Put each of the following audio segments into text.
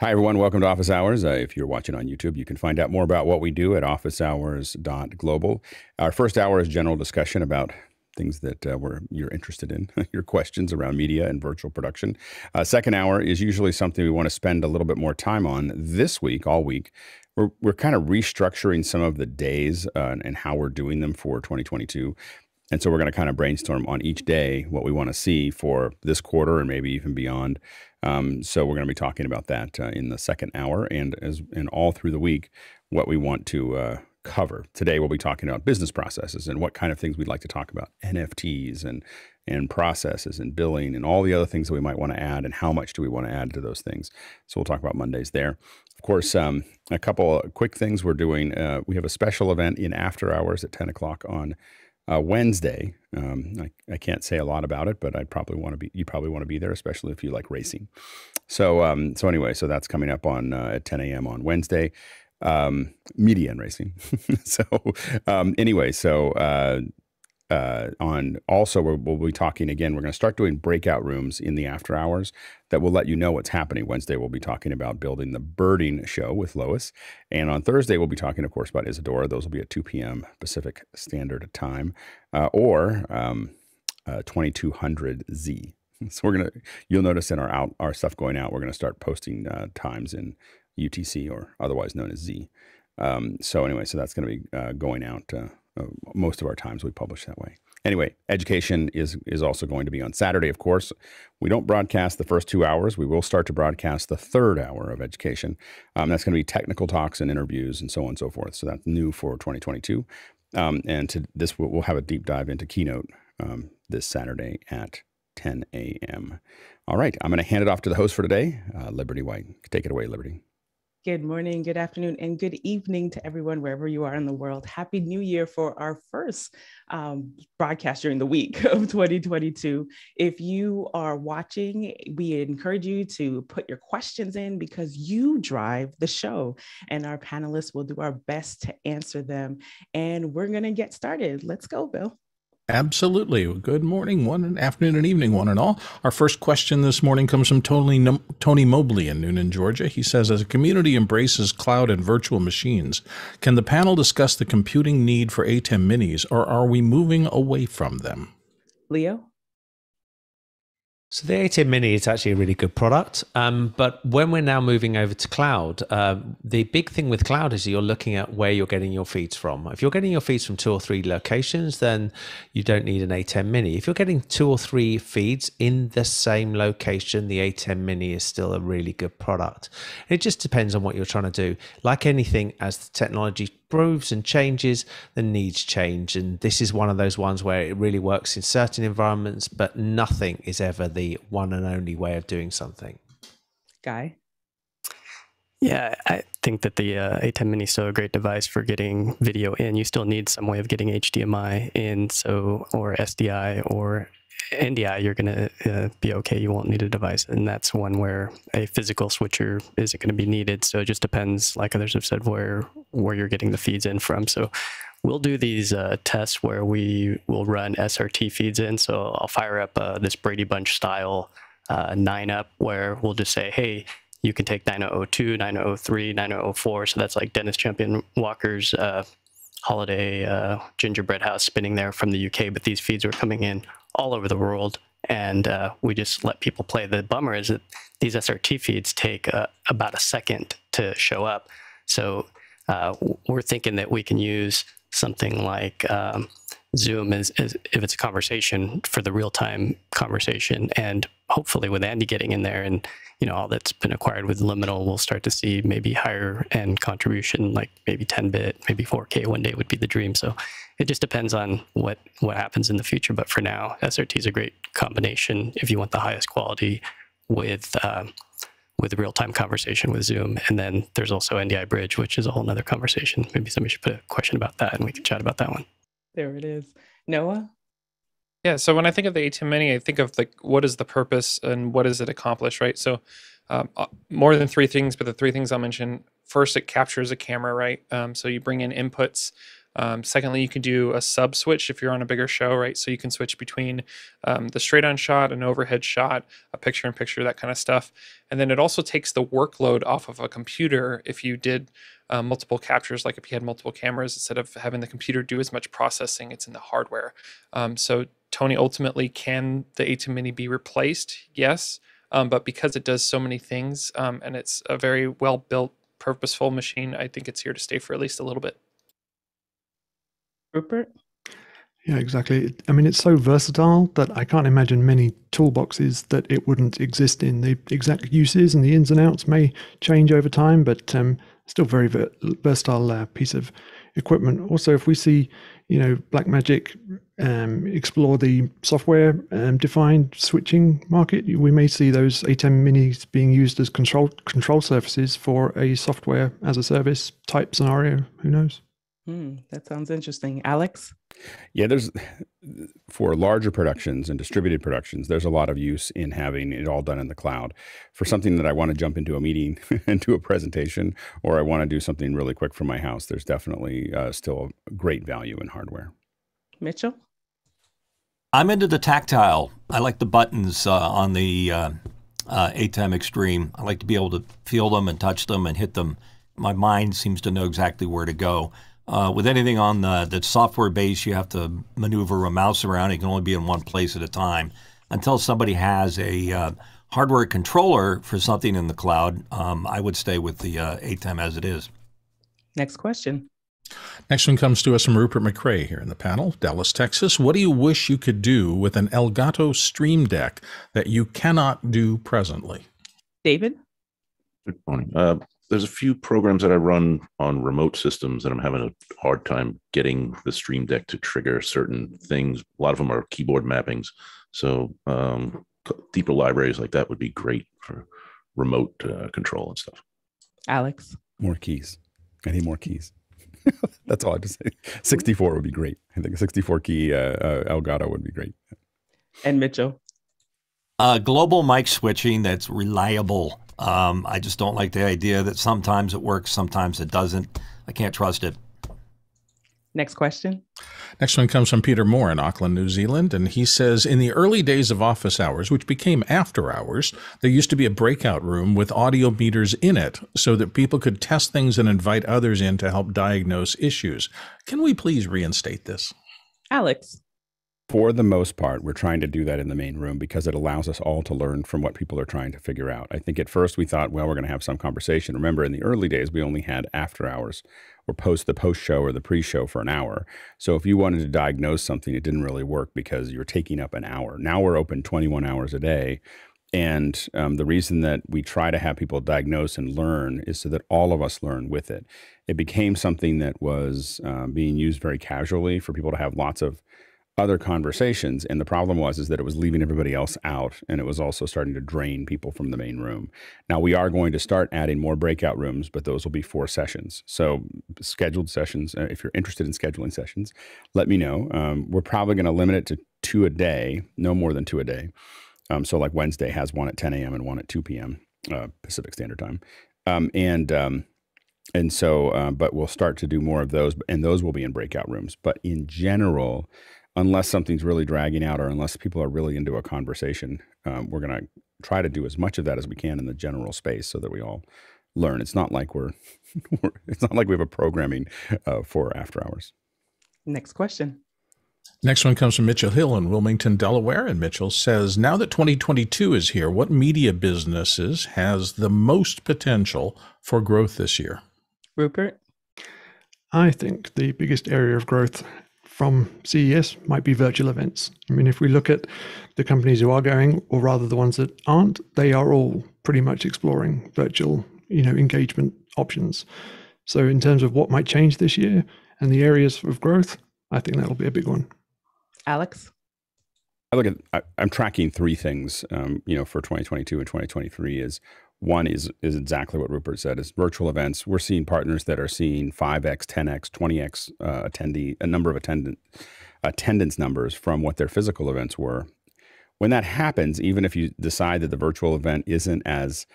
Hi, everyone. Welcome to Office Hours. Uh, if you're watching on YouTube, you can find out more about what we do at officehours.global. Our first hour is general discussion about things that uh, we're, you're interested in, your questions around media and virtual production. Uh, second hour is usually something we want to spend a little bit more time on this week, all week. We're, we're kind of restructuring some of the days uh, and how we're doing them for 2022. And so we're going to kind of brainstorm on each day what we want to see for this quarter and maybe even beyond. Um, so we're going to be talking about that uh, in the second hour and as and all through the week what we want to uh, cover. Today we'll be talking about business processes and what kind of things we'd like to talk about, NFTs and and processes and billing and all the other things that we might want to add and how much do we want to add to those things. So we'll talk about Mondays there. Of course, um, a couple quick things we're doing. Uh, we have a special event in after hours at 10 o'clock on uh, Wednesday. Um, I, I, can't say a lot about it, but I'd probably want to be. You probably want to be there, especially if you like racing. So, um, so anyway, so that's coming up on uh, at 10 a.m. on Wednesday. Um, media and racing. so, um, anyway, so uh, uh, on also we will be talking again. We're going to start doing breakout rooms in the after hours that will let you know what's happening. Wednesday we'll be talking about building the birding show with Lois, and on Thursday we'll be talking, of course, about Isadora. Those will be at 2 p.m. Pacific Standard Time uh, or um, uh, 2200 Z. So we're gonna you'll notice in our out our stuff going out, we're gonna start posting uh, times in UTC or otherwise known as Z. Um, so anyway, so that's going to be uh, going out uh, most of our times we publish that way. Anyway, education is is also going to be on Saturday, of course. We don't broadcast the first two hours. We will start to broadcast the third hour of education. Um, that's going to be technical talks and interviews and so on and so forth. So that's new for 2022. Um, and to this, we'll have a deep dive into Keynote um, this Saturday at 10 a.m. All right, I'm going to hand it off to the host for today, uh, Liberty White. Take it away, Liberty. Good morning, good afternoon, and good evening to everyone wherever you are in the world. Happy New Year for our first um, broadcast during the week of 2022. If you are watching, we encourage you to put your questions in because you drive the show, and our panelists will do our best to answer them. And we're going to get started. Let's go, Bill. Absolutely. Good morning, one afternoon and evening, one and all. Our first question this morning comes from Tony, Tony Mobley in Newnan, Georgia. He says, as a community embraces cloud and virtual machines, can the panel discuss the computing need for ATEM minis, or are we moving away from them? Leo? So the ATEM Mini is actually a really good product, um, but when we're now moving over to cloud, uh, the big thing with cloud is you're looking at where you're getting your feeds from. If you're getting your feeds from two or three locations, then you don't need an ATEM Mini. If you're getting two or three feeds in the same location, the ATEM Mini is still a really good product. It just depends on what you're trying to do. Like anything, as the technology improves and changes, the needs change. And this is one of those ones where it really works in certain environments, but nothing is ever the one and only way of doing something. Guy? Yeah, I think that the uh, ATEM Mini is still a great device for getting video in. You still need some way of getting HDMI in, so or SDI or NDI, you're going to uh, be okay. You won't need a device. And that's one where a physical switcher isn't going to be needed. So it just depends, like others have said, where, where you're getting the feeds in from. So we'll do these uh, tests where we will run SRT feeds in. So I'll fire up uh, this Brady Bunch style uh, 9 up where we'll just say, hey, you can take 9002, 9003, 9004. So that's like Dennis Champion Walker's uh, holiday uh, gingerbread house spinning there from the UK. But these feeds were coming in all over the world. And uh, we just let people play. The bummer is that these SRT feeds take uh, about a second to show up. So uh, we're thinking that we can use something like um, Zoom as, as, if it's a conversation for the real time conversation, and hopefully with Andy getting in there and you know all that's been acquired with Liminal, we'll start to see maybe higher end contribution, like maybe 10 bit, maybe 4K one day would be the dream. So it just depends on what what happens in the future. But for now, SRT is a great combination if you want the highest quality with uh, with real time conversation with Zoom. And then there's also NDI Bridge, which is a whole other conversation. Maybe somebody should put a question about that, and we can chat about that one. There it is, Noah. Yeah. So when I think of the ATEM Mini, I think of like what is the purpose and what does it accomplish, right? So um, uh, more than three things, but the three things I'll mention. First, it captures a camera, right? Um, so you bring in inputs Um, secondly, you can do a sub switch if you're on a bigger show, right? So you can switch between um, the straight on shot, an overhead shot, a picture in picture, that kind of stuff. And then it also takes the workload off of a computer if you did uh, multiple captures, like if you had multiple cameras, instead of having the computer do as much processing, it's in the hardware. Um, so, Tony, ultimately, can the ATEM Mini be replaced? Yes. Um, but because it does so many things um, and it's a very well built, purposeful machine, I think it's here to stay for at least a little bit. Rupert? Yeah, exactly. I mean, it's so versatile that I can't imagine many toolboxes that it wouldn't exist in. The exact uses and the ins and outs may change over time, but um, still very ver- versatile uh, piece of equipment. Also, if we see, you know, Blackmagic um, explore the software um, defined switching market, we may see those ATEM minis being used as control control surfaces for a software as a service type scenario. Who knows? Hmm, that sounds interesting. Alex? Yeah, there's for larger productions and distributed productions, there's a lot of use in having it all done in the cloud. For something that I want to jump into a meeting and do a presentation, or I want to do something really quick from my house, there's definitely uh, still great value in hardware. Mitchell? I'm into the tactile. I like the buttons uh, on the uh, uh, ATEM Extreme. I like to be able to feel them and touch them and hit them. My mind seems to know exactly where to go. Uh, with anything on the, the software base, you have to maneuver a mouse around. It can only be in one place at a time. Until somebody has a uh, hardware controller for something in the cloud, um, I would stay with the uh, ATEM as it is. Next question. Next one comes to us from Rupert McCrae here in the panel, Dallas, Texas. What do you wish you could do with an Elgato Stream Deck that you cannot do presently? David? Good morning. Uh, there's a few programs that I run on remote systems that I'm having a hard time getting the Stream Deck to trigger certain things. A lot of them are keyboard mappings. So um, deeper libraries like that would be great for remote uh, control and stuff. Alex? More keys. I need more keys. That's all I have to say. 64 would be great. I think a 64 key uh, uh, Elgato would be great. And Mitchell? Uh, global mic switching that's reliable um, I just don't like the idea that sometimes it works, sometimes it doesn't. I can't trust it. Next question. Next one comes from Peter Moore in Auckland, New Zealand. And he says In the early days of office hours, which became after hours, there used to be a breakout room with audio meters in it so that people could test things and invite others in to help diagnose issues. Can we please reinstate this? Alex for the most part, we're trying to do that in the main room because it allows us all to learn from what people are trying to figure out. I think at first we thought, well, we're going to have some conversation. Remember, in the early days, we only had after hours or post the post show or the pre show for an hour. So if you wanted to diagnose something, it didn't really work because you're taking up an hour. Now we're open 21 hours a day. And um, the reason that we try to have people diagnose and learn is so that all of us learn with it. It became something that was um, being used very casually for people to have lots of other conversations and the problem was is that it was leaving everybody else out and it was also starting to drain people from the main room. Now we are going to start adding more breakout rooms but those will be four sessions. So scheduled sessions uh, if you're interested in scheduling sessions let me know. Um, we're probably going to limit it to two a day no more than two a day. Um, so like wednesday has one at 10 a.m and one at 2 p.m uh, pacific standard time. Um, and um, and so uh, but we'll start to do more of those and those will be in breakout rooms. But in general unless something's really dragging out or unless people are really into a conversation, um, we're going to try to do as much of that as we can in the general space so that we all learn. It's not like we're, we're it's not like we have a programming uh, for after hours. Next question. Next one comes from Mitchell Hill in Wilmington, Delaware. And Mitchell says, Now that 2022 is here, what media businesses has the most potential for growth this year? Rupert? I think the biggest area of growth from CES might be virtual events. I mean, if we look at the companies who are going, or rather the ones that aren't, they are all pretty much exploring virtual, you know, engagement options. So in terms of what might change this year and the areas of growth, I think that'll be a big one. Alex? I look at I, am tracking three things, um, you know, for 2022 and 2023 is one is is exactly what Rupert said: is virtual events. We're seeing partners that are seeing five x, ten x, twenty x uh, attendee, a number of attendant attendance numbers from what their physical events were. When that happens, even if you decide that the virtual event isn't as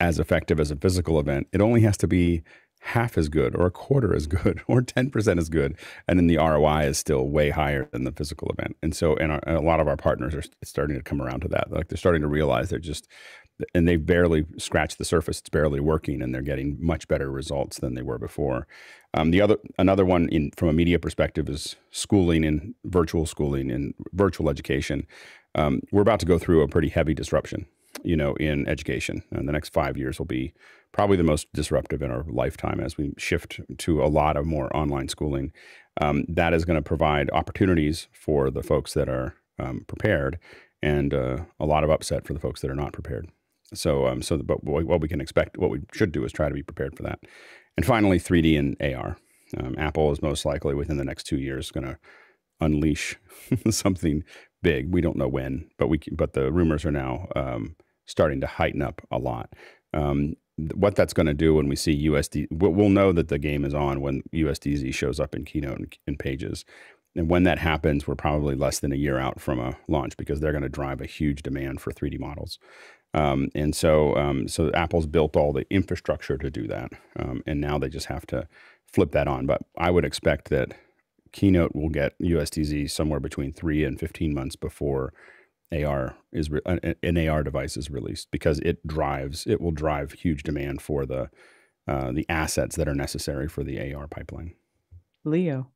as effective as a physical event, it only has to be half as good or a quarter as good or 10% as good and then the roi is still way higher than the physical event and so and, our, and, a lot of our partners are starting to come around to that like they're starting to realize they're just and they barely scratched the surface it's barely working and they're getting much better results than they were before um, the other another one in from a media perspective is schooling and virtual schooling and virtual education um, we're about to go through a pretty heavy disruption you know, in education. And the next five years will be probably the most disruptive in our lifetime as we shift to a lot of more online schooling. Um, that is going to provide opportunities for the folks that are um, prepared and uh, a lot of upset for the folks that are not prepared. So, um, so, but what we can expect, what we should do is try to be prepared for that. And finally, 3D and AR. Um, Apple is most likely within the next two years going to unleash something big. We don't know when, but we but the rumors are now um, starting to heighten up a lot. Um, what that's going to do when we see USD, we'll know that the game is on when USDZ shows up in Keynote and, in Pages. And when that happens, we're probably less than a year out from a launch because they're going to drive a huge demand for 3D models. Um, and so, um, so Apple's built all the infrastructure to do that, um, and now they just have to flip that on. But I would expect that Keynote will get USDZ somewhere between three and 15 months before AR is re- an AR device is released because it drives it will drive huge demand for the uh, the assets that are necessary for the AR pipeline. Leo.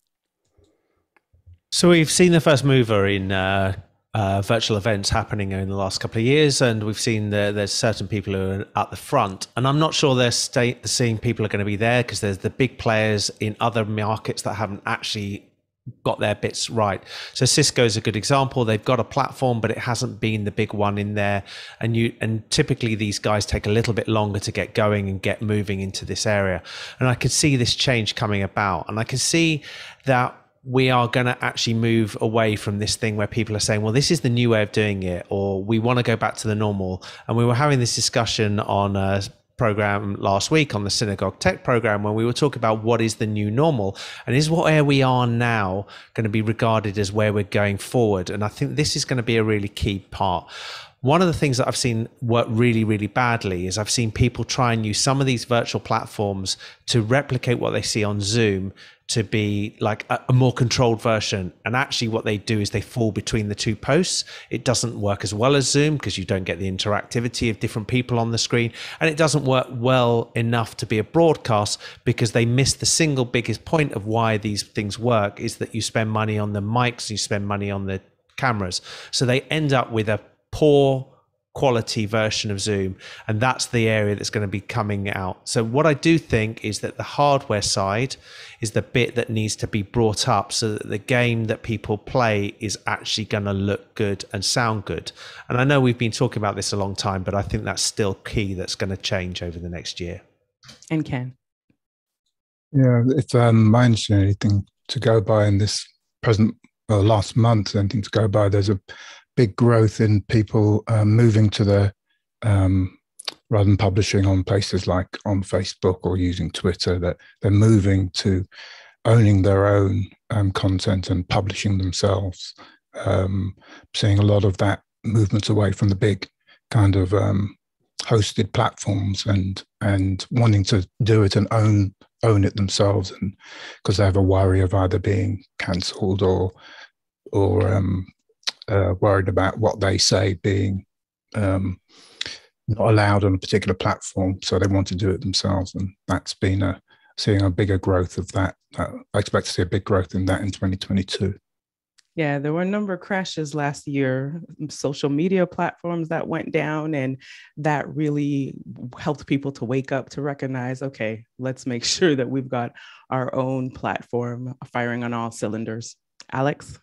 So we've seen the first mover in uh, uh, virtual events happening in the last couple of years, and we've seen that there's certain people who are at the front. And I'm not sure they're sta- seeing people are going to be there because there's the big players in other markets that haven't actually got their bits right. So Cisco is a good example. They've got a platform, but it hasn't been the big one in there. And you and typically these guys take a little bit longer to get going and get moving into this area. And I could see this change coming about. And I can see that we are going to actually move away from this thing where people are saying, well, this is the new way of doing it, or we want to go back to the normal. And we were having this discussion on a program last week on the Synagogue Tech program when we were talking about what is the new normal and is what where we are now going to be regarded as where we're going forward. And I think this is going to be a really key part. One of the things that I've seen work really, really badly is I've seen people try and use some of these virtual platforms to replicate what they see on Zoom to be like a, a, more controlled version. And actually, what they do is they fall between the two posts. It doesn't work as well as Zoom because you don't get the interactivity of different people on the screen. And it doesn't work well enough to be a broadcast because they miss the single biggest point of why these things work is that you spend money on the mics, you spend money on the cameras. So they end up with a poor quality version of Zoom. And that's the area that's going to be coming out. So, what I do think is that the hardware side is the bit that needs to be brought up so that the game that people play is actually going to look good and sound good. And I know we've been talking about this a long time, but I think that's still key that's going to change over the next year. And Ken. Yeah, if um, I understand anything to go by in this present, well, last month, anything to go by, there's a big growth in people um, moving to the um, rather than publishing on places like on Facebook or using Twitter, that they're moving to owning their own um, content and publishing themselves. Um, seeing a lot of that movement away from the big kind of um, hosted platforms and and wanting to do it and own own it themselves, and because they have a worry of either being cancelled or or um, uh, worried about what they say being um, not allowed on a particular platform, so they want to do it themselves, and that's been a seeing a bigger growth of that. Uh, I expect to see a big growth in that in 2022. Yeah, there were a number of crashes last year, social media platforms that went down, and that really helped people to wake up to recognize okay, let's make sure that we've got our own platform firing on all cylinders. Alex?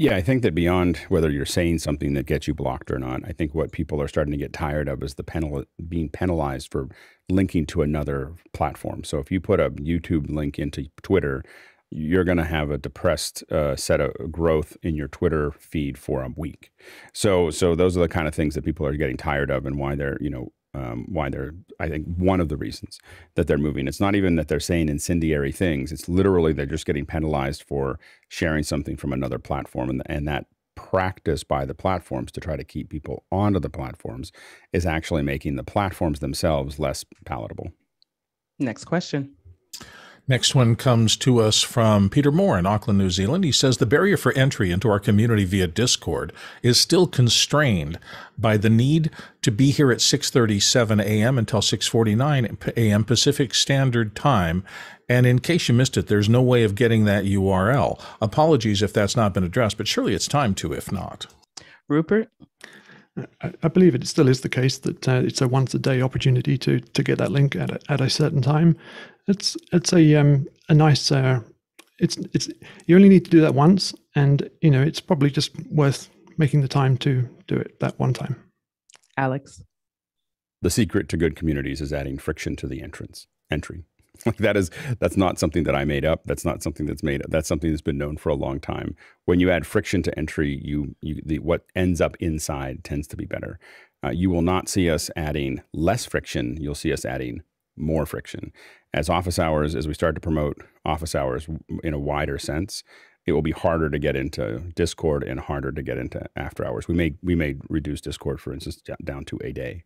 Yeah, I think that beyond whether you're saying something that gets you blocked or not, I think what people are starting to get tired of is the penal being penalized for linking to another platform. So if you put a YouTube link into Twitter, you're going to have a depressed uh, set of growth in your Twitter feed for a week. So, so those are the kind of things that people are getting tired of, and why they're you know um, why they're, I think, one of the reasons that they're moving. It's not even that they're saying incendiary things. It's literally they're just getting penalized for sharing something from another platform. And, and that practice by the platforms to try to keep people onto the platforms is actually making the platforms themselves less palatable. Next question. Next one comes to us from Peter Moore in Auckland, New Zealand. He says the barrier for entry into our community via Discord is still constrained by the need to be here at 6:37 a.m. until 6:49 a.m. Pacific Standard Time. And in case you missed it, there's no way of getting that URL. Apologies if that's not been addressed, but surely it's time to if not. Rupert? I, I believe it still is the case that uh, it's a once a day opportunity to to get that link at a, at a certain time. It's it's a um a nice uh, it's it's you only need to do that once, and you know it's probably just worth making the time to do it that one time. Alex. The secret to good communities is adding friction to the entrance entry. Like that is that's not something that I made up. That's not something that's made up. That's something that's been known for a long time. When you add friction to entry, you you the what ends up inside tends to be better. Uh, you will not see us adding less friction. You'll see us adding more friction. As office hours, as we start to promote office hours in a wider sense, it will be harder to get into Discord and harder to get into after hours. We may we may reduce Discord, for instance, down to a day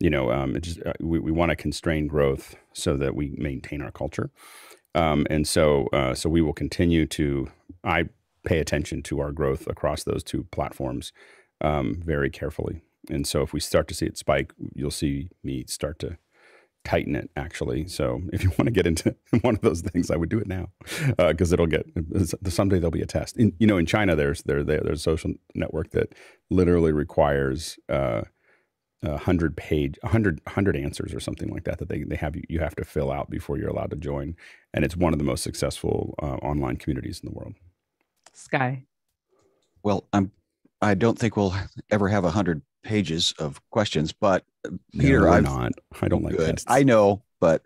you know, um, just uh, we, we want to constrain growth so that we maintain our culture. Um, and so, uh, so we will continue to. I pay attention to our growth across those two platforms um, very carefully. And so, if we start to see it spike, you'll see me start to tighten it. Actually, so if you want to get into one of those things, I would do it now because uh, it'll get someday there'll be a test. In, you know, in China, there's there, there's a social network that literally requires. Uh, a hundred page, a hundred hundred answers or something like that that they, they have you, you have to fill out before you're allowed to join, and it's one of the most successful uh, online communities in the world. Sky. Well, I'm. I don't think we'll ever have a hundred pages of questions, but Peter, no, I'm not. I don't like good. I know, but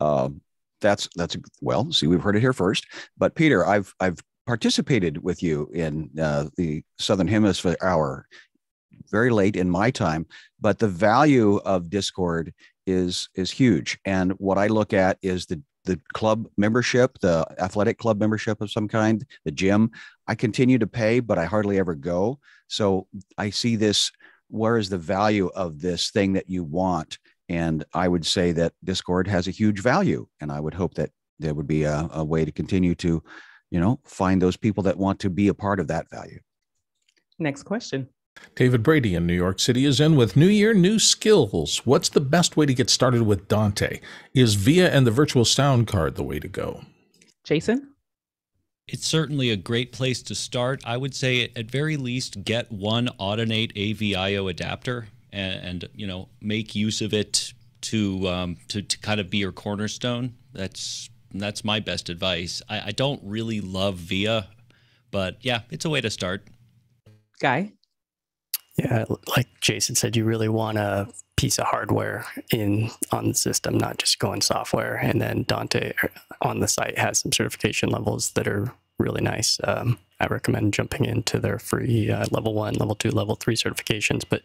um, that's that's well. See, we've heard it here first. But Peter, I've I've participated with you in uh, the Southern Hemisphere Hour very late in my time, but the value of Discord is is huge. And what I look at is the the club membership, the athletic club membership of some kind, the gym. I continue to pay, but I hardly ever go. So I see this. Where is the value of this thing that you want? And I would say that Discord has a huge value, and I would hope that there would be a, a way to continue to, you know, find those people that want to be a part of that value. Next question. David Brady in New York City is in with New Year, New Skills. What's the best way to get started with Dante? Is VIA and the virtual sound card the way to go? Jason? It's certainly a great place to start. I would say at very least get one Audinate AVIO adapter and, and you know make use of it to, um, to to kind of be your cornerstone. That's that's my best advice. I, I don't really love VIA, but yeah, it's a way to start. Guy? Yeah, like Jason said, you really want a piece of hardware in on the system, not just going software. And then Dante er, on the site has some certification levels that are really nice. Um, I recommend jumping into their free uh, level one, level two, level three certifications, but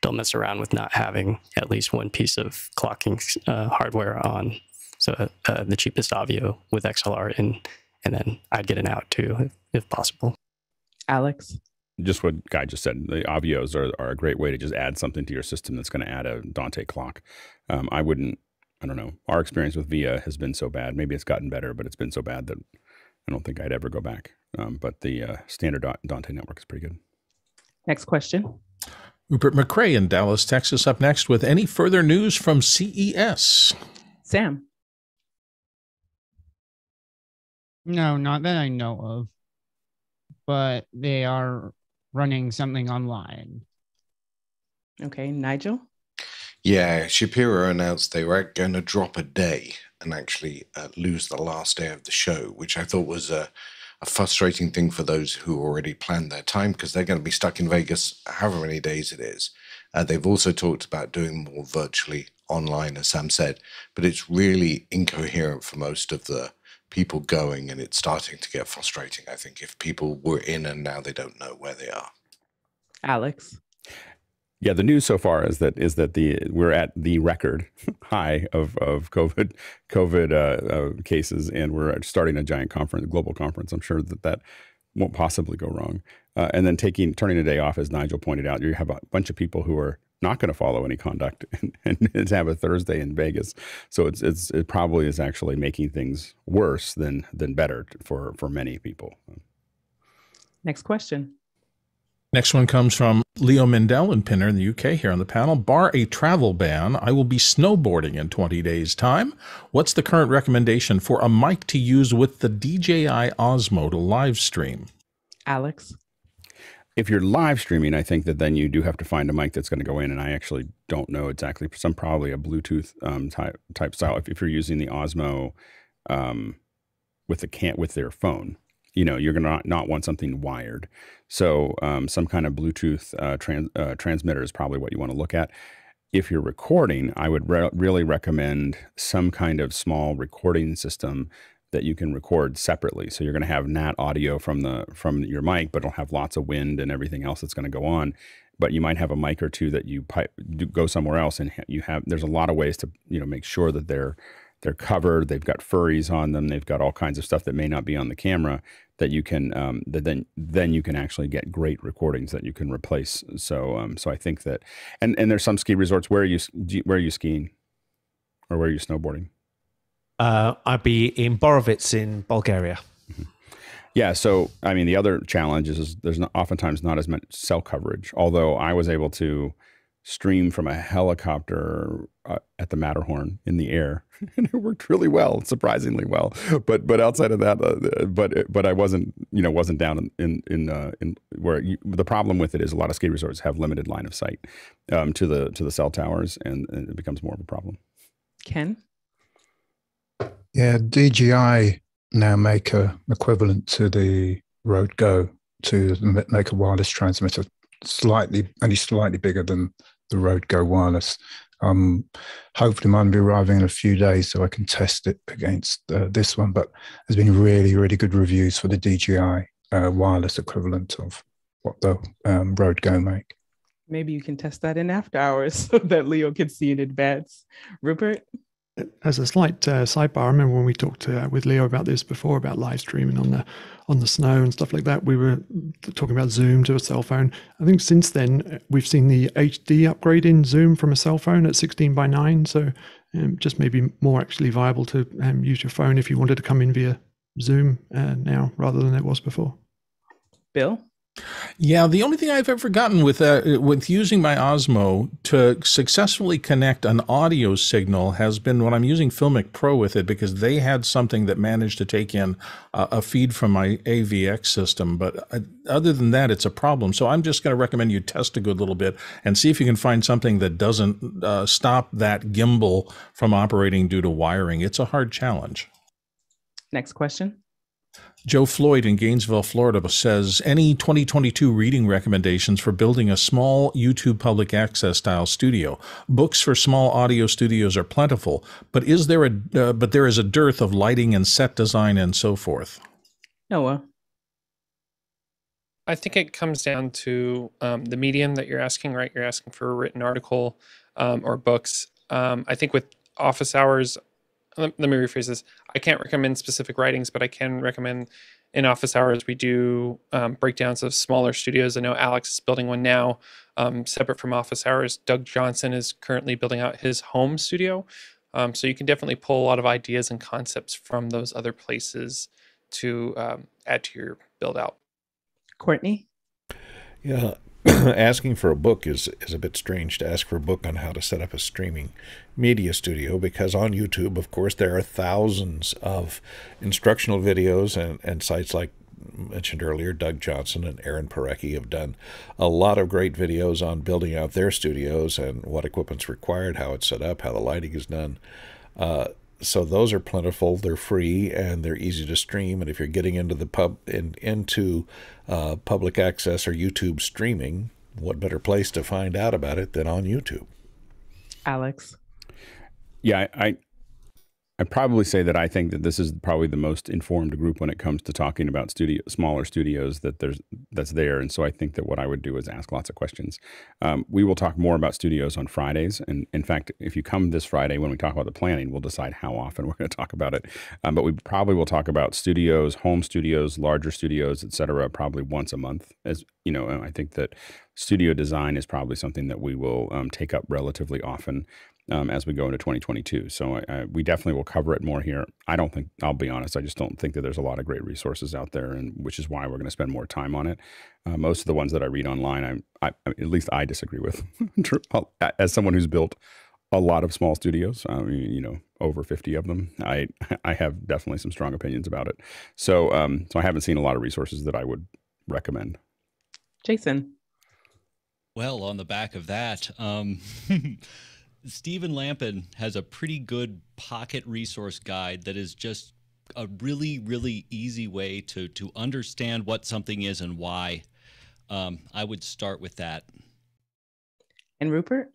don't mess around with not having at least one piece of clocking uh, hardware on. So uh, the cheapest Avio with XLR in, and then I'd get an out too, if, if possible. Alex just what Guy just said, the Avios are, are a great way to just add something to your system that's going to add a Dante clock. Um, I wouldn't, I don't know. Our experience with VIA has been so bad. Maybe it's gotten better, but it's been so bad that I don't think I'd ever go back. Um, but the uh, standard Dante network is pretty good. Next question. Rupert McCrae in Dallas, Texas, up next with any further news from CES. Sam. No, not that I know of, but they are running something online. Okay, Nigel? Yeah, Shapiro announced they were going to drop a day and actually uh, lose the last day of the show, which I thought was a, a frustrating thing for those who already planned their time because they're going to be stuck in Vegas however many days it is. Uh, they've also talked about doing more virtually online, as Sam said, but it's really incoherent for most of the people going and it's starting to get frustrating i think if people were in and now they don't know where they are. Alex? Yeah the news so far is that is that the we're at the record high of of covid covid uh, uh, cases and we're starting a giant conference global conference. I'm sure that that won't possibly go wrong. Uh, and then taking turning a day off as nigel pointed out you have a bunch of people who are not going to follow any conduct and, and have a Thursday in Vegas. So it's it's it probably is actually making things worse than than better for for many people. Next question. Next one comes from Leo Mendel and Pinner in the UK here on the panel. Bar a travel ban, I will be snowboarding in 20 days' time. What's the current recommendation for a mic to use with the DJI Osmo to live stream? Alex. If you're live streaming, I think that then you do have to find a mic that's going to go in, and I actually don't know exactly. Some probably a Bluetooth um, type type style. If, if you're using the Osmo um, with the can with their phone, you know you're going to not, want something wired so um, some kind of bluetooth uh, trans, uh, transmitter is probably what you want to look at if you're recording i would re- really recommend some kind of small recording system that you can record separately. So you're going to have nat audio from the from your mic but it'll have lots of wind and everything else that's going to go on. But you might have a mic or two that you pipe, go somewhere else and you have there's a lot of ways to you know make sure that they're they're covered. They've got furries on them. They've got all kinds of stuff that may not be on the camera that you can um, that then then you can actually get great recordings that you can replace. So um, so i think that and and there's some ski resorts. Where you where are you skiing? Or where are you snowboarding uh, i'd be in borovets in bulgaria mm-hmm. yeah so i mean the other challenge is, is there's not, oftentimes not as much cell coverage although i was able to stream from a helicopter uh, at the Matterhorn in the air, and it worked really well, surprisingly well. But but outside of that, uh, but but I wasn't you know wasn't down in in in, uh, in where you, the problem with it is a lot of ski resorts have limited line of sight um, to the to the cell towers, and, and it becomes more of a problem. Ken, yeah, DJI now make a equivalent to the Rode Go to make a wireless transmitter slightly only slightly bigger than the Rode Go wireless. Um, hopefully, mine will be arriving in a few days so I can test it against uh, this one. But there's been really, really good reviews for the DJI uh, wireless equivalent of what the um, Rode Go make. Maybe you can test that in after hours so that Leo can see in advance. Rupert? As a slight uh, sidebar, I remember when we talked uh, with Leo about this before about live streaming on the on the snow and stuff like that. We were talking about Zoom to a cell phone. I think since then we've seen the HD upgrade in Zoom from a cell phone at 16 by 9. So um, just maybe more actually viable to um, use your phone if you wanted to come in via Zoom uh, now rather than it was before. Bill. Yeah, the only thing I've ever gotten with uh, with using my Osmo to successfully connect an audio signal has been when I'm using Filmic Pro with it because they had something that managed to take in uh, a feed from my AVX system. But uh, other than that, it's a problem. So I'm just going to recommend you test a good little bit and see if you can find something that doesn't uh, stop that gimbal from operating due to wiring. It's a hard challenge. Next question. Joe Floyd in Gainesville, Florida says any 2022 reading recommendations for building a small YouTube public access style studio. Books for small audio studios are plentiful, but is there a uh, but there is a dearth of lighting and set design and so forth. Noah. I think it comes down to um, the medium that you're asking, right? You're asking for a written article um, or books. Um, I think with office hours, let, let me rephrase this. I can't recommend specific writings, but I can recommend in office hours we do um, breakdowns of smaller studios. I know Alex is building one now, um, separate from office hours. Doug Johnson is currently building out his home studio. Um, so you can definitely pull a lot of ideas and concepts from those other places to um, add to your build out. Courtney? Yeah, asking for a book is, is a bit strange to ask for a book on how to set up a streaming media studio because on YouTube, of course, there are thousands of instructional videos and, and sites like mentioned earlier, Doug Johnson and Aaron Parecki have done a lot of great videos on building out their studios and what equipment's required, how it's set up, how the lighting is done. Uh, so those are plentiful. They're free and they're easy to stream. And if you're getting into the pub in, into uh, public access or YouTube streaming, what better place to find out about it than on YouTube? Alex. Yeah, I, I'd probably say that I think that this is probably the most informed group when it comes to talking about studio smaller studios that there's that's there, and so I think that what I would do is ask lots of questions. Um, we will talk more about studios on Fridays, and in fact, if you come this Friday when we talk about the planning, we'll decide how often we're going to talk about it. Um, but we probably will talk about studios, home studios, larger studios, etc. probably once a month. As you know, I think that studio design is probably something that we will um, take up relatively often um, as we go into 2022. So I, I, we definitely will cover it more here. I don't think, I'll be honest, I just don't think that there's a lot of great resources out there, and which is why we're going to spend more time on it. Uh, most of the ones that I read online, I, I at least I disagree with. As someone who's built a lot of small studios, I mean, you know, over 50 of them, I I have definitely some strong opinions about it. So um, so I haven't seen a lot of resources that I would recommend. Jason. Well, on the back of that, um, Stephen Lampin has a pretty good pocket resource guide that is just a really, really easy way to to understand what something is and why. Um, I would start with that. And Rupert?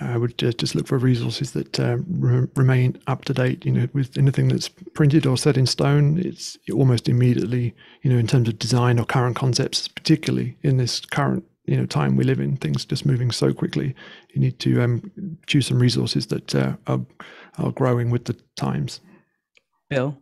I would just look for resources that uh, re- remain up to date. You know, with anything that's printed or set in stone, it's almost immediately, you know, in terms of design or current concepts, particularly in this current you know time we live in things just moving so quickly. You need to um, choose some resources that uh, are, are growing with the times. Bill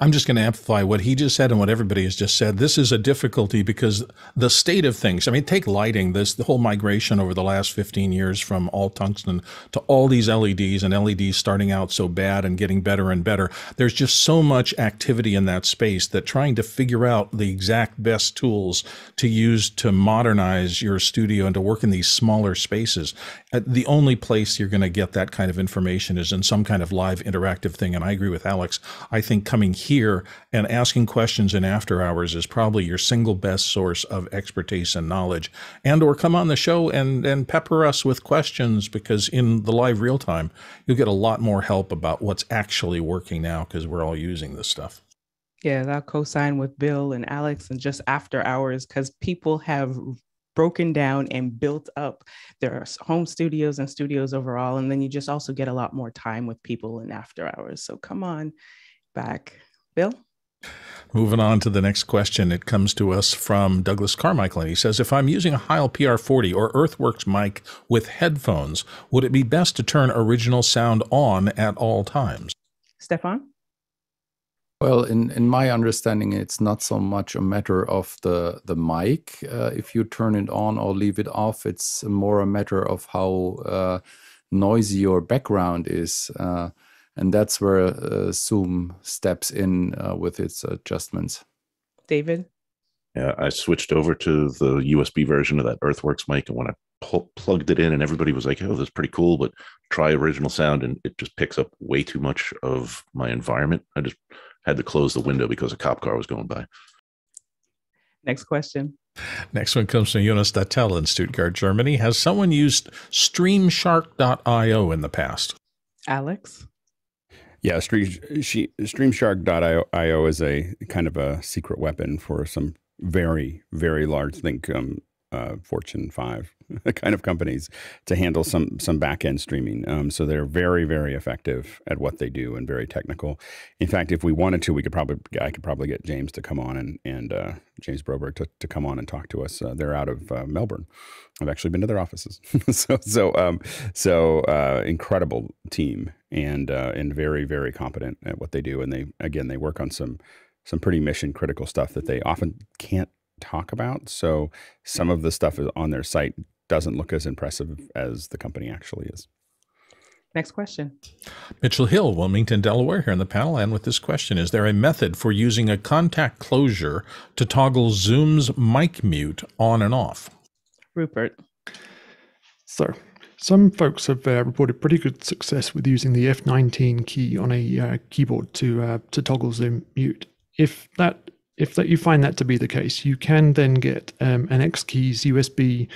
I'm just going to amplify what he just said and what everybody has just said. This is a difficulty because the state of things. I mean, take lighting. This the whole migration over the last 15 years from all tungsten to all these LEDs and LEDs starting out so bad and getting better and better. There's just so much activity in that space that trying to figure out the exact best tools to use to modernize your studio and to work in these smaller spaces. Uh, the only place you're going to get that kind of information is in some kind of live interactive thing. And I agree with Alex. I think coming coming here and asking questions in after hours is probably your single best source of expertise and knowledge. And or come on the show and and pepper us with questions because in the live real time you'll get a lot more help about what's actually working now because we're all using this stuff. Yeah, I'll co-sign with Bill and Alex and just after hours because people have broken down and built up their home studios and studios overall. And then you just also get a lot more time with people in after hours. So come on back. Bill? Moving on to the next question. It comes to us from Douglas Carmichael. And he says If I'm using a Heil PR40 or Earthworks mic with headphones, would it be best to turn original sound on at all times? Stefan? Well, in, in my understanding, it's not so much a matter of the the mic. Uh, if you turn it on or leave it off, it's more a matter of how uh, noisy your background is. Uh, and that's where uh, Zoom steps in uh, with its adjustments. David. Yeah, I switched over to the USB version of that Earthworks mic, and when I pl- plugged it in, and everybody was like, "Oh, that's pretty cool," but try original sound, and it just picks up way too much of my environment. I just had to close the window because a cop car was going by. Next question. Next one comes from Jonas Dattel in Stuttgart, Germany. Has someone used StreamShark.io in the past? Alex. Yeah, Stream, StreamShark.io is a kind of a secret weapon for some very, very large, think um, uh, Fortune 5 kind of companies to handle some some back end streaming. Um, so they're very, very effective at what they do and very technical. In fact, if we wanted to, we could probably I could probably get James to come on and and uh, James Broberg to, to come on and talk to us. Uh, they're out of uh, Melbourne. I've actually been to their offices. so so um, so uh, incredible team and uh, and very very competent at what they do. And they again they work on some some pretty mission critical stuff that they often can't talk about. So some of the stuff is on their site doesn't look as impressive as the company actually is. Next question. Mitchell Hill, Wilmington, Delaware, here in the panel. And with this question Is there a method for using a contact closure to toggle Zoom's mic mute on and off? Rupert. So, some folks have uh, reported pretty good success with using the F19 key on a uh, keyboard to uh, to toggle Zoom mute. If that if that you find that to be the case, you can then get um, an X Keys USB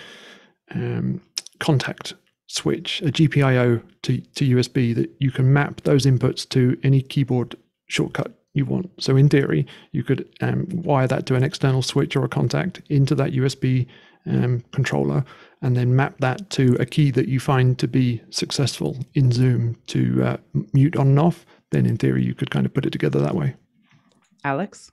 um, contact switch, a GPIO to, to USB that you can map those inputs to any keyboard shortcut you want. So in theory, you could um, wire that to an external switch or a contact into that USB um, controller, and then map that to a key that you find to be successful in Zoom to uh, mute on and off. Then in theory, you could kind of put it together that way. Alex.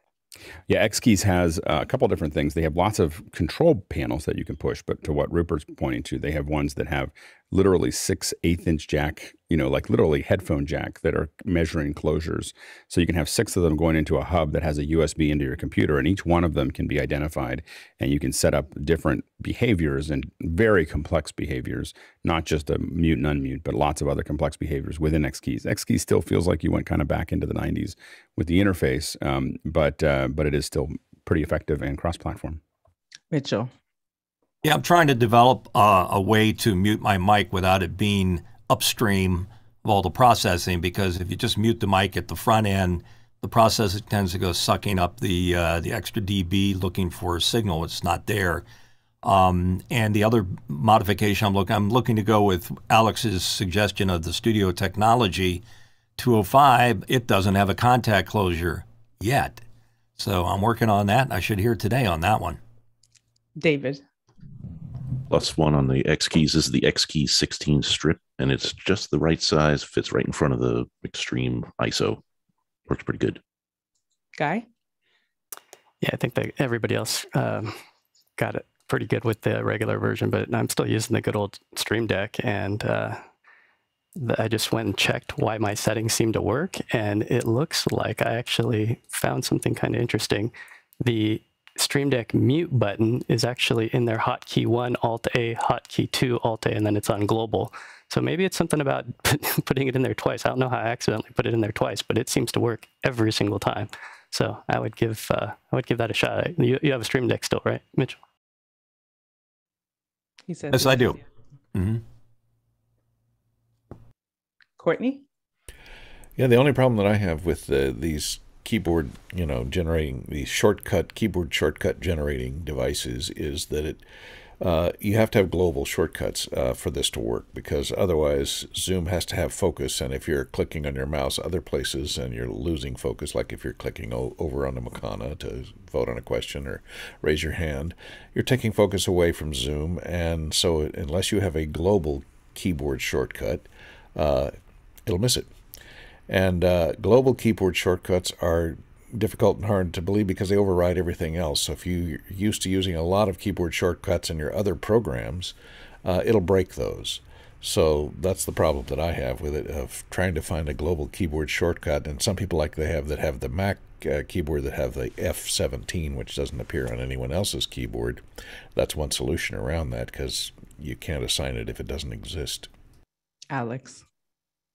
Yeah, X Keys has uh, a couple different things. They have lots of control panels that you can push, but to what Rupert's pointing to, they have ones that have literally six eighth inch jack you know, like literally headphone jack that are measuring closures. So you can have six of them going into a hub that has a USB into your computer, and each one of them can be identified, and you can set up different behaviors and very complex behaviors, not just a mute and unmute, but lots of other complex behaviors within XKeys. XKeys still feels like you went kind of back into the 90s with the interface, um, but uh, but it is still pretty effective and cross-platform. Mitchell. Yeah, I'm trying to develop uh, a way to mute my mic without it being upstream of all the processing because if you just mute the mic at the front end, the processor tends to go sucking up the uh, the extra dB looking for a signal. It's not there. Um, and the other modification I'm looking I'm looking to go with Alex's suggestion of the Studio Technology 205. It doesn't have a contact closure yet, so I'm working on that. I should hear today on that one. David plus one on the XKeys. This is the XKeys 16 strip, and it's just the right size, fits right in front of the extreme ISO. Works pretty good. Guy? Yeah, I think that everybody else um, got it pretty good with the regular version, but I'm still using the good old Stream Deck, and uh, I just went and checked why my settings seem to work, and it looks like I actually found something kind of interesting. The Stream Deck mute button is actually in there hotkey 1, Alt A, hotkey 2, Alt A, and then it's on global. So maybe it's something about putting it in there twice. I don't know how I accidentally put it in there twice, but it seems to work every single time. So I would give uh, I would give that a shot. You, you have a Stream Deck still, right, Mitchell? He says yes, I do. Mm-hmm. Courtney. Yeah, the only problem that I have with uh, these keyboard, you know, generating these shortcut keyboard shortcut generating devices is that it uh, you have to have global shortcuts uh, for this to work because otherwise Zoom has to have focus. And if you're clicking on your mouse other places and you're losing focus, like if you're clicking over on the Mukana to vote on a question or raise your hand, you're taking focus away from Zoom. And so unless you have a global keyboard shortcut, uh, it'll miss it. And uh, global keyboard shortcuts are difficult and hard to believe because they override everything else. So if you're used to using a lot of keyboard shortcuts in your other programs, uh, it'll break those. So that's the problem that I have with it of trying to find a global keyboard shortcut. And some people like they have that have the Mac uh, keyboard that have the F17, which doesn't appear on anyone else's keyboard. That's one solution around that because you can't assign it if it doesn't exist. Alex.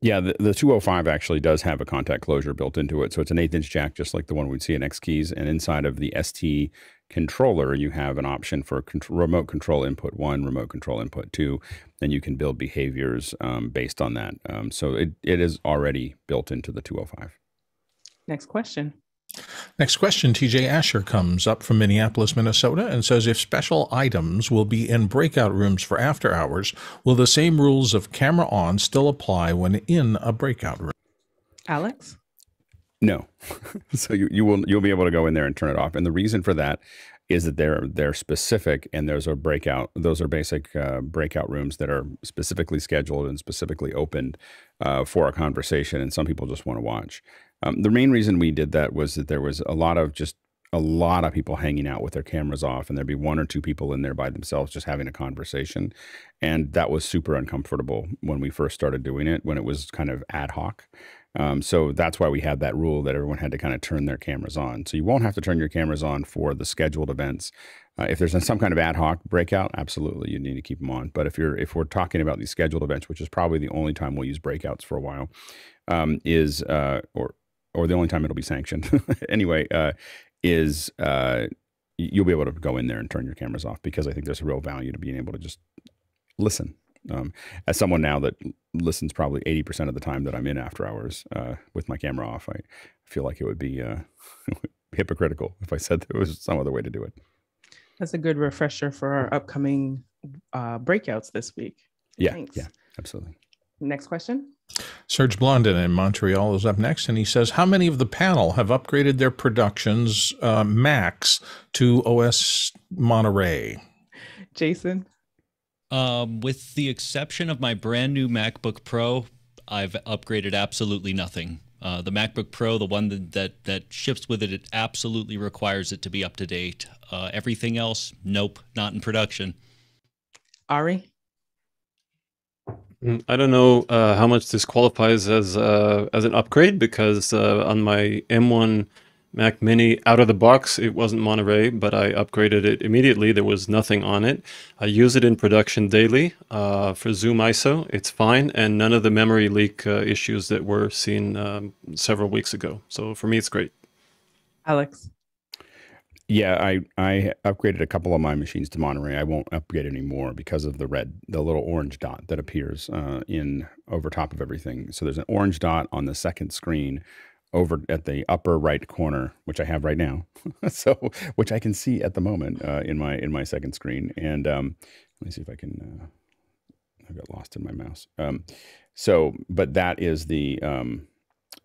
Yeah, the, the 205 actually does have a contact closure built into it. So it's an eighth inch jack, just like the one we'd see in XKeys. And inside of the ST controller, you have an option for remote control input one, remote control input two, and you can build behaviors um, based on that. Um, so it, it is already built into the 205. Next question. Next question TJ Asher comes up from Minneapolis, Minnesota, and says if special items will be in breakout rooms for after hours, will the same rules of camera on still apply when in a breakout room? Alex? No. so you, you will you'll be able to go in there and turn it off. And the reason for that is that they're they're specific and those are breakout those are basic uh, breakout rooms that are specifically scheduled and specifically opened uh, for a conversation and some people just want to watch um, the main reason we did that was that there was a lot of just a lot of people hanging out with their cameras off, and there'd be one or two people in there by themselves just having a conversation. And that was super uncomfortable when we first started doing it, when it was kind of ad hoc. Um, so that's why we had that rule that everyone had to kind of turn their cameras on. So you won't have to turn your cameras on for the scheduled events. Uh, if there's some kind of ad hoc breakout, absolutely you need to keep them on. But if you're if we're talking about these scheduled events, which is probably the only time we'll use breakouts for a while, um, is uh, or or the only time it'll be sanctioned anyway, uh, is uh, you'll be able to go in there and turn your cameras off because I think there's a real value to being able to just listen. Um, as someone now that listens probably 80% of the time that I'm in after hours uh, with my camera off, I feel like it would be uh, hypocritical if I said there was some other way to do it. That's a good refresher for our upcoming uh, breakouts this week. Yeah, Thanks. yeah, absolutely. Next question. Serge Blondin in Montreal is up next, and he says, "How many of the panel have upgraded their productions uh, Macs to OS Monterey?" Jason, um, with the exception of my brand new MacBook Pro, I've upgraded absolutely nothing. Uh, the MacBook Pro, the one that, that, that ships with it, it absolutely requires it to be up to date. Uh, everything else, nope, not in production. Ari. Mm, I don't know uh, how much this qualifies as uh, as an upgrade because uh, on my M1 Mac Mini out of the box it wasn't Monterey, but I upgraded it immediately. There was nothing on it. I use it in production daily uh, for Zoom ISO. It's fine, and none of the memory leak uh, issues that were seen um, several weeks ago. So for me, it's great. Alex. Yeah, I I upgraded a couple of my machines to Monterey. I won't upgrade anymore because of the red, the little orange dot that appears uh, in over top of everything. So there's an orange dot on the second screen over at the upper right corner, which I have right now. so which I can see at the moment uh, in my in my second screen. And um, let me see if I can. Uh, I got lost in my mouse. Um, so, but that is the um,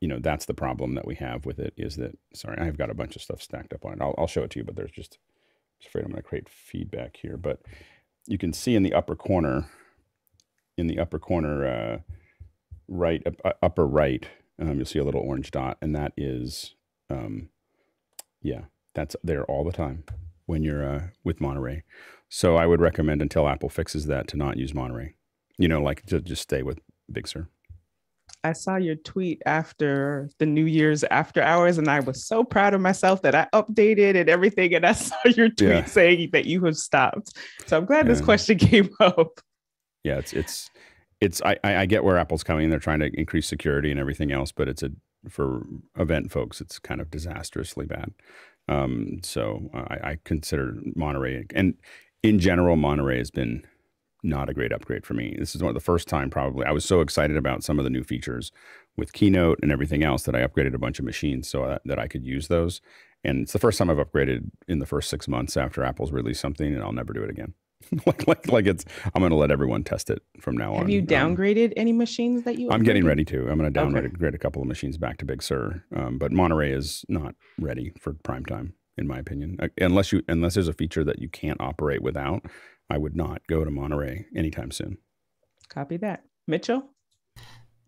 you know that's the problem that we have with it is that sorry i've got a bunch of stuff stacked up on it. I'll, I'll show it to you but there's just I'm afraid i'm going to create feedback here. But you can see in the upper corner in the upper corner uh, right uh, upper right um, you'll see a little orange dot and that is um, yeah that's there all the time when you're uh, with monterey. So i would recommend until apple fixes that to not use monterey. You know like to just stay with big sur I saw your tweet after the New Year's after hours, and I was so proud of myself that I updated and everything. And I saw your tweet yeah. saying that you have stopped. So I'm glad yeah. this question came up. Yeah, it's it's it's I I get where Apple's coming. They're trying to increase security and everything else, but it's a for event folks, it's kind of disastrously bad. Um, so I, I consider Monterey and in general, Monterey has been not a great upgrade for me. This is one of the first time probably I was so excited about some of the new features with Keynote and everything else that I upgraded a bunch of machines so that, that I could use those. And it's the first time I've upgraded in the first six months after Apple's released something, and I'll never do it again. like like like it's I'm going to let everyone test it from now Have on. Have you um, downgraded um, any machines that you? I'm getting ready to. I'm going to downgrade okay. a couple of machines back to Big Sur, um, but Monterey is not ready for prime time, in my opinion. Uh, unless you unless there's a feature that you can't operate without, I would not go to Monterey anytime soon. Copy that. Mitchell?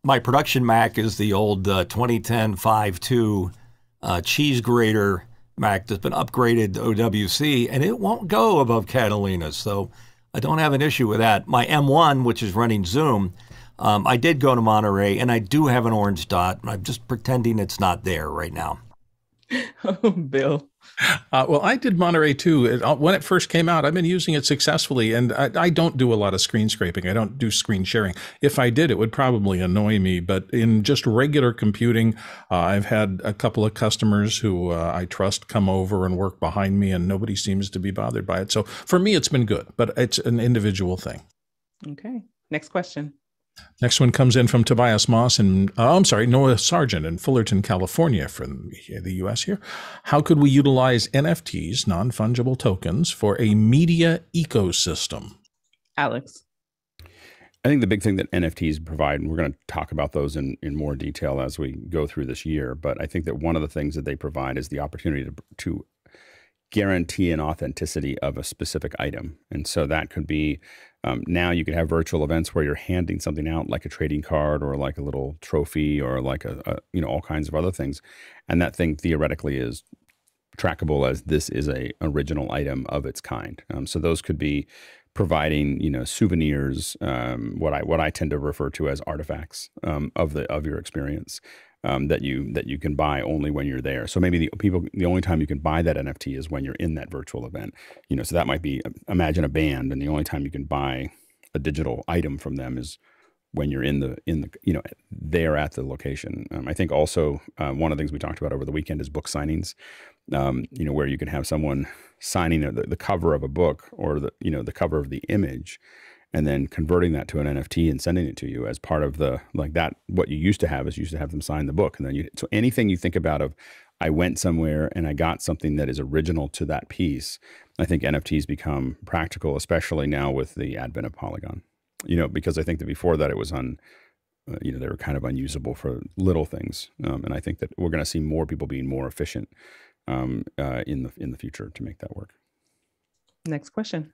My production Mac is the old uh, 2010 5.2 uh, cheese grater Mac that's been upgraded to OWC, and it won't go above Catalina. So I don't have an issue with that. My M1, which is running Zoom, um, I did go to Monterey, and I do have an orange dot. I'm just pretending it's not there right now. oh, Bill. Uh, well, I did Monterey too. Uh, when it first came out, I've been using it successfully, and I, I, don't do a lot of screen scraping. I don't do screen sharing. If I did, it would probably annoy me. But in just regular computing, uh, I've had a couple of customers who uh, I trust come over and work behind me, and nobody seems to be bothered by it. So for me, it's been good, but it's an individual thing. Okay. Next question. Next one comes in from Tobias Moss and uh, I'm sorry, Noah Sargent in Fullerton, California, from the U.S. Here, how could we utilize NFTs, non-fungible tokens, for a media ecosystem? Alex, I think the big thing that NFTs provide, and we're going to talk about those in in more detail as we go through this year, but I think that one of the things that they provide is the opportunity to to guarantee an authenticity of a specific item, and so that could be um, now you can have virtual events where you're handing something out like a trading card or like a little trophy or like a, a you know all kinds of other things, and that thing theoretically is trackable as this is a original item of its kind. Um, so those could be providing you know souvenirs, um, what I what I tend to refer to as artifacts um, of the of your experience um, that you that you can buy only when you're there. So maybe the people the only time you can buy that NFT is when you're in that virtual event. You know, so that might be imagine a band, and the only time you can buy a digital item from them is when you're in the in the you know there at the location. Um, I think also uh, one of the things we talked about over the weekend is book signings. Um, you know, where you can have someone signing the, the cover of a book or the you know the cover of the image and then converting that to an NFT and sending it to you as part of the like that what you used to have is you used to have them sign the book. And then you so anything you think about of I went somewhere and I got something that is original to that piece I think NFTs become practical especially now with the advent of Polygon. You know because I think that before that it was on uh, you know they were kind of unusable for little things. Um, and I think that we're going to see more people being more efficient um, uh, in the in the future to make that work Next question.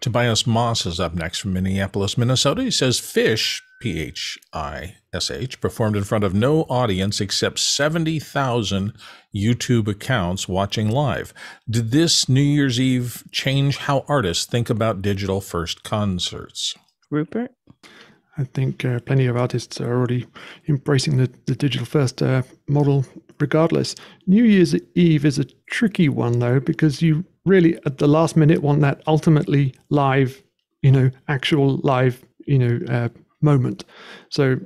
Tobias Moss is up next from Minneapolis, Minnesota. He says Phish, P H I S H, performed in front of no audience except 70,000 YouTube accounts watching live. Did this New Year's Eve change how artists think about digital first concerts? Rupert? I think uh, plenty of artists are already embracing the, the digital first uh, model regardless. New Year's Eve is a tricky one though, because you really at the last minute want that ultimately live, you know, actual live, you know, uh, moment. So,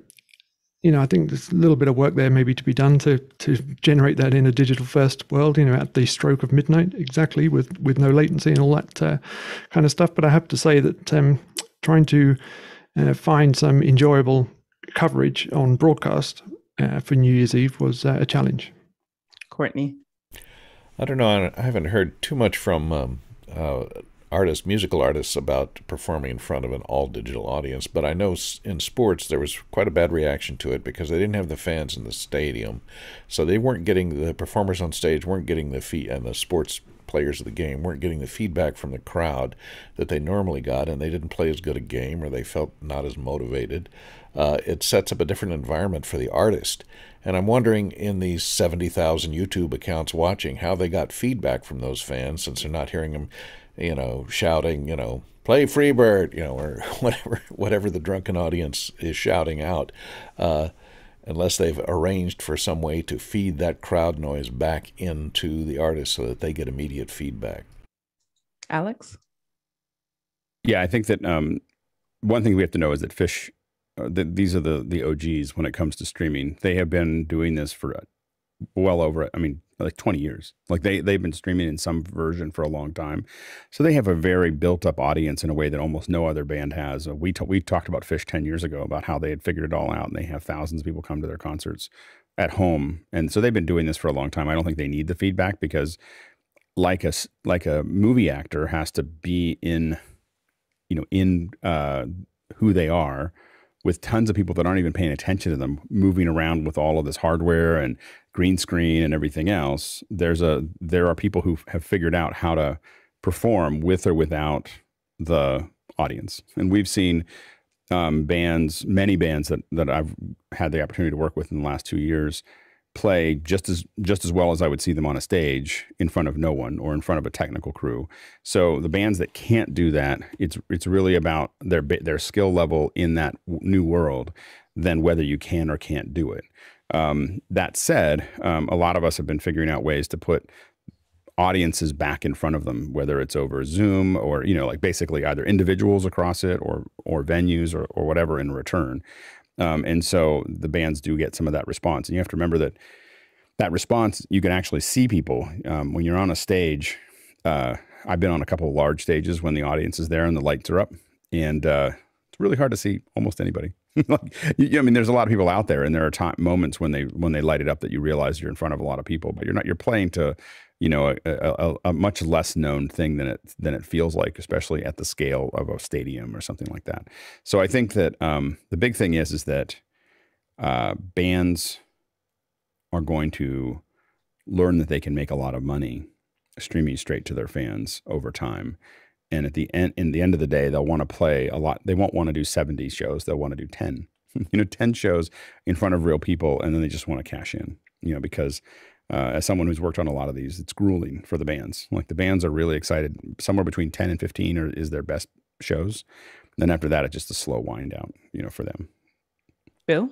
you know, I think there's a little bit of work there maybe to be done to to generate that in a digital first world, you know, at the stroke of midnight, exactly with with no latency and all that uh, kind of stuff. But I have to say that um, trying to uh, find some enjoyable coverage on broadcast uh, for New Year's Eve was uh, a challenge. Courtney. I don't know. I haven't heard too much from um, uh, artists, musical artists, about performing in front of an all digital audience. But I know in sports there was quite a bad reaction to it because they didn't have the fans in the stadium, so they weren't getting the performers on stage weren't getting the feet and the sports players of the game weren't getting the feedback from the crowd that they normally got, and they didn't play as good a game or they felt not as motivated. Uh, it sets up a different environment for the artist. And I'm wondering in these 70,000 YouTube accounts watching how they got feedback from those fans since they're not hearing them, you know, shouting, you know, play Freebird, you know, or whatever whatever the drunken audience is shouting out. Uh, unless they've arranged for some way to feed that crowd noise back into the artist so that they get immediate feedback. Alex? Yeah, I think that um, one thing we have to know is that Phish, uh, that these are the the OGs when it comes to streaming. They have been doing this for uh, well over, I mean, like 20 years. Like they they've been streaming in some version for a long time, so they have a very built up audience in a way that almost no other band has. Uh, we we talked about Phish 10 years ago about how they had figured it all out, and they have thousands of people come to their concerts at home, and so they've been doing this for a long time. I don't think they need the feedback because, like a like a movie actor has to be in, you know, in uh, who they are with tons of people that aren't even paying attention to them moving around with all of this hardware and green screen and everything else, there's a there are people who have figured out how to perform with or without the audience, and we've seen um, bands, many bands that that I've had the opportunity to work with in the last two years, play just as just as well as I would see them on a stage in front of no one or in front of a technical crew. So the bands that can't do that, it's it's really about their their skill level in that new world than whether you can or can't do it. Um, that said, um, a lot of us have been figuring out ways to put audiences back in front of them, whether it's over Zoom or you know, like basically either individuals across it or or venues or or whatever in return. Um, and so the bands do get some of that response, and you have to remember that that response you can actually see people um, when you're on a stage. Uh, I've been on a couple of large stages when the audience is there and the lights are up, and uh, it's really hard to see almost anybody. like, you, I mean, there's a lot of people out there, and there are time, moments when they when they light it up that you realize you're in front of a lot of people, but you're not. You're playing to, you know, a, a, a much less known thing than it than it feels like, especially at the scale of a stadium or something like that. So I think that um, the big thing is is that uh, bands are going to learn that they can make a lot of money streaming straight to their fans over time and at the end in the end of the day they'll want to play a lot they won't want to do 70 shows they'll want to do 10 you know 10 shows in front of real people and then they just want to cash in you know because uh, as someone who's worked on a lot of these it's grueling for the bands. Like the bands are really excited. Somewhere between 10 and 15 are, is their best shows. Then after that it's just a slow wind out you know for them. Bill?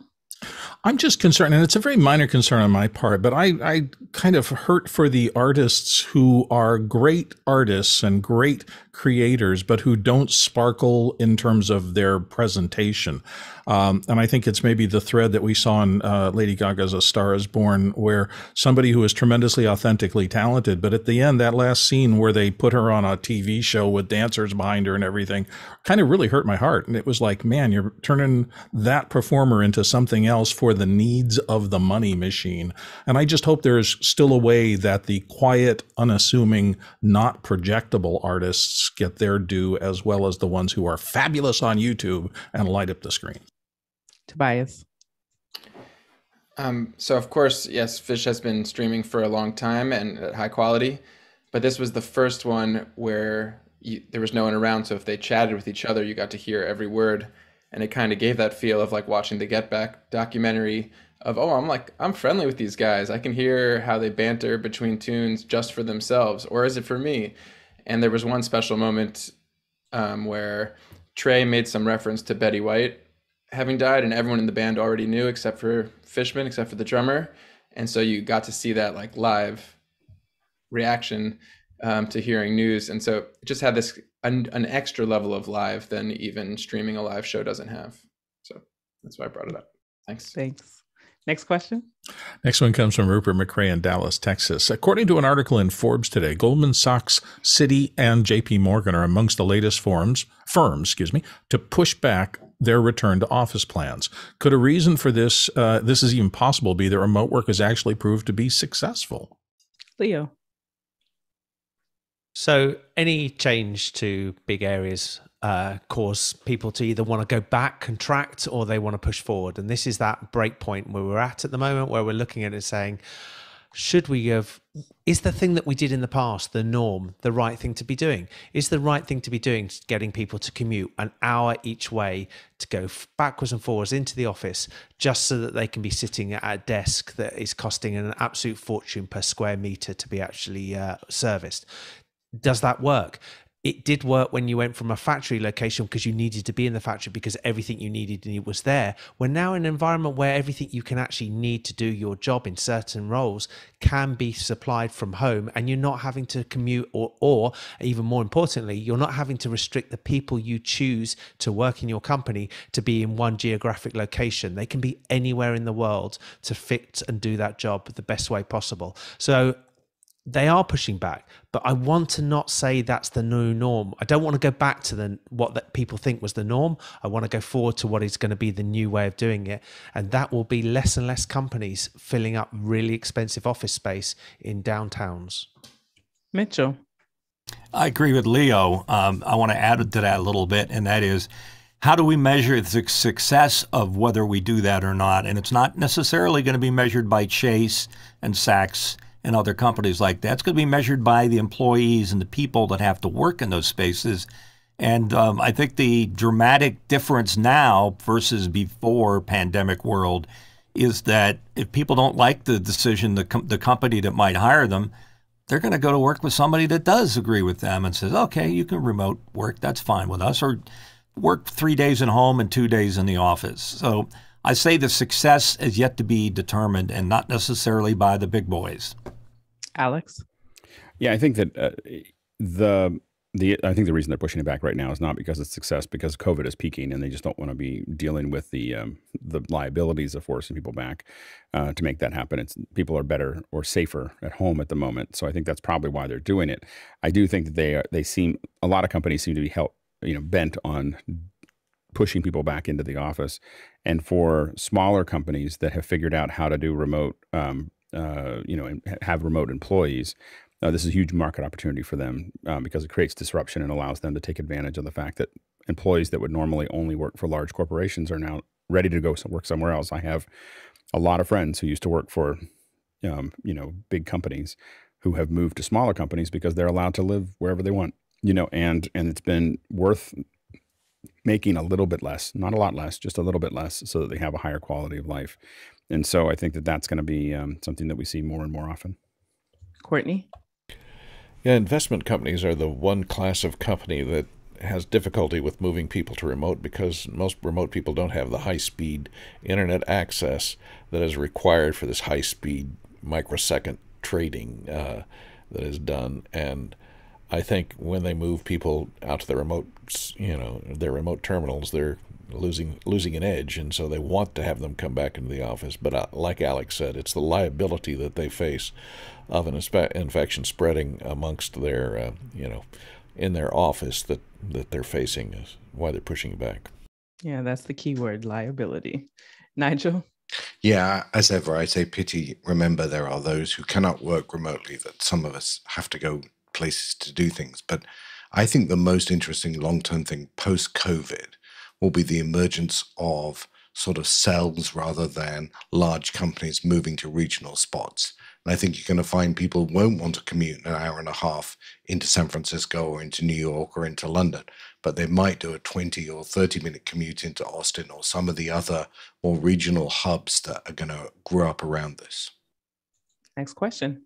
I'm just concerned, and it's a very minor concern on my part, but I, I kind of hurt for the artists who are great artists and great creators, but who don't sparkle in terms of their presentation. Um, and I think it's maybe the thread that we saw in uh, Lady Gaga's A Star is Born, where somebody who is tremendously authentically talented, but at the end, that last scene where they put her on a TV show with dancers behind her and everything kind of really hurt my heart. And it was like, man, you're turning that performer into something else for the needs of the money machine. And I just hope there's still a way that the quiet, unassuming, not projectable artists get their due as well as the ones who are fabulous on YouTube and light up the screen. Tobias. Um, so of course, yes, Phish has been streaming for a long time and at high quality, but this was the first one where you, there was no one around. So if they chatted with each other, you got to hear every word, and it kind of gave that feel of like watching the Get Back documentary. Of oh, I'm like I'm friendly with these guys. I can hear how they banter between tunes just for themselves, or is it for me? And there was one special moment um, where Trey made some reference to Betty White having died, and everyone in the band already knew except for Fishman, except for the drummer, and so you got to see that like live reaction um, to hearing news, and so it just had this an, an extra level of live than even streaming a live show doesn't have. So that's why I brought it up. Thanks. Thanks. Next question. Next one comes from Rupert McRae in Dallas, Texas. According to an article in Forbes today, Goldman Sachs, Citi, and JP Morgan are amongst the latest firms, firms, excuse me, to push back their return to office plans. Could a reason for this, uh, this is even possible, be that remote work has actually proved to be successful? Leo. So, any change to big areas uh, cause people to either want to go back, contract, or they want to push forward. And this is that break point where we're at at the moment, where we're looking at it saying, should we have is the thing that we did in the past the norm the right thing to be doing? Is the right thing to be doing getting people to commute an hour each way to go backwards and forwards into the office just so that they can be sitting at a desk that is costing an absolute fortune per square meter to be actually uh, serviced? Does that work it did work when you went from a factory location because you needed to be in the factory because everything you needed was there. We're now in an environment where everything you can actually need to do your job in certain roles can be supplied from home and you're not having to commute or, or even more importantly, you're not having to restrict the people you choose to work in your company to be in one geographic location. They can be anywhere in the world to fit and do that job the best way possible. So they are pushing back, but I want to not say that's the new norm. I don't want to go back to the what that people think was the norm. I want to go forward to what is going to be the new way of doing it, and that will be less and less companies filling up really expensive office space in downtowns. Mitchell, I agree with Leo. Um, I want to add to that a little bit, and that is. How do we measure the success of whether we do that or not? And it's not necessarily going to be measured by Chase and Sachs and other companies like that. It's going to be measured by the employees and the people that have to work in those spaces. And um, I think the dramatic difference now versus before pandemic world is that if people don't like the decision, the, com- the company that might hire them, they're going to go to work with somebody that does agree with them and says, okay, you can remote work. That's fine with us. Or work three days at home and two days in the office. So I say the success is yet to be determined and not necessarily by the big boys. Alex? Yeah, I think that uh, the the I think the reason they're pushing it back right now is not because it's success, because COVID is peaking, and they just don't want to be dealing with the um, the liabilities of forcing people back uh, to make that happen. It's people are better or safer at home at the moment, so I think that's probably why they're doing it. I do think that they are, they seem a lot of companies seem to be help you know bent on pushing people back into the office, and for smaller companies that have figured out how to do remote um, uh, you know, have remote employees, uh, this is a huge market opportunity for them um, because it creates disruption and allows them to take advantage of the fact that employees that would normally only work for large corporations are now ready to go work somewhere else. I have a lot of friends who used to work for, um, you know, big companies who have moved to smaller companies because they're allowed to live wherever they want, you know, and and it's been worth making a little bit less, not a lot less, just a little bit less, so that they have a higher quality of life. And so I think that that's going to be um, something that we see more and more often. Courtney? Yeah, investment companies are the one class of company that has difficulty with moving people to remote because most remote people don't have the high speed internet access that is required for this high speed microsecond trading uh, that is done. And I think when they move people out to the remote, you know, their remote terminals, they're losing losing an edge, and so they want to have them come back into the office. But uh, like Alex said, it's the liability that they face of an inspe- infection spreading amongst their, uh, you know, in their office that that they're facing is why they're pushing back. Yeah, that's the key word: liability. Nigel. Yeah, as ever, I say pity. Remember, there are those who cannot work remotely. That some of us have to go places to do things, but. I think the most interesting long term thing post COVID will be the emergence of sort of cells rather than large companies moving to regional spots. And I think you're going to find people won't want to commute an hour and a half into San Francisco or into New York or into London, but they might do a 20 or 30 minute commute into Austin or some of the other more regional hubs that are going to grow up around this. Next question.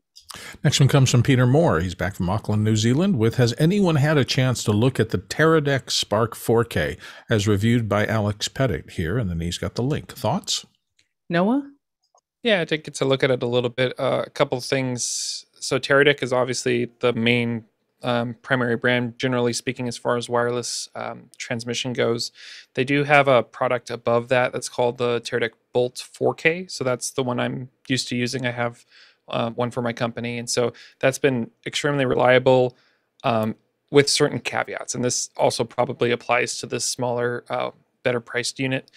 Next one comes from Peter Moore. He's back from Auckland, New Zealand, with Has anyone had a chance to look at the Teradek Spark 4K as reviewed by Alex Pettit here? And then he's got the link. Thoughts? Noah? Yeah, I did get to look at it a little bit. Uh, a couple things. So Teradek is obviously the main um, primary brand, generally speaking, as far as wireless um, transmission goes. They do have a product above that that's called the Teradek Bolt 4K. So that's the one I'm used to using. I have uh, one for my company, and so that's been extremely reliable um, with certain caveats. And this also probably applies to this smaller, uh, better priced unit.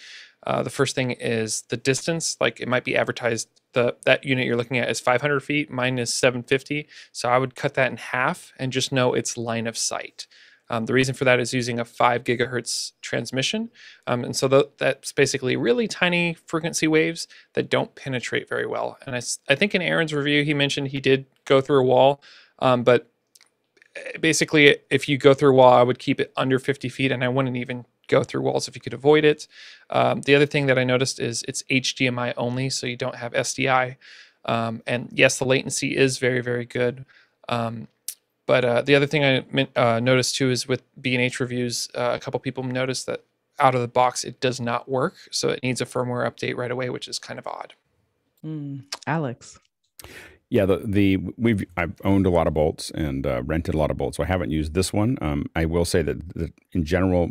Uh, the first thing is the distance. Like it might be advertised the that unit you're looking at is 500 feet, mine is 750. So I would cut that in half and just know it's line of sight. Um, the reason for that is using a 5 gigahertz transmission. Um, and so the, that's basically really tiny frequency waves that don't penetrate very well. And I, I think in Aaron's review, he mentioned he did go through a wall, um, but eh, basically, if you go through a wall, I would keep it under 50 feet and I wouldn't even go through walls if you could avoid it. Um, the other thing that I noticed is it's HDMI only, so you don't have SDI. Um, and yes, the latency is very, very good. Um, but uh, the other thing I uh, noticed too is with B&H reviews, uh, a couple people noticed that out of the box it does not work, so it needs a firmware update right away, which is kind of odd. Mm, Alex. Yeah, the the we've I've owned a lot of bolts and uh, rented a lot of bolts, so I haven't used this one. Um, I will say that, that in general,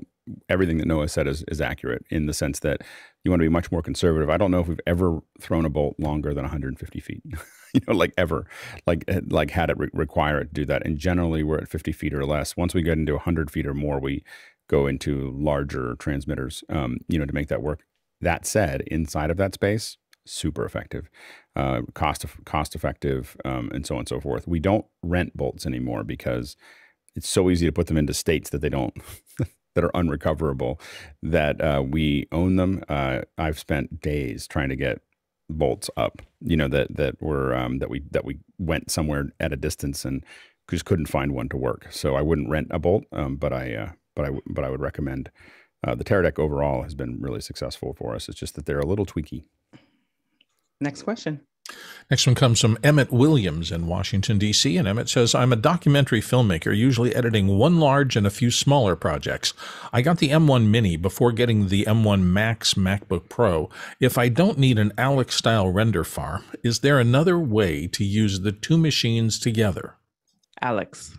everything that Noah said is, is accurate in the sense that you want to be much more conservative. I don't know if we've ever thrown a bolt longer than 150 feet, you know, like ever, like eh, like had it re- require it to do that. And generally, we're at 50 feet or less. Once we get into 100 feet or more, we go into larger transmitters, um, you know, to make that work. That said, inside of that space, super effective, uh, cost cost effective, um, and so on and so forth. We don't rent bolts anymore because it's so easy to put them into states that they don't that are unrecoverable that uh, we own them. Uh, I've spent days trying to get bolts up, you know, that that were um, that we that we went somewhere at a distance and just couldn't find one to work. So I wouldn't rent a bolt, um, but I uh, but I but I would recommend. Uh, the Teradek overall has been really successful for us. It's just that they're a little tweaky. Next question. Next one comes from Emmett Williams in Washington, D.C. And Emmett says, I'm a documentary filmmaker, usually editing one large and a few smaller projects. I got the M1 Mini before getting the M1 Max MacBook Pro. If I don't need an Alex style render farm, is there another way to use the two machines together? Alex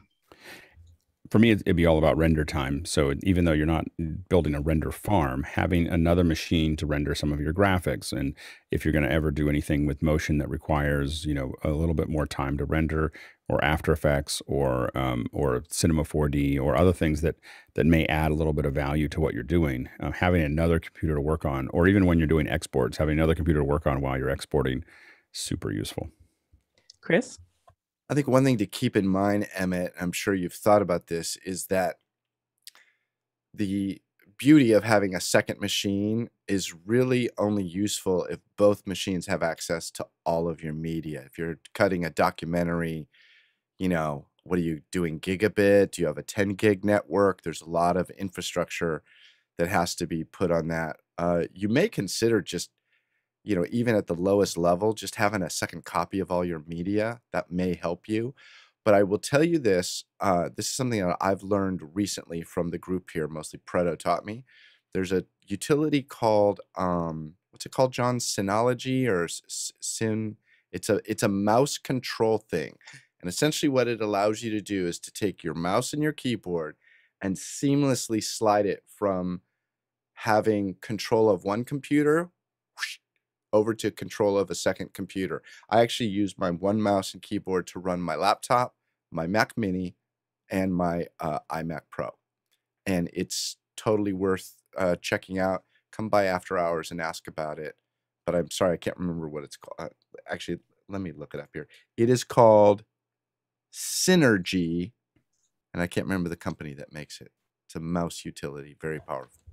for me, it'd be all about render time. So even though you're not building a render farm, having another machine to render some of your graphics, and if you're going to ever do anything with motion that requires, you know, a little bit more time to render, or After Effects, or um, or Cinema 4D, or other things that that may add a little bit of value to what you're doing, uh, having another computer to work on, or even when you're doing exports, having another computer to work on while you're exporting, super useful. Chris. I think one thing to keep in mind, Emmett, I'm sure you've thought about this, is that the beauty of having a second machine is really only useful if both machines have access to all of your media. If you're cutting a documentary, you know, what are you doing gigabit? Do you have a 10 gig network? There's a lot of infrastructure that has to be put on that. Uh, you may consider just you know, even at the lowest level, just having a second copy of all your media that may help you. But I will tell you this uh, this is something that I've learned recently from the group here, mostly Proto taught me. There's a utility called, um, what's it called, John? Synology or Syn? It's a, it's a mouse control thing. And essentially, what it allows you to do is to take your mouse and your keyboard and seamlessly slide it from having control of one computer over to control of a second computer. I actually use my one mouse and keyboard to run my laptop, my Mac Mini, and my uh, iMac Pro. And it's totally worth uh, checking out. Come by after hours and ask about it. But I'm sorry, I can't remember what it's called. Uh, actually, let me look it up here. It is called Synergy, and I can't remember the company that makes it. It's a mouse utility, very powerful.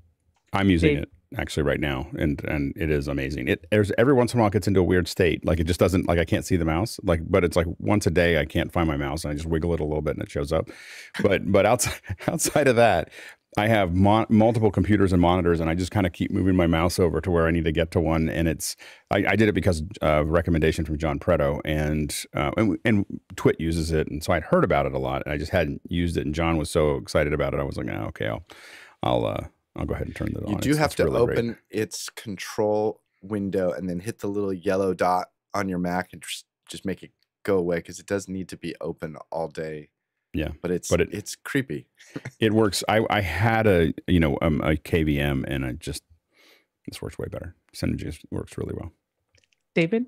I'm using it actually right now, and and it is amazing. It there's every once in a while it gets into a weird state, like it just doesn't like I can't see the mouse, like but it's like once a day I can't find my mouse, and I just wiggle it a little bit and it shows up. But but outside outside of that, I have mon- multiple computers and monitors, and I just kind of keep moving my mouse over to where I need to get to one. And it's I, I did it because of recommendation from John Preto, and, uh, and and TWiT uses it, and so I'd heard about it a lot, and I just hadn't used it. And John was so excited about it, I was like, oh, okay, I'll I'll uh, I'll go ahead and turn it on. You do It's- have to really great. open its control window and then hit the little yellow dot on your Mac and just just make it go away because it does need to be open all day. Yeah, but it's but it- it's creepy. it works. I, I had a you know um, a KVM and I just this works way better. Synergy works really well. David?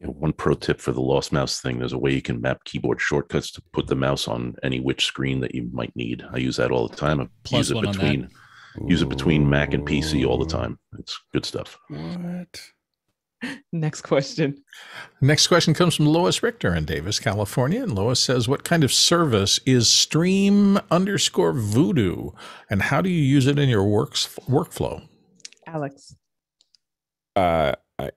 You know, one pro tip for the lost mouse thing: there's a way you can map keyboard shortcuts to put the mouse on any which screen that you might need. I use that all the time. I Plus use it one on between use it between Mac and PC all the time. It's good stuff. What? Next question. Next question comes from Lois Richter in Davis, California. And Lois says, What kind of service is stream underscore voodoo? And how do you use it in your works workflow? Alex. Uh, I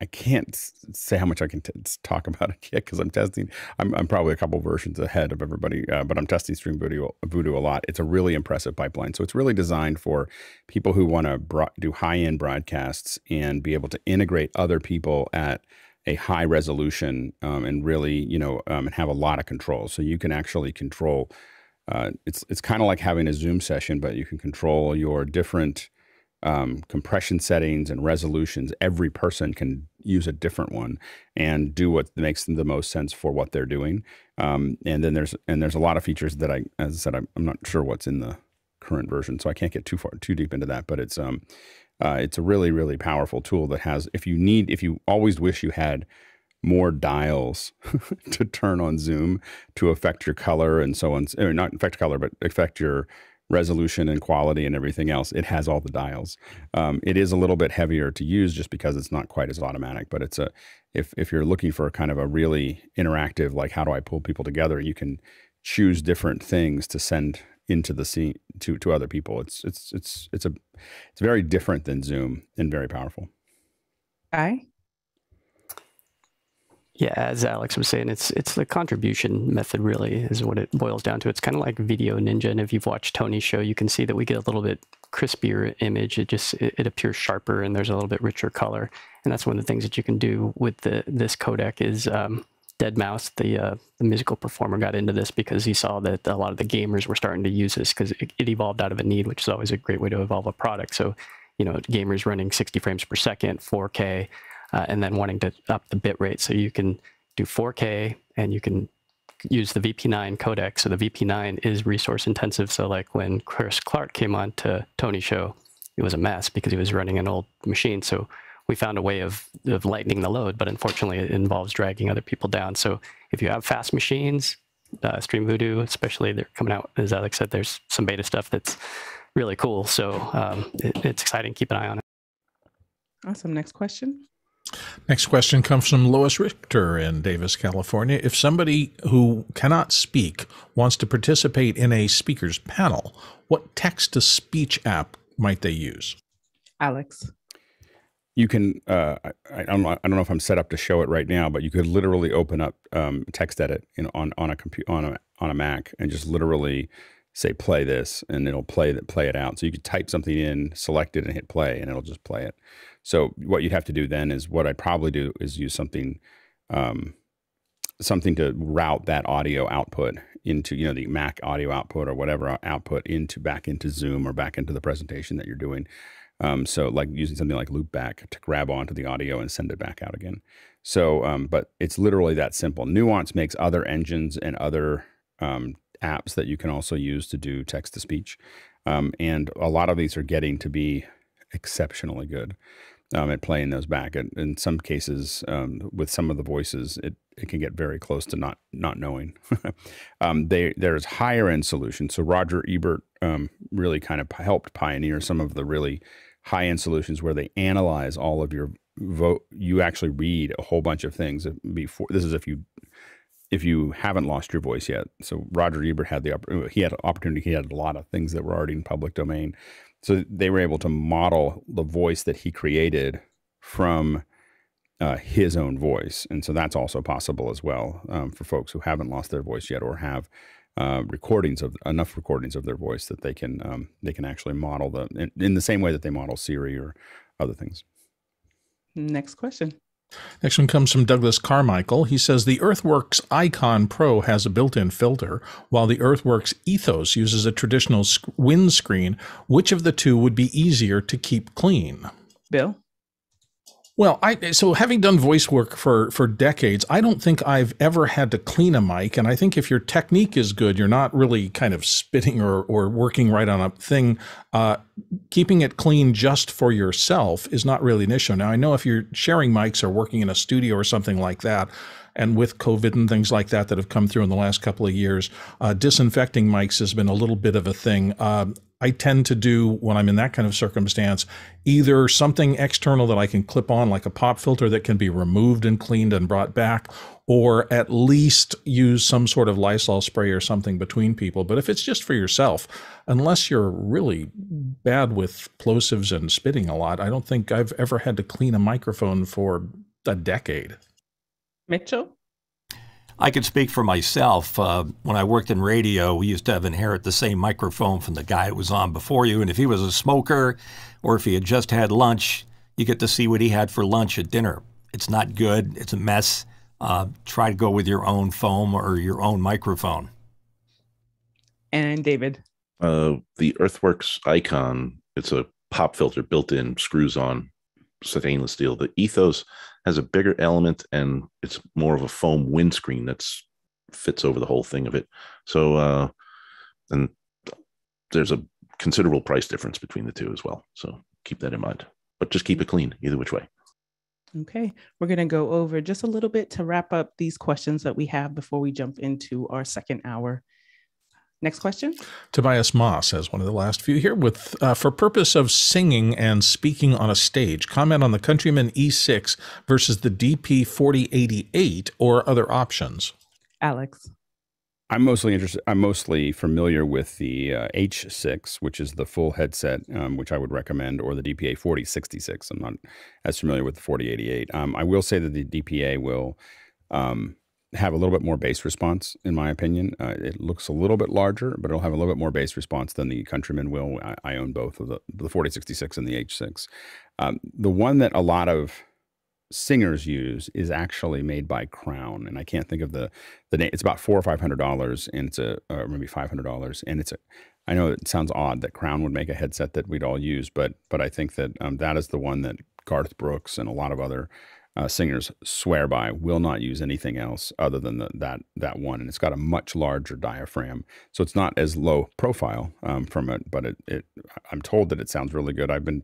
I can't say how much I can talk about it yet because I'm testing. I'm, I'm probably a couple versions ahead of everybody, uh, but I'm testing Stream Voodoo, Voodoo a lot. It's a really impressive pipeline. So it's really designed for people who want to do high end broadcasts and be able to integrate other people at a high resolution um, and really, you know, um, and have a lot of control. So you can actually control. Uh, it's it's kind of like having a Zoom session, but you can control your different um, compression settings and resolutions. Every person can use a different one and do what makes the most sense for what they're doing. Um, and then there's and there's a lot of features that I, as I said, I'm, I'm not sure what's in the current version, so I can't get too far too deep into that. But it's um, uh, it's a really really powerful tool that has if you need if you always wish you had more dials to turn on Zoom to affect your color and so on. Or not affect color, but affect your resolution and quality and everything else. It has all the dials. Um, it is a little bit heavier to use just because it's not quite as automatic. But it's a if if you're looking for kind of a really interactive, like how do I pull people together, you can choose different things to send into the scene to to other people. It's it's it's it's a it's very different than Zoom and very powerful. I Yeah, as Alex was saying, it's it's the contribution method really is what it boils down to. It's kind of like Video Ninja, and if you've watched Tony's show, you can see that we get a little bit crispier image. It just it, it appears sharper, and there's a little bit richer color. And that's one of the things that you can do with the this codec is um, deadmau5, the uh, the musical performer, got into this because he saw that a lot of the gamers were starting to use this because it, it evolved out of a need, which is always a great way to evolve a product. So, you know, gamers running 60 frames per second, 4K, uh, and then wanting to up the bit rate so you can do 4K and you can use the VP9 codec. So the VP9 is resource intensive. So like when Chris Clark came on to Tony's show, it was a mess because he was running an old machine. So we found a way of, of lightening the load, but unfortunately it involves dragging other people down. So if you have fast machines, uh, Stream Voodoo, especially they're coming out, as Alex said, there's some beta stuff that's really cool. So um, it, it's exciting. Keep an eye on it. Awesome. Next question. Next question comes from Lois Richter in Davis, California. If somebody who cannot speak wants to participate in a speakers panel, what text to speech app might they use? Alex. you can uh, I, I don't know, I don't know if I'm set up to show it right now, but you could literally open up um, text edit in, on on a computer on a on a Mac and just literally say play this and it'll play that play it out. So you could type something in, select it, and hit play, and it'll just play it. So what you'd have to do then is what I'd probably do is use something um, something to route that audio output into you know the Mac audio output or whatever output into back into Zoom or back into the presentation that you're doing. Um, so like using something like loopback to grab onto the audio and send it back out again. So, um, but it's literally that simple. Nuance makes other engines and other um, apps that you can also use to do text to speech, um, and a lot of these are getting to be exceptionally good um, at playing those back. And in some cases, um, with some of the voices, it, it can get very close to not not knowing. um, they, there's higher end solutions. So Roger Ebert um, really kind of helped pioneer some of the really high end solutions where they analyze all of your vote. You actually read a whole bunch of things before. This is if you if you haven't lost your voice yet. So Roger Ebert had the he had opportunity. He had a lot of things that were already in public domain. So they were able to model the voice that he created from uh, his own voice, and so that's also possible as well um, for folks who haven't lost their voice yet or have uh, recordings of enough recordings of their voice that they can um, they can actually model the in, in the same way that they model Siri or other things. Next question. Next one comes from Douglas Carmichael. He says the Earthworks Icon Pro has a built in filter, while the Earthworks Ethos uses a traditional windscreen. Which of the two would be easier to keep clean? Bill? Well, I so having done voice work for for decades, I don't think I've ever had to clean a mic. And I think if your technique is good, you're not really kind of spitting or or working right on a thing. Uh, keeping it clean just for yourself is not really an issue. Now, I know if you're sharing mics or working in a studio or something like that, and with COVID and things like that that have come through in the last couple of years, uh, disinfecting mics has been a little bit of a thing. Uh, I tend to do when I'm in that kind of circumstance, either something external that I can clip on, like a pop filter that can be removed and cleaned and brought back, or at least use some sort of Lysol spray or something between people. But if it's just for yourself, unless you're really bad with plosives and spitting a lot, I don't think I've ever had to clean a microphone for a decade. Mitchell? I can speak for myself. Uh, when I worked in radio, we used to have inherit the same microphone from the guy who was on before you. And if he was a smoker or if he had just had lunch, you get to see what he had for lunch at dinner. It's not good, it's a mess. Uh, try to go with your own foam or your own microphone. And David? Uh, the Earthworks Icon, it's a pop filter built in, screws on stainless steel. The Ethos has a bigger element and it's more of a foam windscreen that's fits over the whole thing of it. So, uh, and there's a considerable price difference between the two as well. So keep that in mind, but just keep it clean either which way. Okay, we're going to go over just a little bit to wrap up these questions that we have before we jump into our second hour Next question. Tobias Moss has one of the last few here. With uh, for purpose of singing and speaking on a stage, comment on the Countryman E6 versus the DPA 4088 or other options. Alex. I'm mostly interested. I'm mostly familiar with the uh, H6, which is the full headset, um, which I would recommend, or the DPA 4066. I'm not as familiar with the 4088. Um, I will say that the DPA will um, have a little bit more bass response, in my opinion. Uh, it looks a little bit larger, but it'll have a little bit more bass response than the Countryman will. I, I own both of the, the 4066 and the H6. Um, the one that a lot of singers use is actually made by Crown, and I can't think of the the name. It's about four or five hundred dollars, and it's a or maybe five hundred dollars, and it's a. I know it sounds odd that Crown would make a headset that we'd all use, but but I think that um, that is the one that Garth Brooks and a lot of other uh, singers swear by will not use anything else other than the, that that one, and it's got a much larger diaphragm, so it's not as low profile um, from it. But it, it, I'm told that it sounds really good. I've been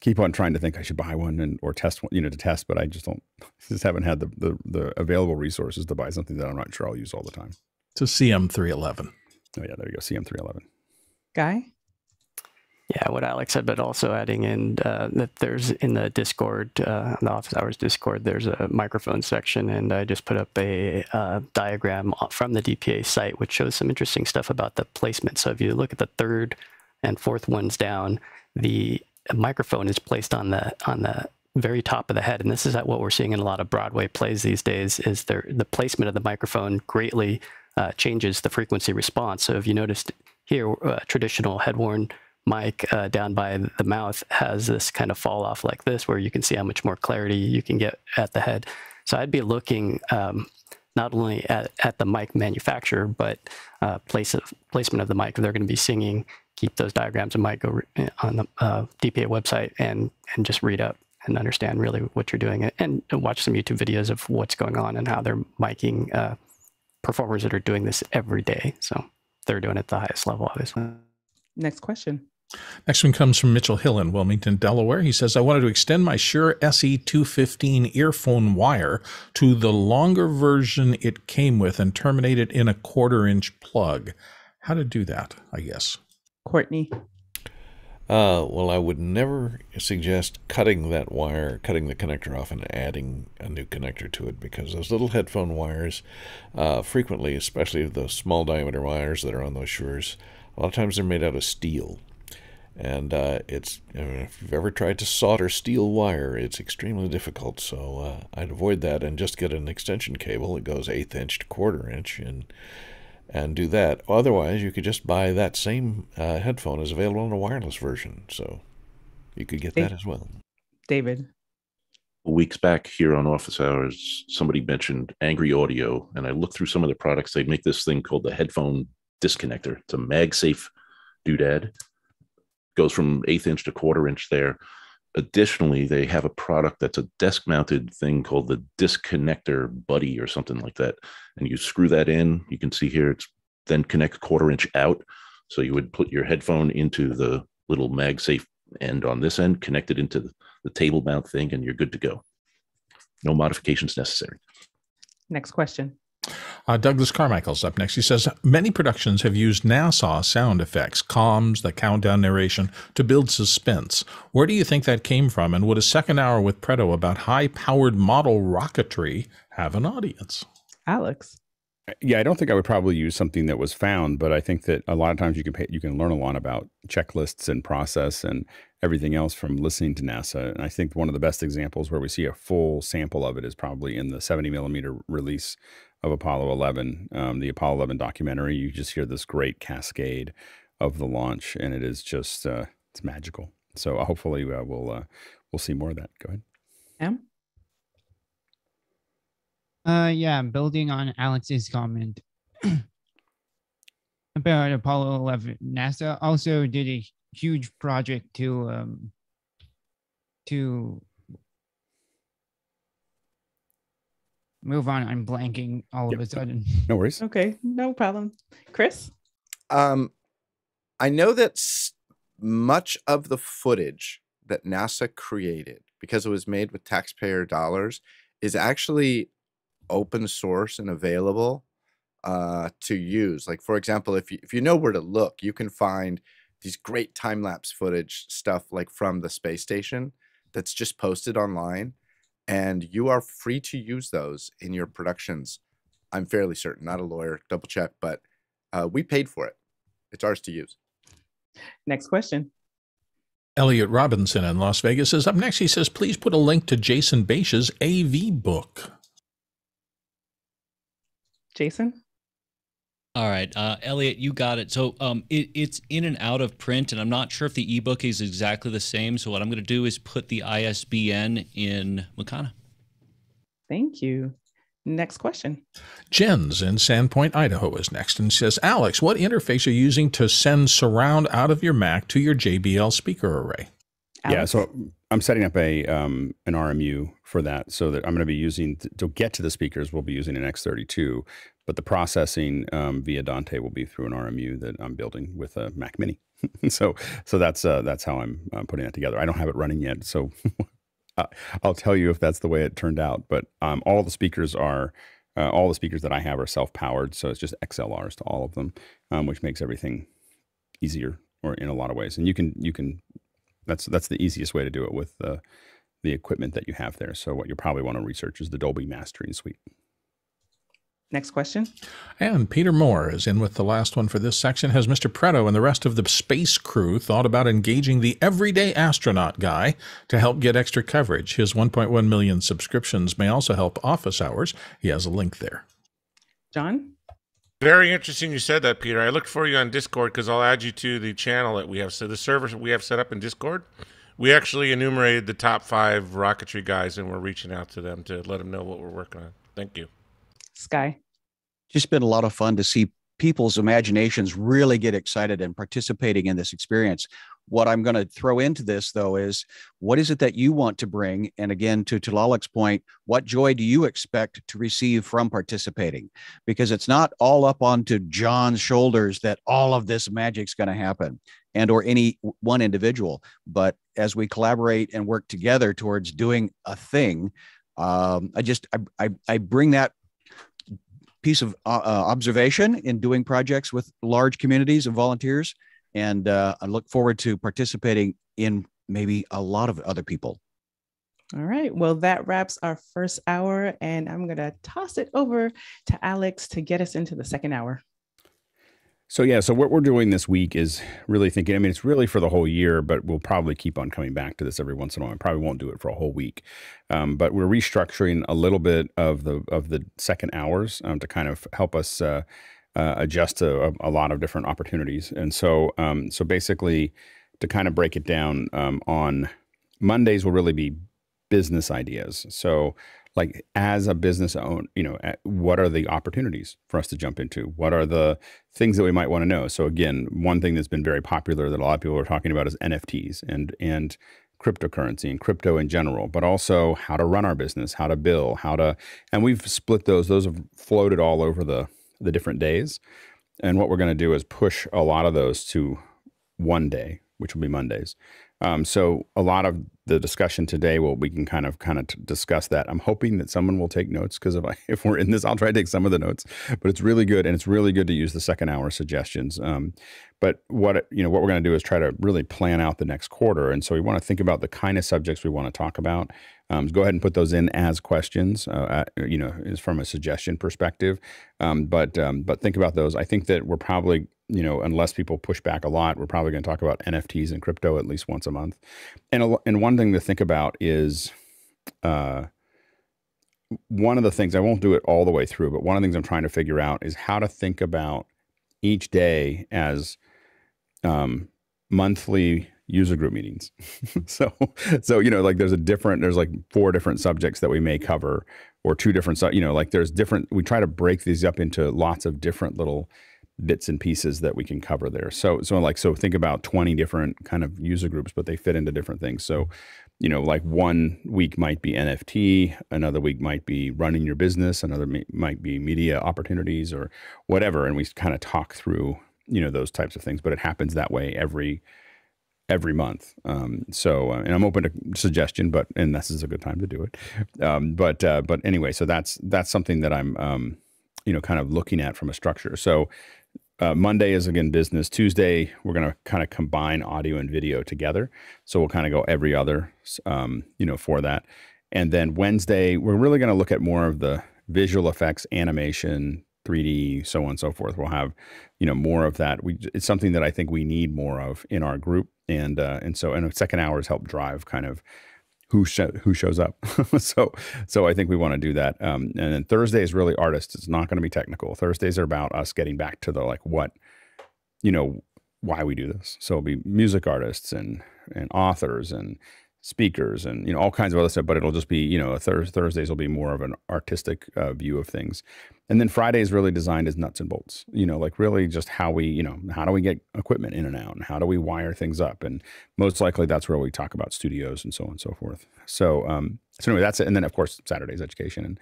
keep on trying to think I should buy one and or test one, you know, to test, but I just don't, just haven't had the the, the available resources to buy something that I'm not sure I'll use all the time. It's a CM311. Oh yeah, there you go, CM311. Guy. Yeah, what Alex said, but also adding in uh, that there's in the Discord, uh, the Office Hours Discord, there's a microphone section, and I just put up a uh, diagram from the DPA site, which shows some interesting stuff about the placement. So if you look at the third and fourth ones down, the microphone is placed on the on the very top of the head, and this is what we're seeing in a lot of Broadway plays these days. Is there the placement of the microphone greatly uh, changes the frequency response. So if you noticed here, uh, traditional head worn mic uh, down by the mouth has this kind of fall off like this, where you can see how much more clarity you can get at the head. So I'd be looking um, not only at, at the mic manufacturer, but uh, place of, placement of the mic. If they're going to be singing, keep those diagrams of mic on the uh, DPA website and, and just read up and understand really what you're doing and, and watch some YouTube videos of what's going on and how they're miking uh, performers that are doing this every day. So they're doing it at the highest level, obviously. Next question. Next one comes from Mitchell Hill in Wilmington, Delaware. He says, I wanted to extend my Shure SE215 earphone wire to the longer version it came with and terminate it in a quarter inch plug. How to do that, I guess. Courtney. Uh, well, I would never suggest cutting that wire, cutting the connector off, and adding a new connector to it because those little headphone wires, uh, frequently, especially the small diameter wires that are on those Shures, a lot of times they're made out of steel and uh, it's you know, if you've ever tried to solder steel wire, it's extremely difficult. So uh, I'd avoid that and just get an extension cable that goes eighth inch to quarter inch, and and do that. Otherwise, you could just buy that same uh, headphone is available in a wireless version, so you could get that as well. David. Weeks back here on Office Hours, somebody mentioned Angry Audio, and I looked through some of the products. They make this thing called the headphone disconnector. It's a MagSafe doodad. Goes from eighth inch to quarter inch there. Additionally, they have a product that's a desk mounted thing called the Disconnector Buddy or something like that. And you screw that in. You can see here it's then connect quarter inch out. So you would put your headphone into the little MagSafe end on this end, connect it into the, the table mount thing, and you're good to go. No modifications necessary. Next question. Uh, Douglas Carmichael's up next. He says many productions have used NASA sound effects, comms, the countdown narration to build suspense. Where do you think that came from? And would a second hour with Preto about high-powered model rocketry have an audience? Alex. Yeah, I don't think I would probably use something that was found, but I think that a lot of times you can pay, you can learn a lot about checklists and process and everything else from listening to NASA. And I think one of the best examples where we see a full sample of it is probably in the 70 millimeter release of Apollo 11, um, the Apollo 11 documentary. You just hear this great cascade of the launch, and it is just uh, it's magical. So uh, hopefully uh, we'll uh, we'll see more of that. Go ahead. Em? Uh, yeah, building on Alex's comment about Apollo 11, NASA also did a huge project to um to move on. I'm blanking all of a sudden. No worries. Okay, no problem. Chris? Um, I know that much of the footage that NASA created, because it was made with taxpayer dollars, is actually open source and available uh, to use. Like, for example, if you, if you know where to look, you can find these great time lapse footage stuff like from the space station that's just posted online. And you are free to use those in your productions. I'm fairly certain, not a lawyer, double check, but uh, we paid for it. It's ours to use. Next question. Elliot Robinson in Las Vegas is up next. He says, please put a link to Jason Baish's AV book. Jason? All right, uh, Elliot, you got it. So um, it, it's in and out of print, and I'm not sure if the ebook is exactly the same. So what I'm going to do is put the ISBN in Mukana. Thank you. Next question. Jens in Sandpoint, Idaho is next and says, Alex, what interface are you using to send surround out of your Mac to your JBL speaker array? Yeah, so I'm setting up a um, an RMU for that, so that I'm going to be using to, to get to the speakers. We'll be using an X32, but the processing um, via Dante will be through an RMU that I'm building with a Mac Mini. so so that's uh, that's how I'm uh, putting that together. I don't have it running yet, so I'll tell you if that's the way it turned out. But um, all the speakers are. Uh, all the speakers that I have are self-powered, so it's just XLRs to all of them, um, which makes everything easier, or in a lot of ways. And you can you can that's that's the easiest way to do it with the the equipment that you have there. So what you probably want to research is the Dolby Mastering Suite. Next question. And Peter Moore is in with the last one for this section. Has Mr. Preto and the rest of the space crew thought about engaging the everyday astronaut guy to help get extra coverage? His 1.1 million subscriptions may also help office hours. He has a link there. John? Very interesting you said that, Peter. I looked for you on Discord because I'll add you to the channel that we have. So the server we have set up in Discord, we actually enumerated the top five rocketry guys, and we're reaching out to them to let them know what we're working on. Thank you. Sky. Just been a lot of fun to see people's imaginations really get excited and participating in this experience. What I'm going to throw into this, though, is what is it that you want to bring? And again, to Talalek's point, what joy do you expect to receive from participating? Because it's not all up onto John's shoulders that all of this magic's going to happen and or any one individual. But as we collaborate and work together towards doing a thing, um, I just I, I, I bring that piece of uh, observation in doing projects with large communities of volunteers and uh, I look forward to participating in maybe a lot of other people. All right. Well, that wraps our first hour, and I'm going to toss it over to Alex to get us into the second hour. So yeah, so what we're doing this week is really thinking. I mean, it's really for the whole year, but we'll probably keep on coming back to this every once in a while. I probably won't do it for a whole week, um, but we're restructuring a little bit of the of the second hours um, to kind of help us. Uh, uh, adjust to a, a, lot of different opportunities. And so, um, so basically, to kind of break it down, um, on Mondays will really be business ideas. So, like as a business owner, you know, what are the opportunities for us to jump into? What are the things that we might want to know? So again, one thing that's been very popular that a lot of people are talking about is NFTs and and cryptocurrency and crypto in general, but also how to run our business, how to bill, how to, and we've split those. Those have floated all over the the different days. And what we're going to do is push a lot of those to one day, which will be Mondays. Um, so a lot of the discussion today will we can kind of kind of discuss that. I'm hoping that someone will take notes because if I if we're in this, I'll try to take some of the notes. But it's really good, and it's really good to use the second hour suggestions. Um, but what you know what we're going to do is try to really plan out the next quarter, and so we want to think about the kind of subjects we want to talk about. Um, go ahead and put those in as questions. Uh, you know, is from a suggestion perspective. Um, but um, but think about those. I think that we're probably you know, unless people push back a lot, we're probably going to talk about NFTs and crypto at least once a month. And a, and one thing to think about is, uh, one of the things I won't do it all the way through, but one of the things I'm trying to figure out is how to think about each day as um, monthly user group meetings. so, so you know, like there's a different, there's like four different subjects that we may cover, or two different, you know, like there's different. We try to break these up into lots of different little bits and pieces that we can cover there. So so like so think about 20 different kind of user groups but they fit into different things. So you know like one week might be NFT, another week might be running your business, another might be media opportunities or whatever and we kind of talk through you know those types of things but it happens that way every every month. Um, so, uh, and I'm open to suggestion, but and this is a good time to do it. Um, but uh, but anyway, so that's that's something that I'm um, you know kind of looking at from a structure. So uh, Monday is again business. Tuesday, we're going to kind of combine audio and video together. So we'll kind of go every other, um, you know, for that. And then Wednesday, we're really going to look at more of the visual effects, animation, 3D, so on and so forth. We'll have, you know, more of that. We it's something that I think we need more of in our group, and uh, and so and second hours help drive kind of who sh- who shows up. so so I think we want to do that. Um, and then Thursday is really artists. It's not going to be technical. Thursdays are about us getting back to the like what you know why we do this. So it'll be music artists and and authors and speakers and you know all kinds of other stuff but it'll just be you know thurs- thursdays will be more of an artistic uh, view of things and then friday is really designed as nuts and bolts you know like really just how we you know how do we get equipment in and out and how do we wire things up and most likely that's where we talk about studios and so on and so forth so um so anyway that's it and then of course saturday's education and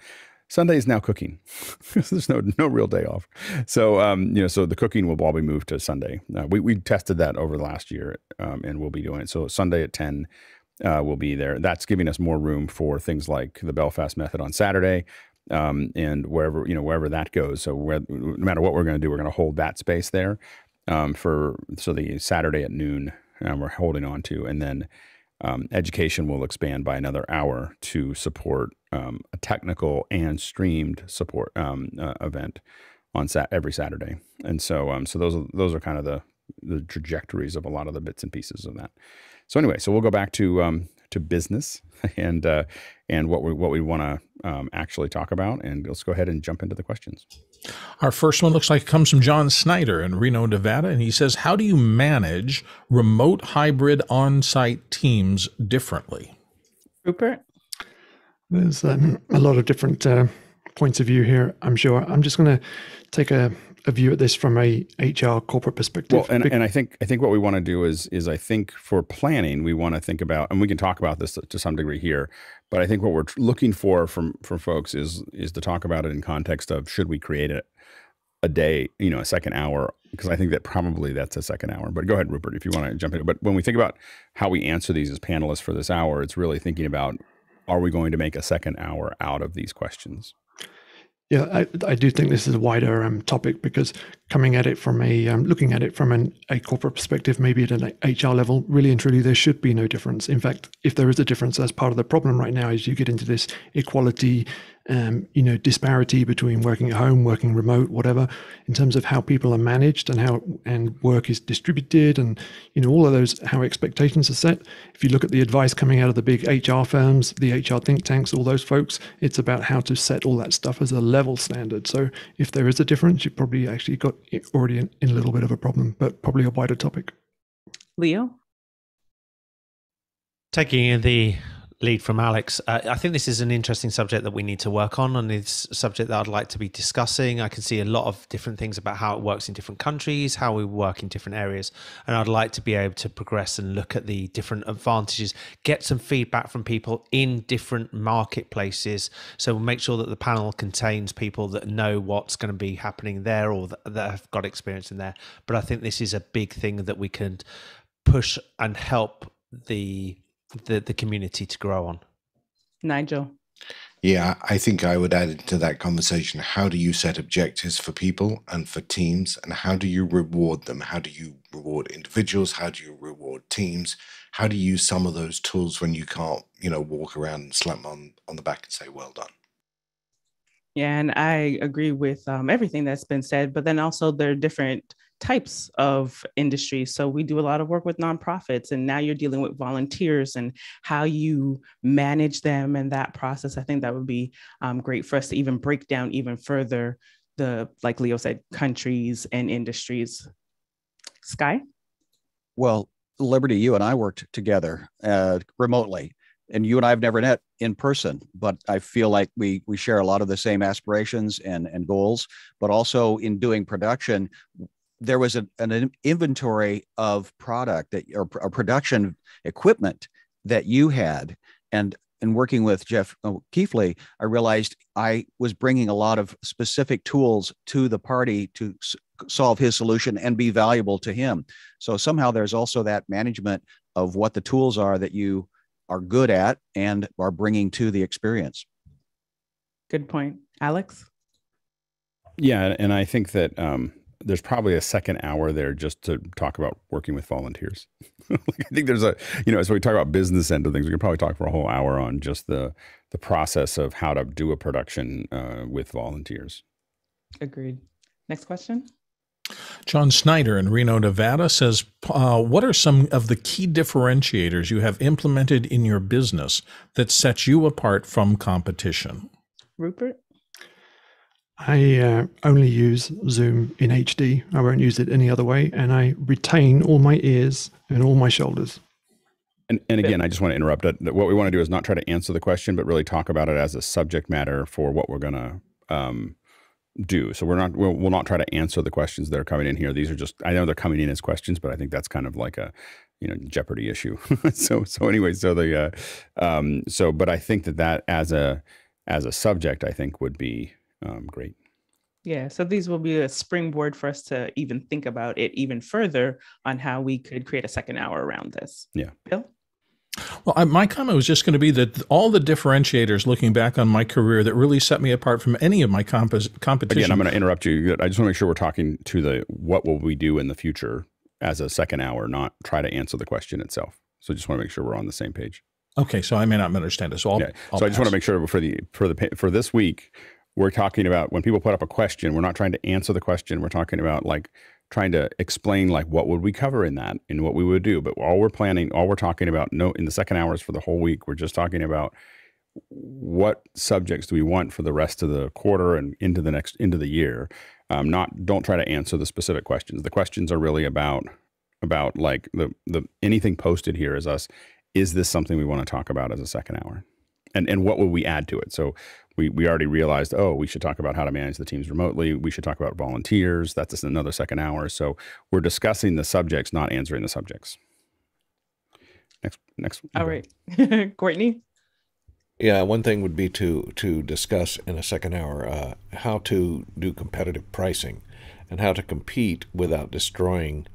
Sunday is now cooking. There's no no real day off. So um, you know, so the cooking will all be moved to Sunday. Uh, we we tested that over the last year, um, and we'll be doing it. So Sunday at ten, uh, will be there. That's giving us more room for things like the Belfast method on Saturday, um, and wherever you know wherever that goes. So where, no matter what we're going to do, we're going to hold that space there um, for so the Saturday at noon um, we're holding on to, and then um, education will expand by another hour to support um, a technical and streamed support um, uh, event on sat- every Saturday. And so so those are, those are kind of the the trajectories of a lot of the bits and pieces of that. So anyway, so we'll go back to um, to business and uh, and what we what we want to um, actually talk about, and let's go ahead and jump into the questions. Our first one looks like it comes from John Snyder in Reno, Nevada, and he says, "How do you manage remote hybrid on-site teams differently?" Rupert, there's um, a lot of different uh, points of view here. I'm sure. I'm just going to take a a view at this from a HR corporate perspective. Well, and, and I think I think what we want to do is is I think for planning we want to think about, and we can talk about this to some degree here, but I think what we're looking for from from folks is is to talk about it in context of should we create it a day, you know, a second hour, because I think that probably that's a second hour. But go ahead, Rupert, if you want to jump in. But when we think about how we answer these as panelists for this hour, it's really thinking about are we going to make a second hour out of these questions? Yeah, I, I do think this is a wider um, topic because coming at it from a um, looking at it from an, a corporate perspective, maybe at an HR level, really and truly, there should be no difference. In fact, if there is a difference, that's part of the problem right now. Is you get into this equality um, you know, disparity between working at home, working remote, whatever, in terms of how people are managed and how and work is distributed, and you know, all of those how expectations are set. If you look at the advice coming out of the big HR firms, the HR think tanks, all those folks, it's about how to set all that stuff as a level standard. So if there is a difference, you've probably actually got already in, in a little bit of a problem, but probably a wider topic. Leo? Taking the lead from Alex, uh, I think this is an interesting subject that we need to work on, and it's subject that I'd like to be discussing. I can see a lot of different things about how it works in different countries, how we work in different areas, and I'd like to be able to progress and look at the different advantages, get some feedback from people in different marketplaces. So we'll make sure that the panel contains people that know what's going to be happening there or that, that have got experience in there. But I think this is a big thing that we can push and help the the the community to grow on. Nigel. Yeah, I think I would add to that conversation how do you set objectives for people and for teams, and how do you reward them? How do you reward individuals? How do you reward teams? How do you use some of those tools when you can't, you know, walk around and slap them on, on the back and say, well done? Yeah, and I agree with um, everything that's been said, but then also there are different types of industries. So we do a lot of work with nonprofits, and now you're dealing with volunteers and how you manage them and that process. I think that would be um, great for us to even break down even further the, like Leo said, countries and industries. Sky? Well, Liberty, you and I worked together uh, remotely and you and I have never met in person, but I feel like we we share a lot of the same aspirations and and goals. But also in doing production, there was a, an inventory of product that or, or production equipment that you had, and in working with Geoff uh, Keighley, I realized I was bringing a lot of specific tools to the party to s- solve his solution and be valuable to him. So somehow there's also that management of what the tools are that you are good at and are bringing to the experience. Good point. Alex? Yeah, and I think that um, there's probably a second hour there just to talk about working with volunteers. like I think there's a, you know, as we talk about business end of things, we can probably talk for a whole hour on just the the process of how to do a production uh, with volunteers. Agreed. Next question. John Snyder in Reno, Nevada says, uh, What are some of the key differentiators you have implemented in your business that sets you apart from competition? Rupert? I uh, only use Zoom in HD. I won't use it any other way. And I retain all my ears and all my shoulders. And, and again, I just want to interrupt. What we want to do is not try to answer the question, but really talk about it as a subject matter for what we're going to um, do. So we're not we'll, we'll not try to answer the questions that are coming in here. These are just I know they're coming in as questions, but I think that's kind of like a you know Jeopardy issue. so so anyway, so the uh, um, so but I think that that as a as a subject, I think would be um, great. Yeah, so these will be a springboard for us to even think about it even further on how we could create a second hour around this. Yeah. Bill? Well, I, my comment was just going to be that all the differentiators, looking back on my career, that really set me apart from any of my compos- competition. Again, I'm going to interrupt you. I just want to make sure we're talking to the what will we do in the future as a second hour, not try to answer the question itself. So just want to make sure we're on the same page. Okay, so I may not understand this. So, I'll, yeah. I'll so I just want to make sure for the for the for this week, we're talking about when people put up a question, we're not trying to answer the question. We're talking about like trying to explain like what would we cover in that and what we would do. But all we're planning, all we're talking about, no, in the second hours for the whole week, we're just talking about what subjects do we want for the rest of the quarter and into the next into the year. Um, not don't try to answer the specific questions. The questions are really about about like the the anything posted here is us. Is this something we want to talk about as a second hour? And and what will we add to it? So we, we already realized, oh, we should talk about how to manage the teams remotely. We should talk about volunteers. That's just another second hour. So we're discussing the subjects, not answering the subjects. Next, next. All right, Courtney. Yeah, one thing would be to to discuss in a second hour uh, how to do competitive pricing and how to compete without destroying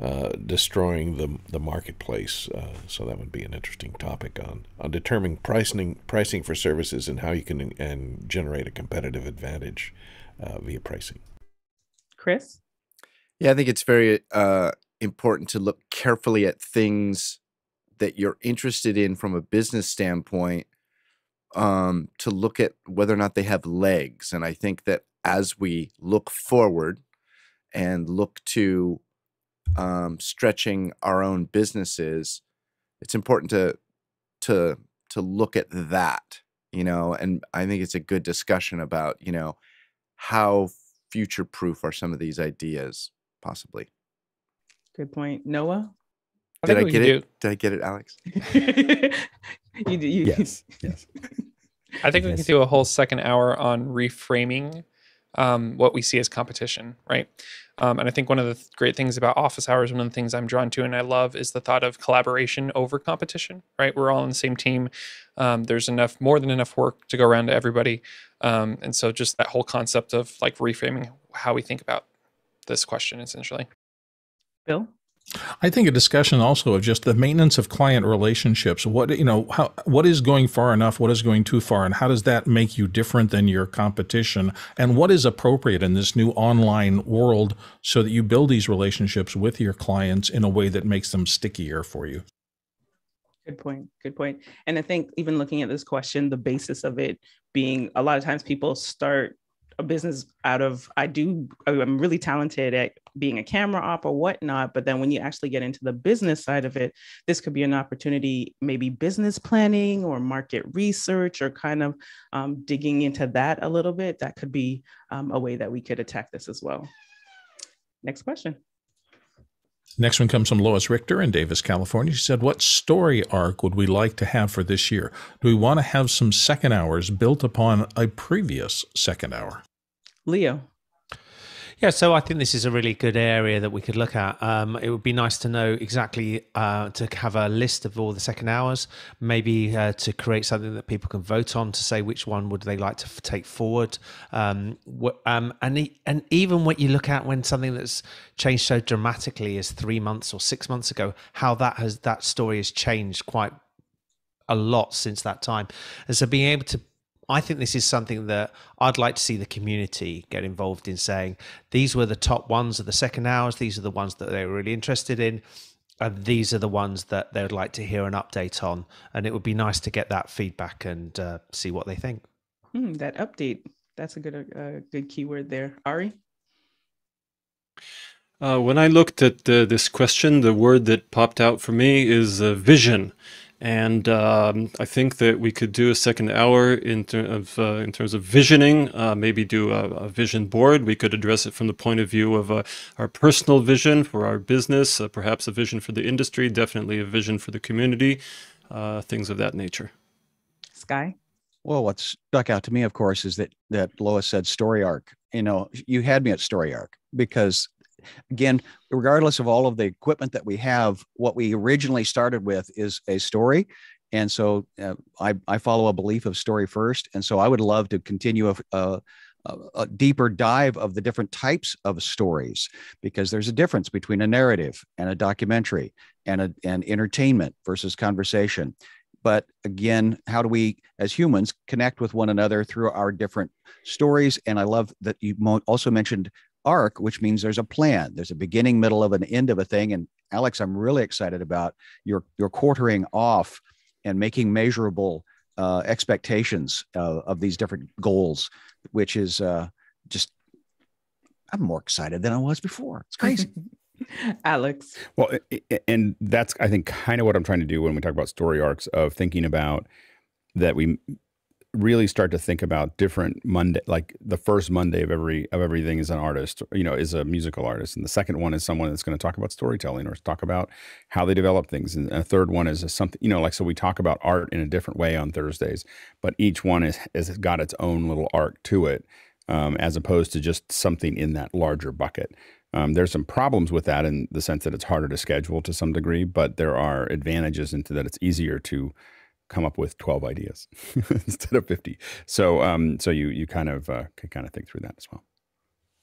uh, destroying the the marketplace. Uh, so that would be an interesting topic on on determining pricing pricing for services and how you can and generate a competitive advantage uh, via pricing. Chris, yeah, I think it's very uh, important to look carefully at things that you're interested in from a business standpoint um, to look at whether or not they have legs. And I think that as we look forward and look to um, stretching our own businesses, it's important to to to look at that, you know. And I think it's a good discussion about you know how future proof are some of these ideas possibly. Good point, Noah. I Did I get it? do- Did I get it, Alex? You, do- you, Yes, yes. I think we can do a whole second hour on reframing um, what we see as competition, right? Um, and I think one of the th- great things about office hours, one of the things I'm drawn to and I love is the thought of collaboration over competition, right? We're all on the same team. Um, there's enough, more than enough work to go around to everybody. Um, and so just that whole concept of like reframing how we think about this question essentially. Bill? I think a discussion also of just the maintenance of client relationships. What you know, how what is going far enough, what is going too far, and how does that make you different than your competition? And what is appropriate in this new online world so that you build these relationships with your clients in a way that makes them stickier for you? Good point. Good point. And I think even looking at this question, the basis of it being a lot of times people start a business out of I do I'm really talented at being a camera op or whatnot, but then when you actually get into the business side of it, this could be an opportunity, maybe business planning or market research or kind of um, digging into that a little bit. That could be um, a way that we could attack this as well. Next question. Next one comes from Lois Richter in Davis, California. She said, What story arc would we like to have for this year? Do we want to have some second hours built upon a previous second hour? Leo. Yeah, so I think this is a really good area that we could look at. Um, it would be nice to know exactly uh, to have a list of all the second hours, maybe uh, to create something that people can vote on to say which one would they like to f- take forward. Um, wh- um, and e- and even what you look at when something that's changed so dramatically as three months or six months ago, how that has that story has changed quite a lot since that time. And so being able to I think this is something that I'd like to see the community get involved in saying these were the top ones of the second hours, these are the ones that they were really interested in, and these are the ones that they would like to hear an update on. And it would be nice to get that feedback and uh, see what they think. Hmm, that update. That's a good uh, good keyword there. Ari? Uh, when I looked at uh, this question, the word that popped out for me is uh, vision. And um, I think that we could do a second hour in, ter- of, uh, in terms of visioning, uh, maybe do a, a vision board. We could address it from the point of view of uh, our personal vision for our business, uh, perhaps a vision for the industry, definitely a vision for the community, uh, things of that nature. Sky? Well, what stuck out to me, of course, is that that Lois said story arc. You know, you had me at story arc because, again, regardless of all of the equipment that we have, what we originally started with is a story, and so uh, I I follow a belief of story first, and so I would love to continue a, a a, deeper dive of the different types of stories because there's a difference between a narrative and a documentary and a, and entertainment versus conversation. But again how do we as humans connect with one another through our different stories? And i love that you also mentioned arc which means there's a plan. There's a beginning middle of an end of a thing. And alex i'm really excited about your your quartering off and making measurable uh, expectations uh, of these different goals which is uh, just i'm more excited than i was before. It's crazy. Alex. Well, i- i- and that's I think kind of what I'm trying to do when we talk about story arcs of thinking about that we really start to think about different Monday, like the first Monday of every of everything is an artist, you know, is a musical artist, and the second one is someone that's going to talk about storytelling or talk about how they develop things, and a third one is a something, you know, like so we talk about art in a different way on Thursdays, but each one is has got its own little arc to it, um, as opposed to just something in that larger bucket. Um, there's some problems with that in the sense that it's harder to schedule to some degree, but there are advantages into that it's easier to come up with 12 ideas instead of 50. So, um, so you you kind of uh, can kind of think through that as well.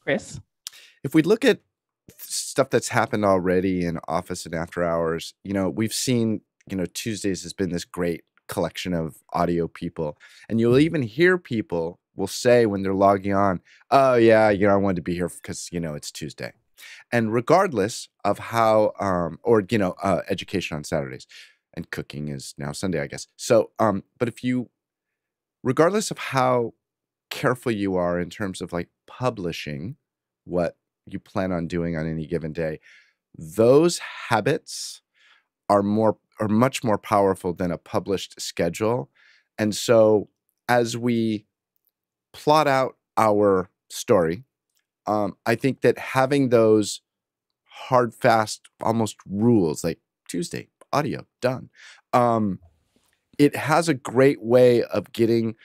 Chris? if we look at stuff that's happened already in office and after hours you know we've seen you know tuesdays has been this great collection of audio people and you'll even hear people will say when they're logging on oh yeah you know i wanted to be here because you know it's tuesday and regardless of how um or you know uh, education on saturdays and cooking is now sunday i guess so um but if you regardless of how careful you are in terms of like publishing what you plan on doing on any given day, those habits are more are much more powerful than a published schedule. And so as we plot out our story, um, I think that having those hard, fast, almost rules like Tuesday, audio, done, um, it has a great way of getting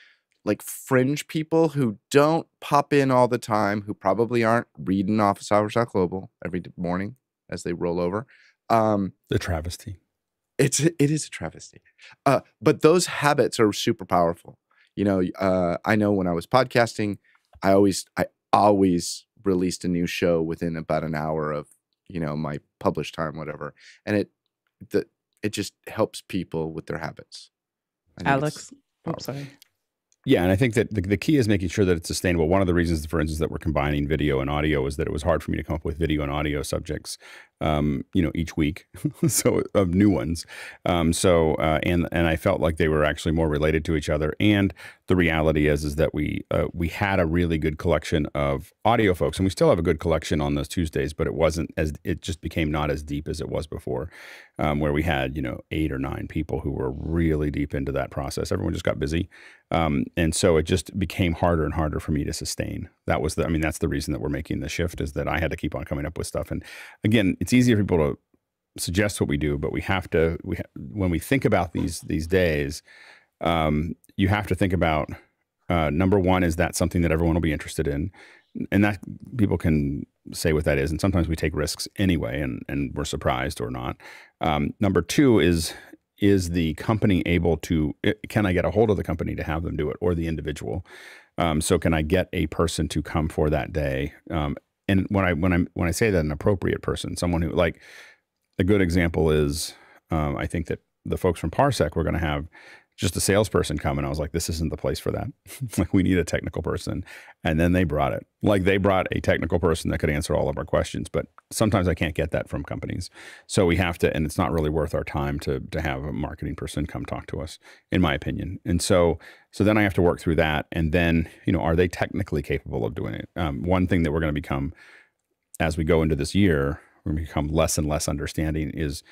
like fringe people who don't pop in all the time, who probably aren't reading Office Hours Global every morning as they roll over. Um, the travesty. It's it is a travesty, uh, but those habits are super powerful. You know, uh, I know when I was podcasting, I always I always released a new show within about an hour of you know my published time, whatever, and it the it just helps people with their habits. Alex, I'm sorry. Yeah, and I think that the, the key is making sure that it's sustainable. One of the reasons, for instance, that we're combining video and audio is that it was hard for me to come up with video and audio subjects, um, you know, each week, so of new ones. Um, so uh, and and I felt like they were actually more related to each other. And the reality is is that we uh, we had a really good collection of audio folks, and we still have a good collection on those Tuesdays, but it wasn't as it just became not as deep as it was before, um, where we had you know eight or nine people who were really deep into that process. Everyone just got busy. Um, and so it just became harder and harder for me to sustain. That was the, I mean, that's the reason that we're making the shift is that I had to keep on coming up with stuff. And again, it's easier for people to suggest what we do, but we have to, we, ha- when we think about these, these days, um, you have to think about, uh, number one, is that something that everyone will be interested in? And that people can say what that is. And sometimes we take risks anyway, and, and we're surprised or not. Um, number two is is the company able to can i get a hold of the company to have them do it or the individual? Um, so can i get a person to come for that day? Um, and when i when i when i say that an appropriate person someone who like a good example is um, i think that the folks from parsec we're going to have just a salesperson come and I was like, this isn't the place for that. like we need a technical person. And then they brought it. Like they brought a technical person that could answer all of our questions. But sometimes I can't get that from companies. So we have to, and it's not really worth our time to to have a marketing person come talk to us, in my opinion. And so so then I have to work through that. And then, you know, are they technically capable of doing it? Um, one thing that we're going to become as we go into this year, we're going to become less and less understanding is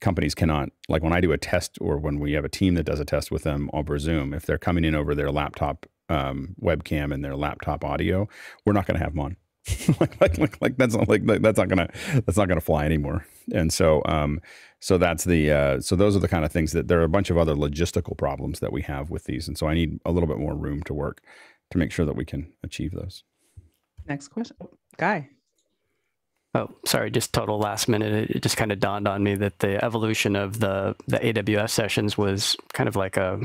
companies cannot like when I do a test or when we have a team that does a test with them over Zoom, if they're coming in over their laptop um, webcam and their laptop audio, we're not going to have them on. like, like, like, like, that's not like, that's not gonna that's not gonna fly anymore. And so um, so that's the uh, so those are the kind of things that there are a bunch of other logistical problems that we have with these, and so I need a little bit more room to work to make sure that we can achieve those. Next question, Guy. Oh, sorry, just total last minute. It just kind of dawned on me that the evolution of the the AWS sessions was kind of like a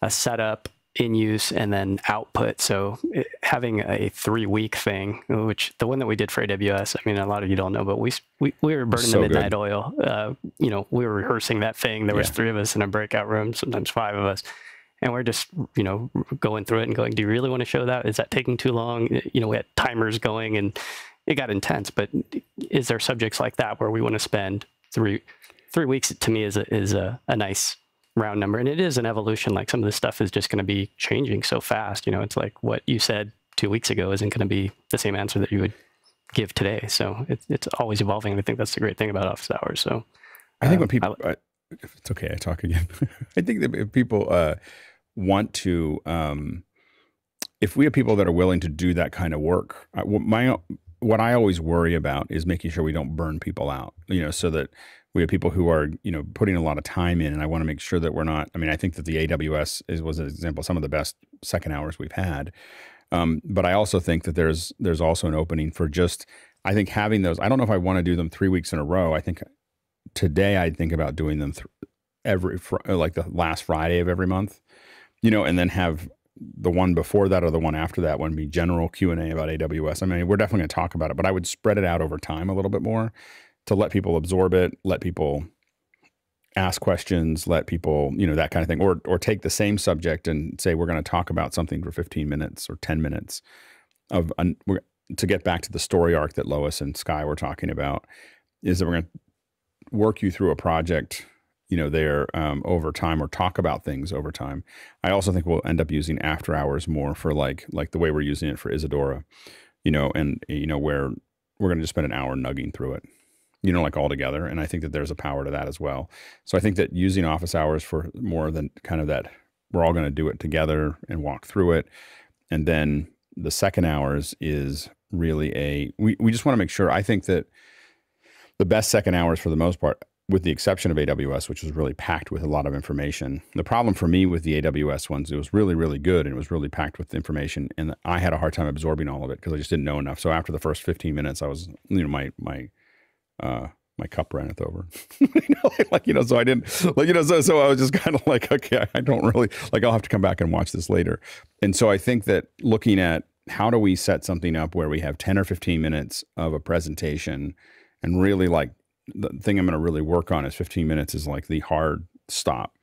a setup in use and then output. So it, having a three week thing, which the one that we did for AWS, I mean, a lot of you don't know, but we we, we were burning so the midnight good. oil. Uh, you know, we were rehearsing that thing. There was three of us in a breakout room, sometimes five of us. And we're just, you know, going through it and going, do you really want to show that? Is that taking too long? You know, we had timers going and it got intense. But is there subjects like that where we want to spend three three weeks? To me, is a, is a, a nice round number, and it is an evolution. Like some of this stuff is just going to be changing so fast. You know, it's like what you said two weeks ago isn't going to be the same answer that you would give today. So it's it's always evolving, and I think that's the great thing about office hours. So I think um, when people, I, if it's okay, I talk again. I think that if people uh, want to. Um, if we have people that are willing to do that kind of work, my what I always worry about is making sure we don't burn people out, you know, so that we have people who are, you know, putting a lot of time in. And I want to make sure that we're not, I mean, I think that the AWS is, was an example, some of the best second hours we've had. Um, but I also think that there's, there's also an opening for just, I think having those, I don't know if I want to do them three weeks in a row. I think today I'd think about doing them th- every, like the last Friday of every month, you know, and then have the one before that or the one after that one be general q&a about aws i mean we're definitely going to talk about it but i would spread it out over time a little bit more to let people absorb it let people ask questions let people you know that kind of thing or or take the same subject and say we're going to talk about something for 15 minutes or 10 minutes of to get back to the story arc that lois and sky were talking about is that we're going to work you through a project you know there um, over time or talk about things over time. I also think we'll end up using after hours more for like like the way we're using it for Isadora, you know, and you know where we're going to just spend an hour nugging through it, you know, like all together. And I think that there's a power to that as well. So I think that using office hours for more than kind of that, we're all going to do it together and walk through it, and then the second hours is really a we, we just want to make sure. I think that the best second hours for the most part with the exception of AWS, which was really packed with a lot of information. The problem for me with the AWS ones, it was really, really good and it was really packed with information. And I had a hard time absorbing all of it because I just didn't know enough. So after the first 15 minutes, I was, you know, my, my, uh, my cup runneth over. you know, like, you know, so I didn't like, you know, so, so I was just kind of like, okay, I don't really like, I'll have to come back and watch this later. And so I think that looking at how do we set something up where we have 10 or 15 minutes of a presentation and really like the thing I'm going to really work on is 15 minutes is like the hard stop,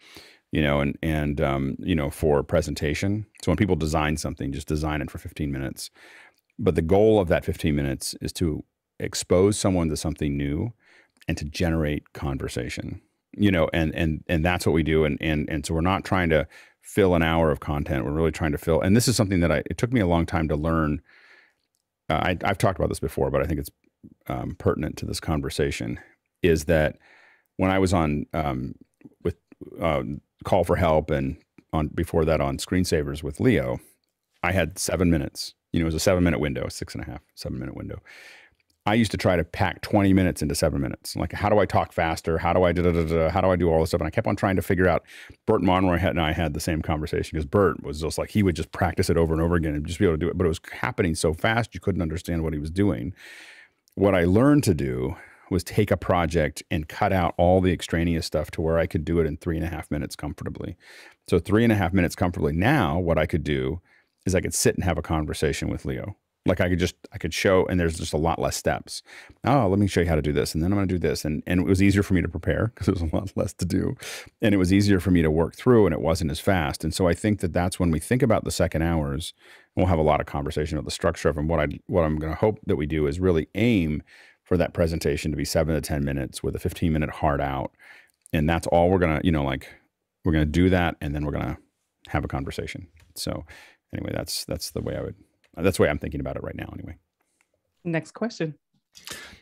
you know, and, and, um, you know, for presentation. So when people design something, just design it for 15 minutes. But the goal of that 15 minutes is to expose someone to something new and to generate conversation, you know, and, and, and that's what we do. And, and, and so we're not trying to fill an hour of content. We're really trying to fill, and this is something that I, it took me a long time to learn. Uh, I, I've talked about this before, but I think it's um, pertinent to this conversation is that when I was on um, with uh, Call for Help and on before that on Screensavers with Leo, I had seven minutes. You know, it was a seven minute window, six and a half, seven minute window. I used to try to pack 20 minutes into seven minutes. Like, how do I talk faster? How do I da da da? How do I do all this stuff? And I kept on trying to figure out. Bert Monroy had, and I had the same conversation because Bert was just like he would just practice it over and over again and just be able to do it. But it was happening so fast you couldn't understand what he was doing. What I learned to do was take a project and cut out all the extraneous stuff to where I could do it in three and a half minutes comfortably. So three and a half minutes comfortably. Now what I could do is I could sit and have a conversation with Leo. Like I could just I could show and there's just a lot less steps. Oh, let me show you how to do this. And then I'm gonna do this. And and it was easier for me to prepare because there was a lot less to do. And it was easier for me to work through and it wasn't as fast. And so I think that that's when we think about the second hours, we'll have a lot of conversation about the structure of them. What I what I'm gonna hope that we do is really aim for that presentation to be seven to 10 minutes with a 15 minute hard out. And that's all we're going to, you know, like we're going to do that. And then we're going to have a conversation. So anyway, that's, that's the way I would, that's the way I'm thinking about it right now. Anyway. Next question.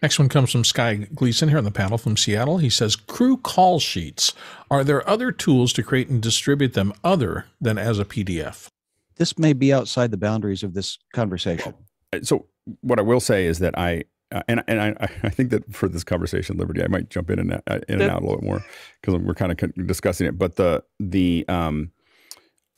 Next one comes from Sky Gleason here on the panel from Seattle. He says, Crew call sheets. Are there other tools to create and distribute them other than as a PDF? This may be outside the boundaries of this conversation. So, what I will say is that I, uh, and and I, I think that for this conversation, Liberty, I might jump in and uh, in and out a little bit more because we're kind of discussing it. But the the um,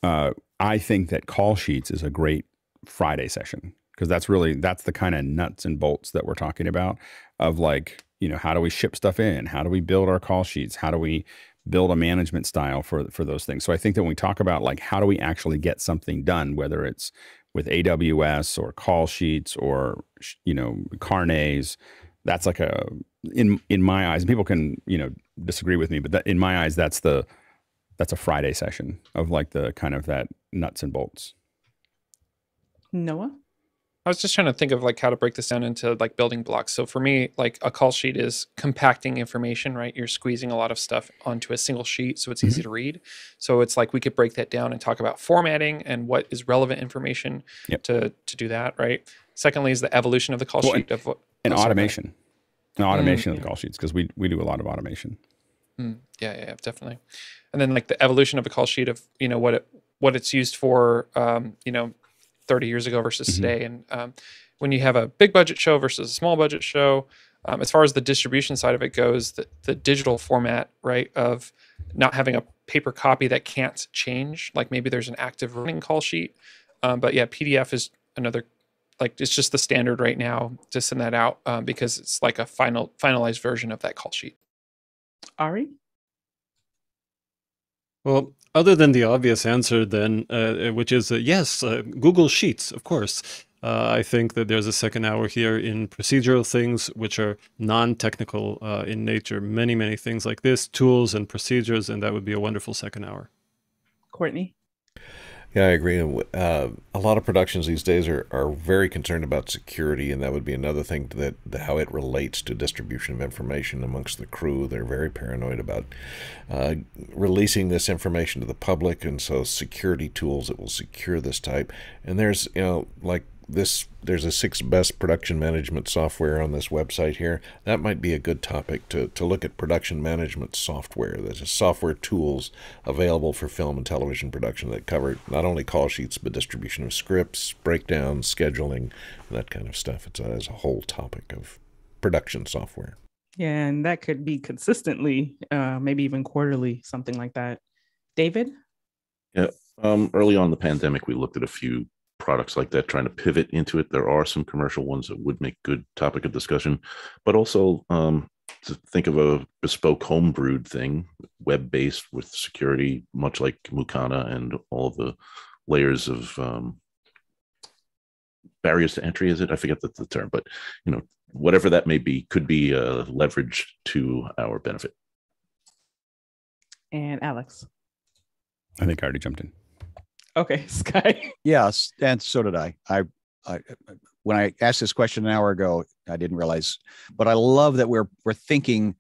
uh, I think that call sheets is a great Friday session because that's really that's the kind of nuts and bolts that we're talking about of like you know how do we ship stuff in, how do we build our call sheets, how do we build a management style for for those things. So I think that when we talk about like how do we actually get something done, whether it's with AWS or call sheets or you know Carnets. That's like a in in my eyes. And people can you know disagree with me, but that, in my eyes, that's the that's a Friday session of like the kind of that nuts and bolts. Noah. I was just trying to think of like how to break this down into like building blocks. So for me, like a call sheet is compacting information, right? You're squeezing a lot of stuff onto a single sheet so it's mm-hmm. easy to read. So it's like we could break that down and talk about formatting and what is relevant information yep. to to do that, right? Secondly is the evolution of the call well, sheet and, of what and oh, automation. An automation mm, of the call sheets because we we do a lot of automation. Mm, yeah, yeah, definitely. And then like the evolution of a call sheet of, you know, what it what it's used for um, you know, 30 years ago versus mm-hmm. today. And um, when you have a big budget show versus a small budget show, um, as far as the distribution side of it goes, the, the digital format, right, of not having a paper copy that can't change, like maybe there's an active running call sheet. Um, but yeah, PDF is another, like it's just the standard right now to send that out um, because it's like a final finalized version of that call sheet. Ari? Well, other than the obvious answer, then, uh, which is uh, yes, uh, Google Sheets, of course. Uh, I think that there's a second hour here in procedural things, which are non-technical uh, in nature. Many, many things like this, tools and procedures, and that would be a wonderful second hour. Courtney. Yeah, I agree. Uh, a lot of productions these days are, are very concerned about security, and that would be another thing that, how it relates to distribution of information amongst the crew. They're very paranoid about uh, releasing this information to the public, and so security tools that will secure this type. And there's you know like this there's a six best production management software on this website here. That might be a good topic to, to look at production management software. There's software tools available for film and television production that cover not only call sheets but distribution of scripts, breakdowns, scheduling, that kind of stuff. It's a, it's a whole topic of production software. Yeah, and that could be consistently, uh, maybe even quarterly, something like that. David? Yeah. Um, early on in the pandemic, we looked at a few products like that trying to pivot into it. There are some commercial ones that would make good topic of discussion but also um, to think of a bespoke homebrewed thing web based with security much like mukana and all the layers of um, barriers to entry is it? I forget the, the term but you know whatever that may be could be uh, leveraged to our benefit. And alex? I think i already jumped in Okay, Sky. Yes, and so did I. I, I when I asked this question an hour ago, I didn't realize, but I love that we're we're thinking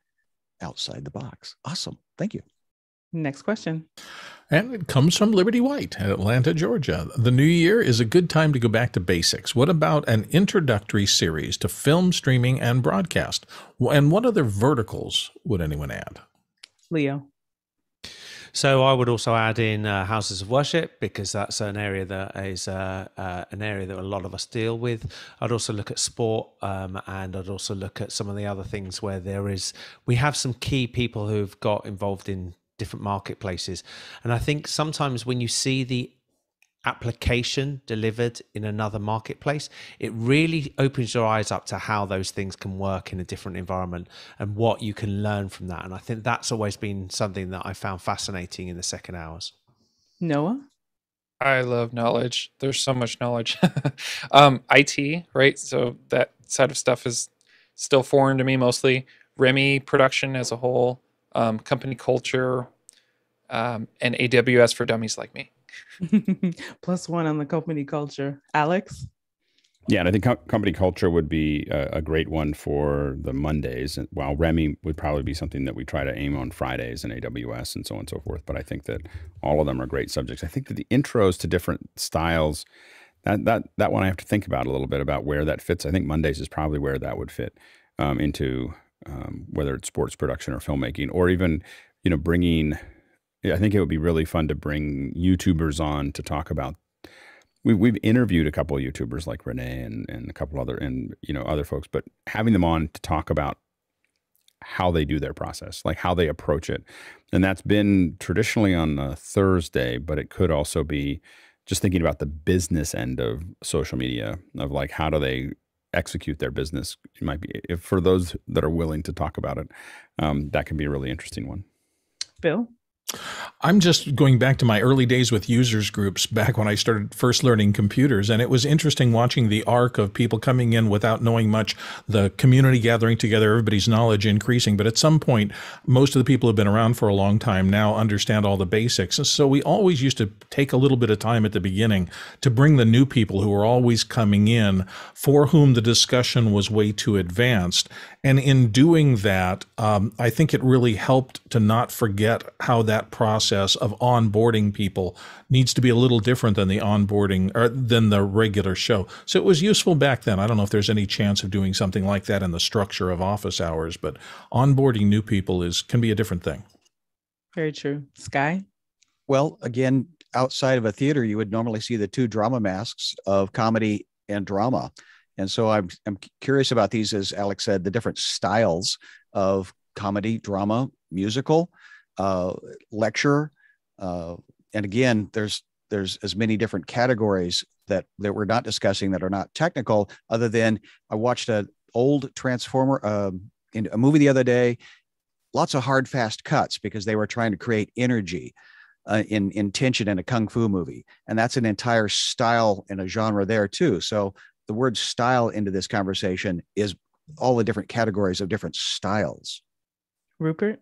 outside the box. Awesome. Thank you. Next question. And it comes from Liberty White at Atlanta, Georgia. The new year is a good time to go back to basics. What about an introductory series to film streaming and broadcast? And what other verticals would anyone add? Leo. So I would also add in uh, houses of worship because that's an area that is uh, uh, an area that a lot of us deal with. I'd also look at sport, um, and I'd also look at some of the other things where there is we have some key people who've got involved in different marketplaces, and I think sometimes when you see the application delivered in another marketplace, it really opens your eyes up to how those things can work in a different environment and what you can learn from that. And I think that's always been something that I found fascinating in the second hours. Noah? I love knowledge. There's so much knowledge. um, IT, right? So that side of stuff is still foreign to me mostly. REMI production as a whole, um, company culture, um, and AWS for dummies like me. Plus one on the company culture. Alex? Yeah, and I think co- company culture would be a, a, great one for the Mondays, while REMI would probably be something that we try to aim on Fridays and AWS and so on and so forth. But I think that all of them are great subjects. I think that the intros to different styles, that that that one I have to think about a little bit about where that fits. I think Mondays is probably where that would fit um, into um, whether it's sports production or filmmaking, or even you know bringing I think it would be really fun to bring YouTubers on to talk about. We've we've interviewed a couple of YouTubers like Rene and, and a couple other and you know other folks, but having them on to talk about how they do their process, like how they approach it, and that's been traditionally on a Thursday, but it could also be just thinking about the business end of social media of like how do they execute their business. It might be if for those that are willing to talk about it, um, that can be a really interesting one. Bill. I'm just going back to my early days with users groups back when I started first learning computers. And it was interesting watching the arc of people coming in without knowing much, the community gathering together, everybody's knowledge increasing. But at some point, most of the people who have been around for a long time now understand all the basics. And so we always used to take a little bit of time at the beginning to bring the new people who were always coming in for whom the discussion was way too advanced. And in doing that, um, I think it really helped to not forget how that process of onboarding people needs to be a little different than the onboarding or than the regular show. So it was useful back then. I don't know if there's any chance of doing something like that in the structure of office hours, but onboarding new people is can be a different thing. Very true. Sky? Well, again, outside of a theater, you would normally see the two drama masks of comedy and drama. And so I'm, I'm curious about these, as Alex said, the different styles of comedy, drama, musical, uh, lecture. Uh, and again, there's there's as many different categories that that we're not discussing that are not technical. Other than I watched an old Transformer um, in a movie the other day, lots of hard fast cuts because they were trying to create energy. Uh, in in tension in a kung fu movie, and that's an entire style and a genre there too. So the word style into this conversation is all the different categories of different styles. Rupert?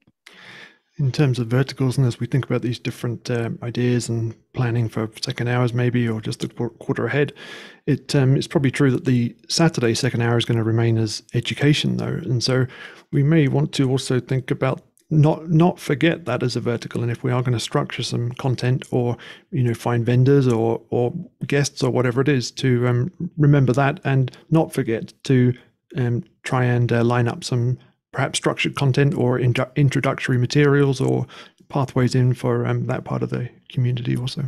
In terms of verticals, and as we think about these different um, ideas and planning for second hours, maybe, or just a quarter ahead, it um, it's probably true that the Saturday second hour is going to remain as education, though, and so we may want to also think about not not forget that as a vertical and if we are going to structure some content or you know find vendors or or guests or whatever it is to um, remember that and not forget to um, try and uh, line up some perhaps structured content or in- introductory materials or pathways in for um, that part of the community also.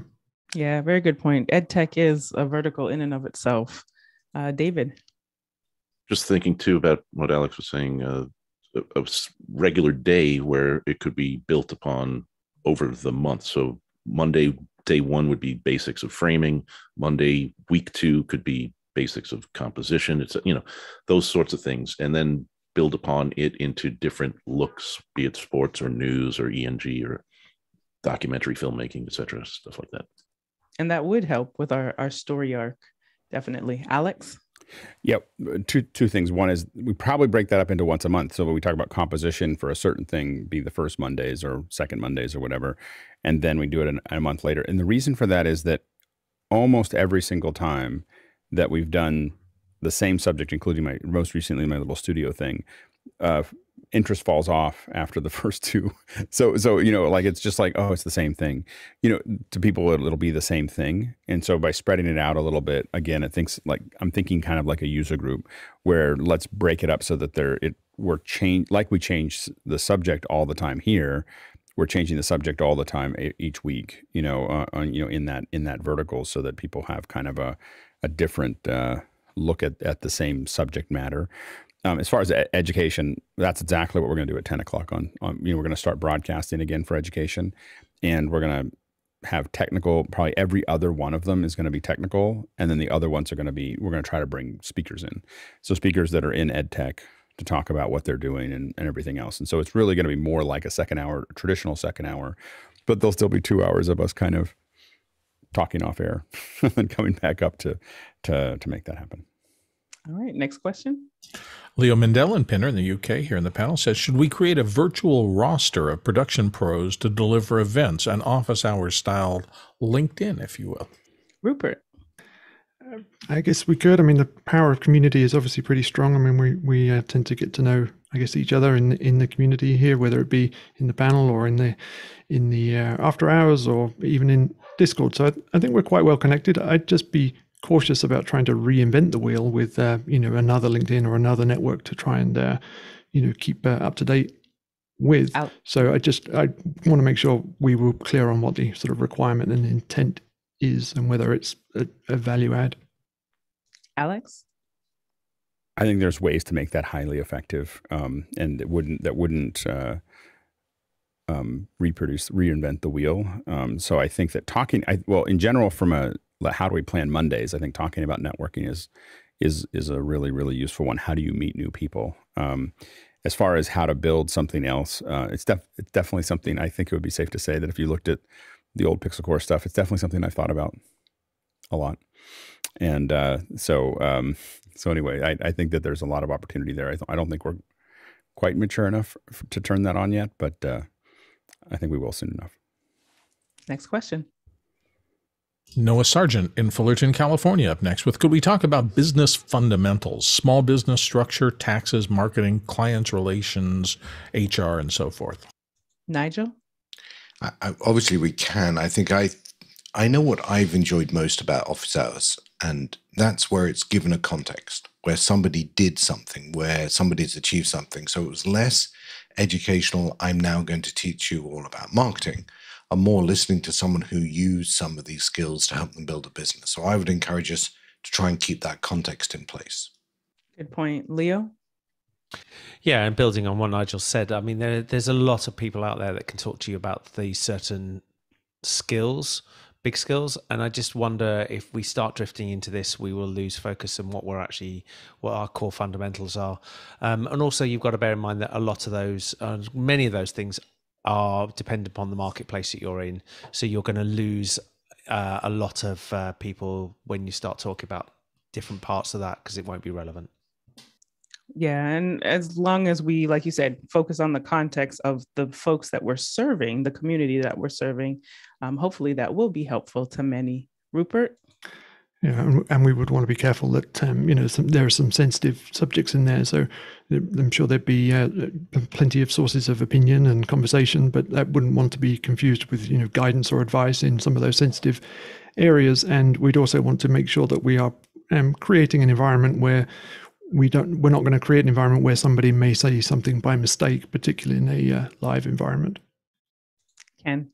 Yeah, very good point. EdTech is a vertical in and of itself. Uh, David. Just thinking too about what Alex was saying, uh, a, a regular day where it could be built upon over the month. So Monday, day one would be basics of framing. Monday, week two could be basics of composition. It's you know those sorts of things, and then build upon it into different looks, be it sports or news or ENG or documentary filmmaking, etc., stuff like that. And that would help with our our story arc, definitely. Alex. Yep. Two two things. One is we probably break that up into once a month. So when we talk about composition for a certain thing, be the first Mondays or second Mondays or whatever, and then we do it a month later. And the reason for that is that almost every single time that we've done the same subject, including my most recently my little studio thing, uh, interest falls off after the first two. So so you know like it's just like oh it's the same thing. You know to people it'll, it'll, be the same thing. And so by spreading it out a little bit, again it thinks like I'm thinking kind of like a user group where let's break it up so that there it we're change like we change the subject all the time here. We're changing the subject all the time each week. You know uh, on you know in that in that vertical so that people have kind of a a different uh, look at, at the same subject matter. Um, as far as education, that's exactly what we're going to do at 10 o'clock on, on you know, we're going to start broadcasting again for education and we're going to have technical, probably every other one of them is going to be technical. And then the other ones are going to be, we're going to try to bring speakers in. So speakers that are in ed tech to talk about what they're doing and, and everything else. And so it's really going to be more like a second hour, traditional second hour, but there'll still be two hours of us kind of talking off air and coming back up to to to make that happen. All right, next question. Leo Mendel and Pinner in the UK here in the panel says, should we create a virtual roster of production pros to deliver events and office hours style LinkedIn, if you will? Rupert. I guess we could. I mean, the power of community is obviously pretty strong. I mean, we we uh, tend to get to know, I guess, each other in in the community here, whether it be in the panel or in the in the uh, after hours or even in Discord. So I, I, think we're quite well connected. I'd just be cautious about trying to reinvent the wheel with uh, you know another LinkedIn or another network to try and uh, you know keep uh, up to date with. Out. So I just I want to make sure we were clear on what the sort of requirement and intent is and whether it's a, a value add. Alex. I think there's ways to make that highly effective, um, and it wouldn't that wouldn't uh, um, reproduce, reinvent the wheel. Um, so I think that talking, I, well, in general, from a how do we plan Mondays, I think talking about networking is is is a really really useful one. How do you meet new people? Um, as far as how to build something else, uh, it's, def- it's definitely something I think it would be safe to say that if you looked at the old Pixel Corps stuff, it's definitely something I've thought about a lot. And uh, so, um, so anyway, I, I, think that there's a lot of opportunity there. I, th- I don't think we're quite mature enough f- to turn that on yet, but uh, I think we will soon enough. Next question. Noah Sargent in Fullerton, California, up next with Could we talk about business fundamentals, small business structure, taxes, marketing, clients relations, HR, and so forth? Nigel? I, I, obviously, we can. I think I, I know what I've enjoyed most about office hours, and that's where it's given a context, where somebody did something, where somebody's achieved something. So it was less educational. I'm now going to teach you all about marketing are more listening to someone who used some of these skills to help them build a business. So I would encourage us to try and keep that context in place. Good point. Leo? Yeah, and building on what Nigel said, I mean, there, there's a lot of people out there that can talk to you about these certain skills, big skills, and I just wonder if we start drifting into this, we will lose focus on what we're actually, what our core fundamentals are. Um, and also, you've got to bear in mind that a lot of those, uh, many of those things are dependent upon the marketplace that you're in. So you're going to lose uh, a lot of uh, people when you start talking about different parts of that because it won't be relevant. Yeah, and as long as we, like you said, focus on the context of the folks that we're serving, the community that we're serving, um, hopefully that will be helpful to many. Rupert? Yeah, and, we would want to be careful that um, you know some, there are some sensitive subjects in there. So I'm sure there'd be uh, plenty of sources of opinion and conversation, but that wouldn't want to be confused with you know guidance or advice in some of those sensitive areas. And we'd also want to make sure that we are um, creating an environment where we don't we're not going to create an environment where somebody may say something by mistake, particularly in a uh, live environment. Ken.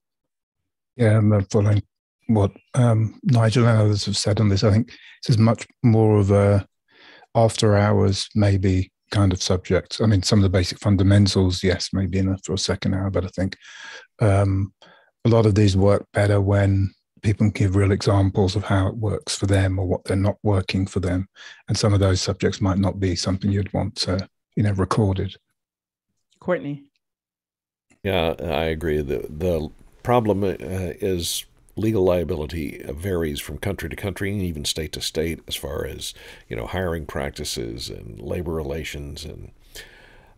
Yeah, I'm following what um, Nigel and others have said on this. I think this is much more of a after hours, maybe kind of subject. I mean, some of the basic fundamentals, yes, maybe enough for a second hour, but I think um, a lot of these work better when people can give real examples of how it works for them or what they're not working for them. And some of those subjects might not be something you'd want, to, you know, recorded. Courtney. Yeah, I agree. The the problem uh, is legal liability varies from country to country and even state to state as far as you know hiring practices and labor relations and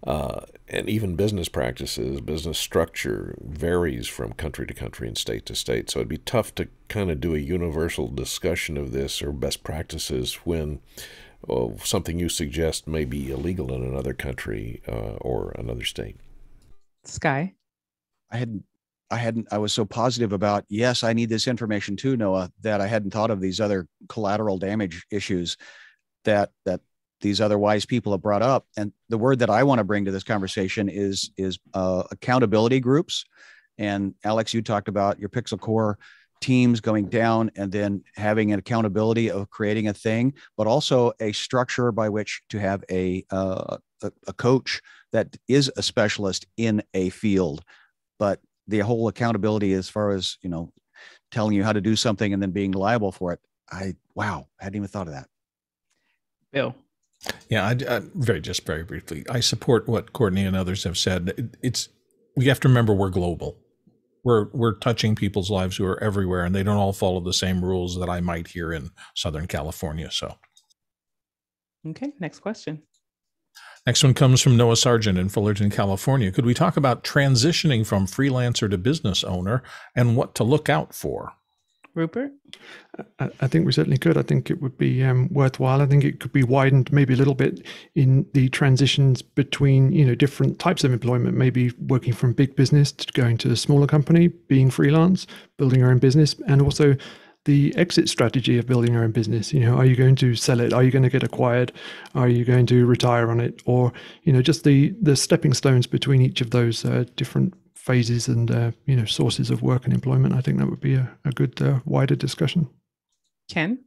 uh, and even business practices, business structure varies from country to country and state to state. So it'd be tough to kind of do a universal discussion of this or best practices when well, something you suggest may be illegal in another country uh, or another state. Sky. I hadn't I hadn't I was so positive about yes, I need this information too, Noah, that I hadn't thought of these other collateral damage issues that that these other wise people have brought up. And the word that I want to bring to this conversation is is uh, accountability groups. And Alex, you talked about your Pixel Corps teams going down and then having an accountability of creating a thing, but also a structure by which to have a, uh, a, coach that is a specialist in a field. But the whole accountability as far as you know, telling you how to do something and then being liable for it. I wow, hadn't even thought of that. Bill. Yeah, I, I, very just very briefly. I support what Courtney and others have said. It's we have to remember we're global. We're we're touching people's lives who are everywhere, and they don't all follow the same rules that I might hear in Southern California. So, okay, next question. Next one comes from Noah Sargent in Fullerton, California. Could we talk about transitioning from freelancer to business owner and what to look out for? Rupert? I, I think we certainly could. I think it would be um, worthwhile. I think it could be widened maybe a little bit in the transitions between you know different types of employment. Maybe working from big business to going to a smaller company, being freelance, building your own business, and also the exit strategy of building your own business you know are you going to sell it are you going to get acquired are you going to retire on it or you know just the the stepping stones between each of those uh, different phases and uh, you know sources of work and employment. I think that would be a, a good uh, wider discussion. Ken,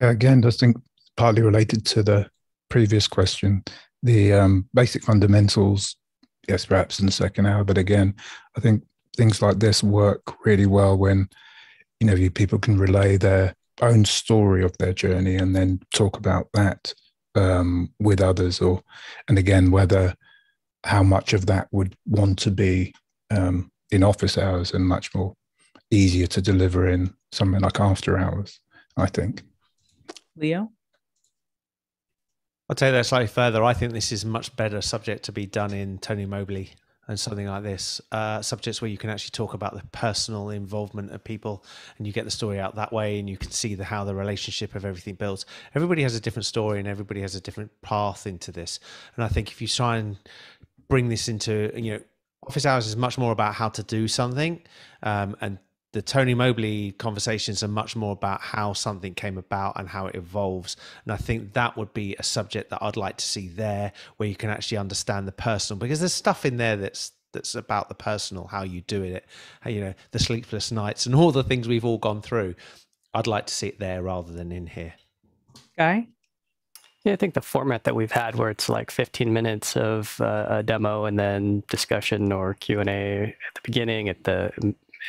again, I think partly related to the previous question, the um, basic fundamentals. Yes, perhaps in the second hour, but again, I think things like this work really well when you know people can relay their own story of their journey and then talk about that um, with others, or and again whether how much of that would want to be um, in office hours and much more easier to deliver in something like after hours, I think. Leo? I'll take that slightly further. I think this is a much better subject to be done in Tony Mobley and something like this. Uh, subjects where you can actually talk about the personal involvement of people and you get the story out that way and you can see the, how the relationship of everything builds. Everybody has a different story and everybody has a different path into this. And I think if you try and bring this into you know office hours is much more about how to do something um, and the tony mobley conversations are much more about how something came about and how it evolves. And i think that would be a subject that i'd like to see there where you can actually understand the personal because there's stuff in there that's that's about the personal how you do it how, you know the sleepless nights and all the things we've all gone through. I'd like to see it there rather than in here. Guy yeah, I think the format that we've had, where it's like 15 minutes of uh, a demo and then discussion or Q and A at the beginning, at the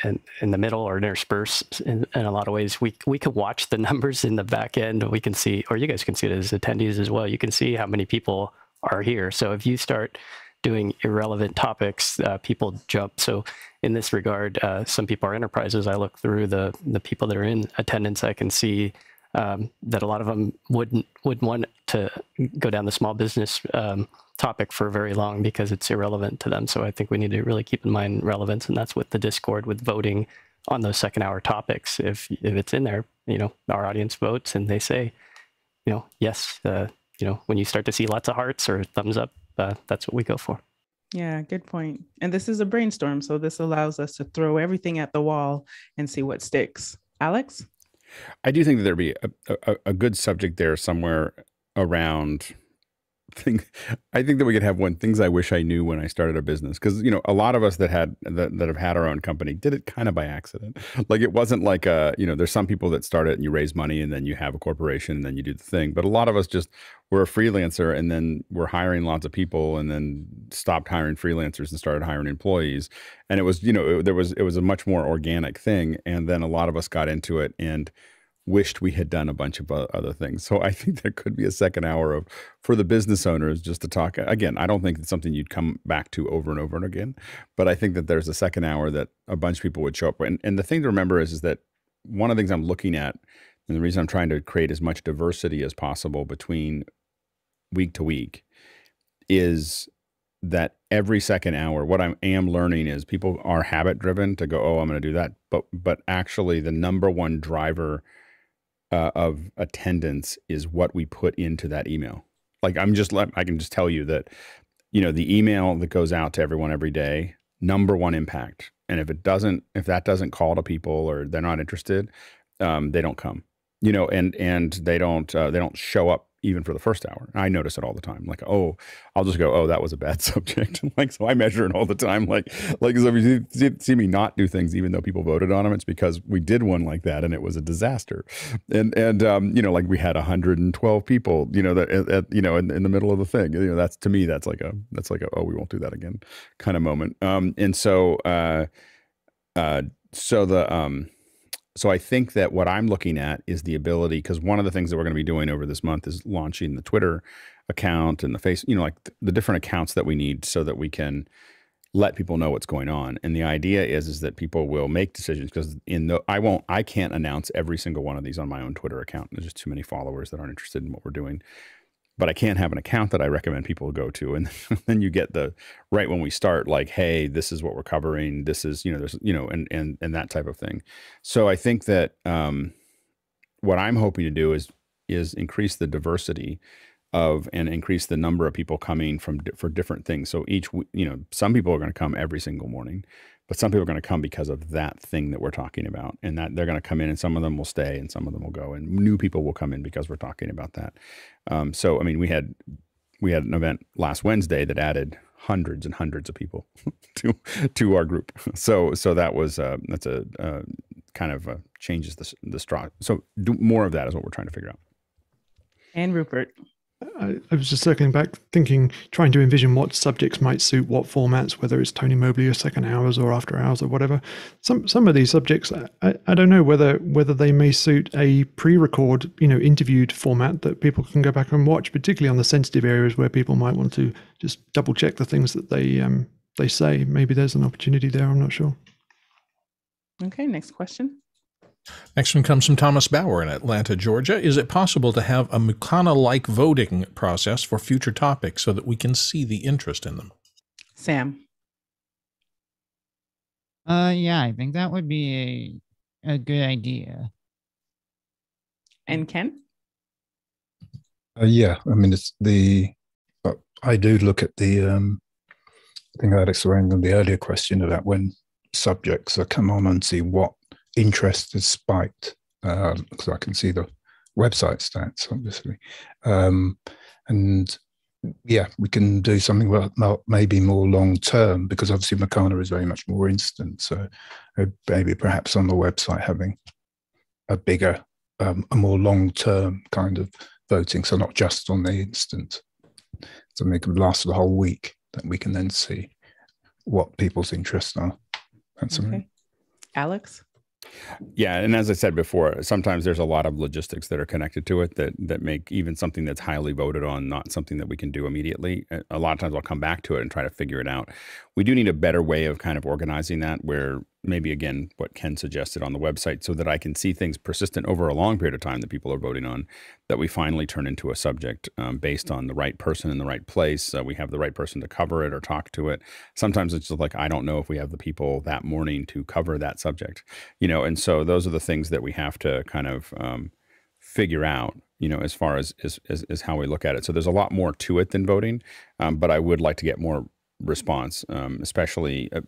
in, in the middle, or interspersed in, in, a lot of ways, we we can watch the numbers in the back end. We can see, or you guys can see it as attendees as well. You can see how many people are here. So if you start doing irrelevant topics, uh, people jump. So in this regard, uh, some people are enterprises. I look through the the people that are in attendance. I can see um, that a lot of them wouldn't wouldn't want to go down the small business um, topic for very long because it's irrelevant to them. So I think we need to really keep in mind relevance, and that's with the Discord with voting on those second hour topics. If if it's in there, you know, our audience votes and they say, you know, yes, uh, you know, when you start to see lots of hearts or thumbs up, uh, that's what we go for. Yeah, good point. And this is a brainstorm, so this allows us to throw everything at the wall and see what sticks. Alex? I do think that there'd be a, a, a good subject there somewhere around thing I think that we could have one things I wish I knew when I started a business because you know a lot of us that had that, that have had our own company did it kind of by accident. Like it wasn't like a you know there's some people that start it and you raise money and then you have a corporation and then you do the thing but a lot of us just were a freelancer and then we're hiring lots of people and then stopped hiring freelancers and started hiring employees. And it was you know it, there was it was a much more organic thing and then a lot of us got into it and wished we had done a bunch of other things. So I think there could be a second hour of for the business owners just to talk. Again, I don't think it's something you'd come back to over and over and again, but I think that there's a second hour that a bunch of people would show up. And, and the thing to remember is, is that one of the things I'm looking at, and the reason I'm trying to create as much diversity as possible between week to week, is that every second hour what i am learning is people are habit driven to go oh i'm going to do that but but actually the number one driver uh, of attendance is what we put into that email. Like I'm just I can just tell you that you know the email that goes out to everyone every day number one impact and if it doesn't if that doesn't call to people or they're not interested um, they don't come you know and and they don't uh, they don't show up even for the first hour. I notice it all the time. Like, oh, I'll just go, oh, that was a bad subject. like, so I measure it all the time. Like, like so if you see, see, me not do things, even though people voted on them, it's because we did one like that and it was a disaster. And and um, you know, like we had 112 people, you know, that at, at, you know in, in the middle of the thing. You know, that's to me, that's like a that's like a oh, we won't do that again kind of moment. Um, and so uh, uh, so the um so I think that what I'm looking at is the ability because one of the things that we're going to be doing over this month is launching the Twitter account and the face, you know, like the different accounts that we need so that we can let people know what's going on. And the idea is is that people will make decisions because in the I won't I can't announce every single one of these on my own Twitter account. There's just too many followers that aren't interested in what we're doing but I can't have an account that I recommend people go to. And then you get the right when we start, like, hey, this is what we're covering. This is, you know, there's, you know, and and and that type of thing. So I think that um, what I'm hoping to do is is increase the diversity of and increase the number of people coming from for different things. So each, you know, some people are going to come every single morning but some people are going to come because of that thing that we're talking about and that they're going to come in and some of them will stay and some of them will go and new people will come in because we're talking about that. Um, so i mean we had we had an event last wednesday that added hundreds and hundreds of people to to our group. So so that was uh, that's a uh, kind of uh, changes the the straw. So do more of that is what we're trying to figure out. And rupert I, I, was just circling back, thinking, trying to envision what subjects might suit what formats, whether it's Tony Mobley or second hours or after hours or whatever. Some some of these subjects, I, I don't know whether whether they may suit a pre-record, you know, interviewed format that people can go back and watch, particularly on the sensitive areas where people might want to just double check the things that they um, they say. Maybe there's an opportunity there. I'm not sure. Okay, next question. Next one comes from Thomas Bauer in Atlanta, Georgia. Is it possible to have a Mukana like voting process for future topics so that we can see the interest in them? Sam. Uh, yeah, I think that would be a, a good idea. And Ken? Uh, yeah, I mean, it's the, uh, I do look at the, um, I think Alex around the earlier question about when subjects are come on and see what interest has spiked because um, I can see the website stats, obviously. Um, and yeah, we can do something about maybe more long term because obviously Mukana is very much more instant. So uh, maybe perhaps on the website having a bigger, um, a more long term kind of voting. So not just on the instant, something that can last the whole week that we can then see what people's interests are. That's okay. Something. Alex? Yeah, and as I said before, sometimes there's a lot of logistics that are connected to it that that make even something that's highly voted on not something that we can do immediately. A lot of times I'll come back to it and try to figure it out. We do need a better way of kind of organizing that where maybe again what Ken suggested on the website so that I can see things persistent over a long period of time that people are voting on that we finally turn into a subject um, based on the right person in the right place. Uh, we have the right person to cover it or talk to it. Sometimes it's just like I don't know if we have the people that morning to cover that subject, you know. And so those are the things that we have to kind of um, figure out you know, as far as, as, as, as, how we look at it. So there's a lot more to it than voting, um, but I would like to get more response, um, especially uh,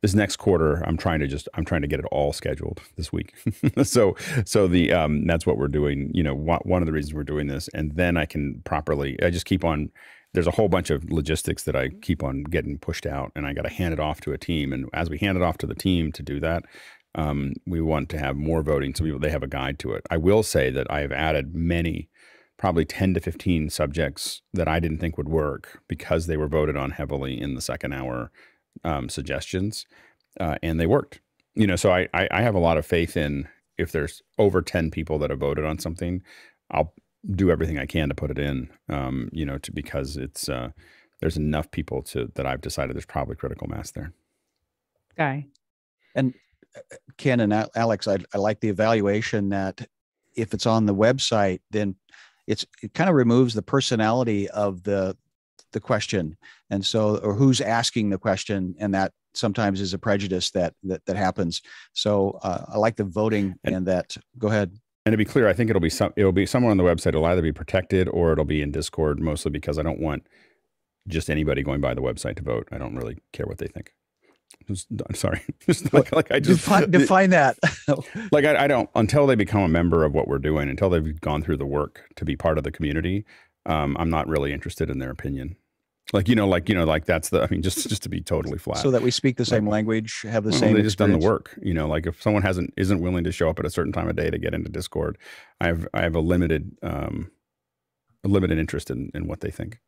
this next quarter. I'm trying to just I'm trying to get it all scheduled this week. so so the um, that's what we're doing. You know, one of the reasons we're doing this, and then I can properly. I just keep on. There's a whole bunch of logistics that I keep on getting pushed out, and I got to hand it off to a team. And as we hand it off to the team to do that, um, we want to have more voting so people they have a guide to it. I will say that I have added many probably 10 to 15 subjects that I didn't think would work because they were voted on heavily in the second hour um, suggestions, uh, and they worked. You know, so I, I, I have a lot of faith in if there's over 10 people that have voted on something, I'll do everything I can to put it in. Um, you know, to because it's uh, there's enough people to that I've decided there's probably critical mass there. Guy. And uh, Ken and Alex, I, I like the evaluation that if it's on the website, then it's it kind of removes the personality of the the question and so or who's asking the question and that sometimes is a prejudice that that, that happens so uh, i like the voting and, and that go ahead and to be clear i think it'll be some it'll be somewhere on the website it'll either be protected or it'll be in discord mostly because i don't want just anybody going by the website to vote i don't really care what they think I'm sorry. Just like, like I just define, define that. like I, I, don't until they become a member of what we're doing, until they've gone through the work to be part of the community. Um, I'm not really interested in their opinion. Like you know, like you know, like that's the. I mean, just just to be totally flat. So that we speak the same like, language, have the well, same. They just experience. done the work. You know, like if someone hasn't isn't willing to show up at a certain time of day to get into Discord, I have I have a limited um, a limited interest in in what they think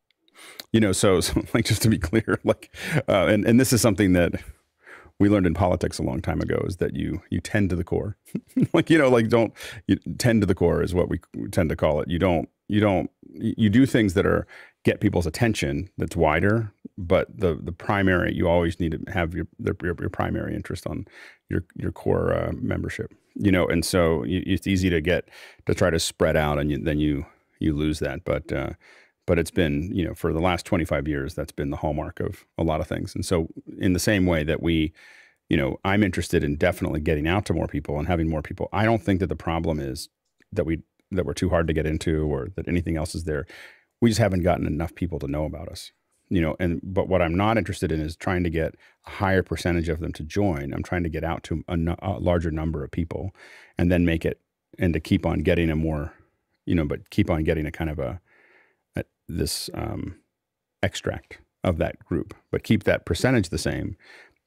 you know so, so like just to be clear like uh, and and this is something that we learned in politics a long time ago is that you you tend to the core like you know like don't you tend to the core is what we tend to call it you don't you don't you do things that are get people's attention that's wider but the the primary you always need to have your your, your primary interest on your your core uh, membership you know and so you, it's easy to get to try to spread out and you, then you you lose that but uh, but it's been you know for the last 25 years that's been the hallmark of a lot of things. And so in the same way that we you know i'm interested in definitely getting out to more people and having more people i don't think that the problem is that we that we're too hard to get into or that anything else is there we just haven't gotten enough people to know about us you know and but what i'm not interested in is trying to get a higher percentage of them to join i'm trying to get out to a, a larger number of people and then make it and to keep on getting a more you know but keep on getting a kind of a this um, extract of that group, but keep that percentage the same.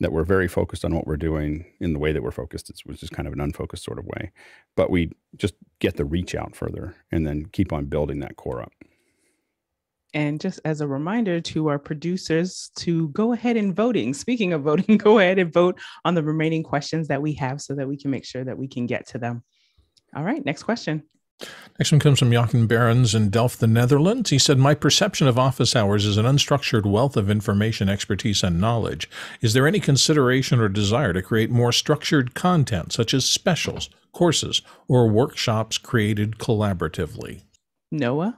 That we're very focused on what we're doing in the way that we're focused, it's, which is kind of an unfocused sort of way. But we just get the reach out further and then keep on building that core up. And just as a reminder to our producers to go ahead and voting. Speaking of voting, go ahead and vote on the remaining questions that we have so that we can make sure that we can get to them. All right, next question. Next one comes from Jochen Behrens in Delft, the Netherlands. He said, My perception of office hours is an unstructured wealth of information, expertise, and knowledge. Is there any consideration or desire to create more structured content, such as specials, courses, or workshops created collaboratively? Noah?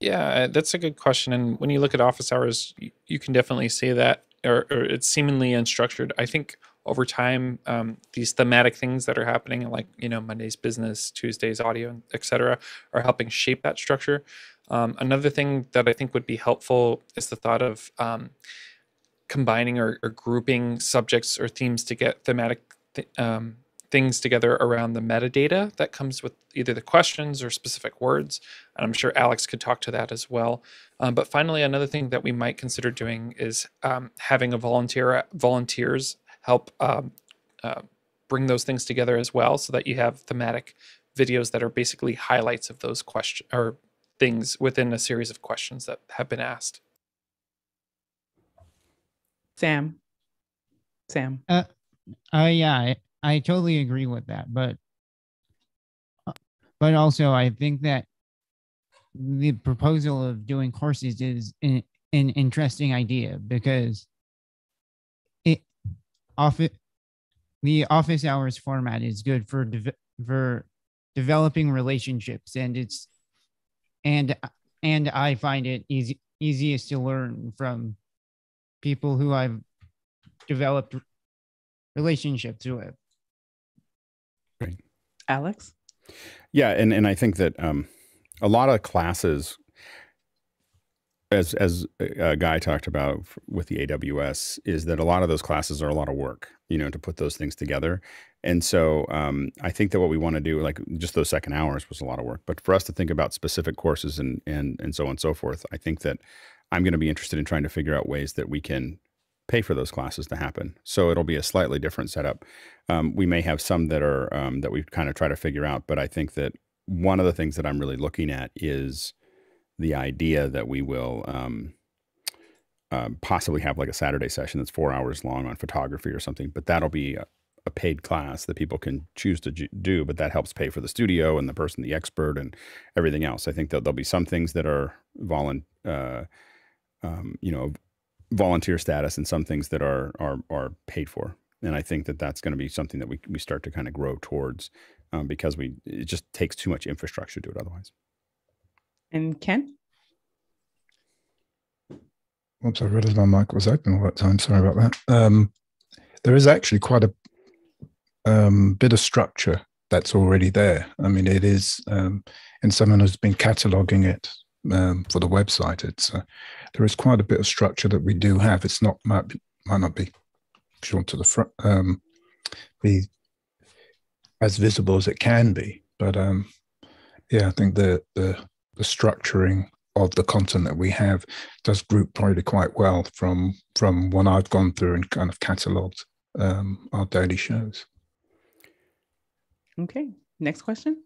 Yeah, that's a good question. And when you look at office hours, you can definitely say that, or, or it's seemingly unstructured. I think over time um, these thematic things that are happening like you know monday's business tuesday's audio etc are helping shape that structure um, another thing that i think would be helpful is the thought of um, combining or, or, grouping subjects or themes to get thematic th- um, things together around the metadata that comes with either the questions or specific words and i'm sure alex could talk to that as well um, but finally another thing that we might consider doing is um, having a volunteer volunteers help um, uh, bring those things together as well so that you have thematic videos that are basically highlights of those questions or things within a series of questions that have been asked. Sam. Sam. Uh, uh yeah, I, totally agree with that, but but also I think that the proposal of doing courses is an, an interesting idea because often the office hours format is good for de- for developing relationships and it's and and I find it easy easiest to learn from people who I've developed relationships with. Great. Alex? Yeah, and, and I think that um, a lot of classes, as as a guy talked about with the AWS, is that a lot of those classes are a lot of work, you know, to put those things together. And so um, I think that what we want to do, like just those second hours, was a lot of work. But for us to think about specific courses and and and so on and so forth, I think that I'm going to be interested in trying to figure out ways that we can pay for those classes to happen. So it'll be a slightly different setup. Um, we may have some that are um, that we kind of try to figure out, but I think that one of the things that I'm really looking at is the idea that we will um, um, possibly have like a Saturday session that's four hours long on photography or something, but that'll be a, a paid class that people can choose to do, but that helps pay for the studio and the person, the expert, and everything else. I think that there'll be some things that are volun, uh, um, you know, volunteer status, and some things that are are are paid for. And I think that that's going to be something that we we start to kind of grow towards um, because we it just takes too much infrastructure to do it otherwise. And Ken? Oops, I realized my mic was open all that time. Sorry about that. Um, there is actually quite a um, bit of structure that's already there. I mean, it is, um, and someone has been cataloging it um, for the website. It's uh, there is quite a bit of structure that we do have. It's not might be, might not be shown to the front, um, be as visible as it can be, but um, yeah, I think the the the structuring of the content that we have does group probably quite well from from when I've gone through and kind of catalogued um, our daily shows. Okay. Next question.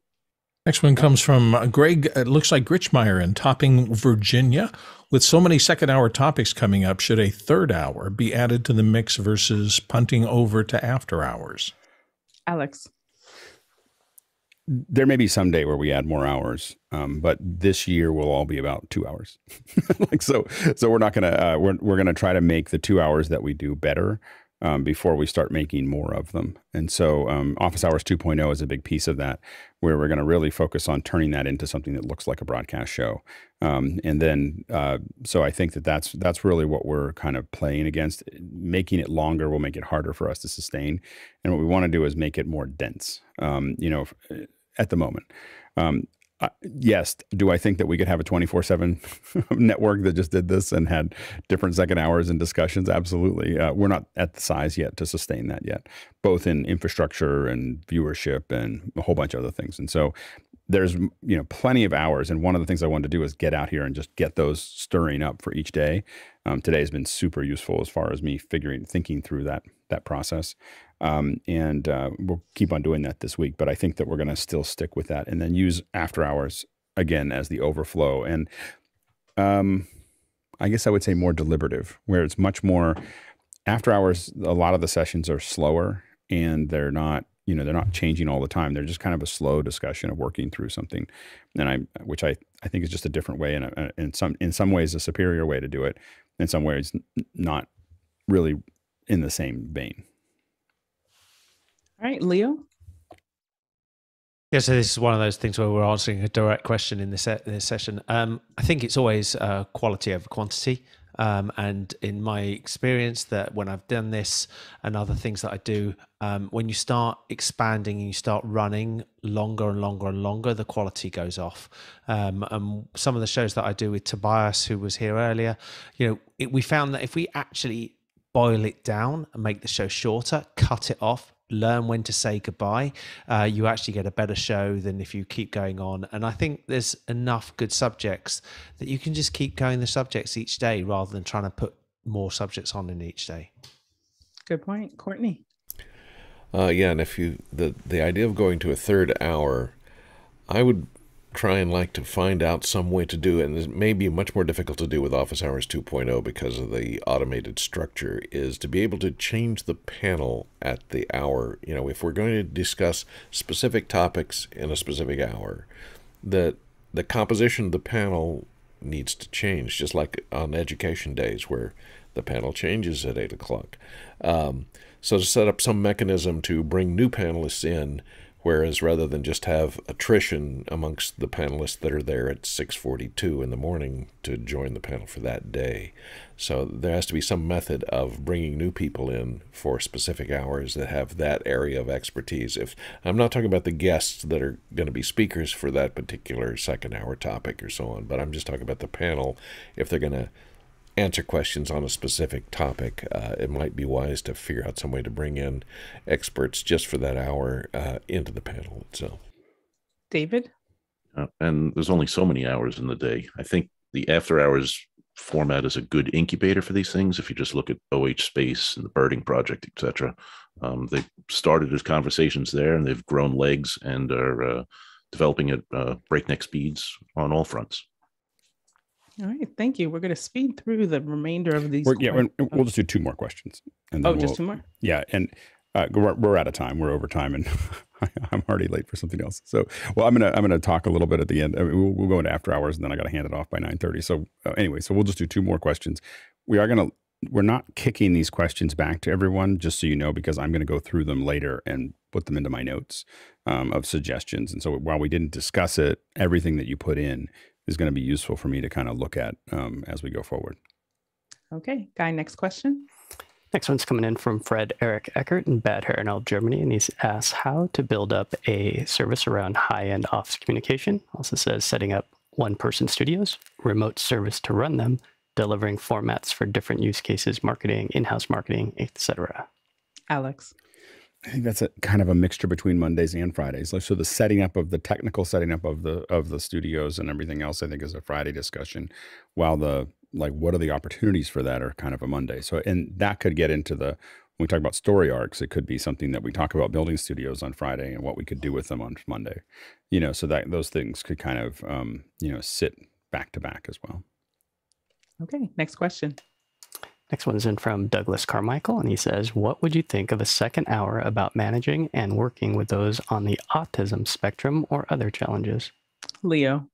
Next one comes from uh, Greg. It looks like Grichmeyer in Topping, Virginia. With so many second hour topics coming up, should a third hour be added to the mix versus punting over to after hours? Alex. There may be some day where we add more hours, um, but this year will all be about two hours. like so, so we're not gonna uh, we're we're gonna try to make the two hours that we do better um, before we start making more of them. And so, um, Office Hours 2.0 is a big piece of that, where we're going to really focus on turning that into something that looks like a broadcast show. Um, and then, uh, so I think that that's that's really what we're kind of playing against. Making it longer will make it harder for us to sustain, and what we want to do is make it more dense. Um, you know, at the moment. Um, uh, yes. Do I think that we could have a 24 7 network that just did this and had different second hours and discussions? Absolutely. Uh, we're not at the size yet to sustain that yet, both in infrastructure and viewership and a whole bunch of other things. And so there's you know plenty of hours and one of the things i wanted to do is get out here and just get those stirring up for each day um, today has been super useful as far as me figuring thinking through that that process um, and uh, we'll keep on doing that this week but i think that we're going to still stick with that and then use after hours again as the overflow. And um, i guess i would say more deliberative where it's much more after hours a lot of the sessions are slower and they're not you know they're not changing all the time. They're just kind of a slow discussion of working through something. And i which i i think is just a different way and in, in some in some ways a superior way to do it. In some ways not really in the same vein all right leo yeah, so this is one of those things where we're answering a direct question in this, this session. Um, I think it's always uh, quality over quantity. Um, and in my experience, that when I've done this and other things that I do, um, when you start expanding and you start running longer and longer and longer, the quality goes off. Um, and some of the shows that I do with Tobias, who was here earlier, you know, it, we found that if we actually boil it down and make the show shorter, cut it off, learn when to say goodbye, uh, you actually get a better show than if you keep going on. And I think there's enough good subjects that you can just keep going the subjects each day rather than trying to put more subjects on in each day. Good point, Courtney. Uh, yeah, and if you the the idea of going to a third hour, I would try and like to find out some way to do it, and it may be much more difficult to do with Office Hours 2.0 because of the automated structure, is to be able to change the panel at the hour. You know, if we're going to discuss specific topics in a specific hour, that the composition of the panel needs to change, just like on education days where the panel changes at 8 o'clock. Um, So to set up some mechanism to bring new panelists in, whereas rather than just have attrition amongst the panelists that are there at 6:42 in the morning to join the panel for that day. So there has to be some method of bringing new people in for specific hours that have that area of expertise. If I'm not talking about the guests that are going to be speakers for that particular second hour topic or so on, but I'm just talking about the panel if they're going to answer questions on a specific topic, uh, it might be wise to figure out some way to bring in experts just for that hour uh, into the panel itself. David? Uh, and there's only so many hours in the day. I think the after hours format is a good incubator for these things. If you just look at OH Space and the Birding Project, etc., um, they started as conversations there, and they've grown legs and are uh, developing at uh, breakneck speeds on all fronts. All right, thank you. We're going to speed through the remainder of these. We're, yeah, we're, we'll just do two more questions. And oh, we'll, just two more. Yeah, and uh, we're, we're out of time. We're over time, and I'm already late for something else. So, well, I'm gonna I'm gonna talk a little bit at the end. I mean, we'll, we'll, go into after hours, and then I got to hand it off by 9:30. So, uh, anyway, so we'll just do two more questions. We are gonna we're not kicking these questions back to everyone, just so you know, because I'm going to go through them later and put them into my notes um, of suggestions. And so while we didn't discuss it, everything that you put in is going to be useful for me to kind of look at um, as we go forward. Okay, Guy, next question. Next one's coming in from Fred Eric Eckert in Bad Hereneld, Germany, and he's asked how to build up a service around high-end office communication. Also says setting up one-person studios, remote service to run them, delivering formats for different use cases, marketing, in-house marketing, etc. Alex. I think that's a kind of a mixture between Mondays and Fridays. Like so, the setting up of the technical setting up of the of the studios and everything else, I think, is a Friday discussion. While the like, what are the opportunities for that are kind of a Monday. So, and that could get into the when we talk about story arcs. It could be something that we talk about building studios on Friday and what we could do with them on Monday. You know, so that those things could kind of um, you know sit back to back as well. Okay, next question. Next one's in from Douglas Carmichael, and he says, What would you think of a second hour about managing and working with those on the autism spectrum or other challenges? Leo.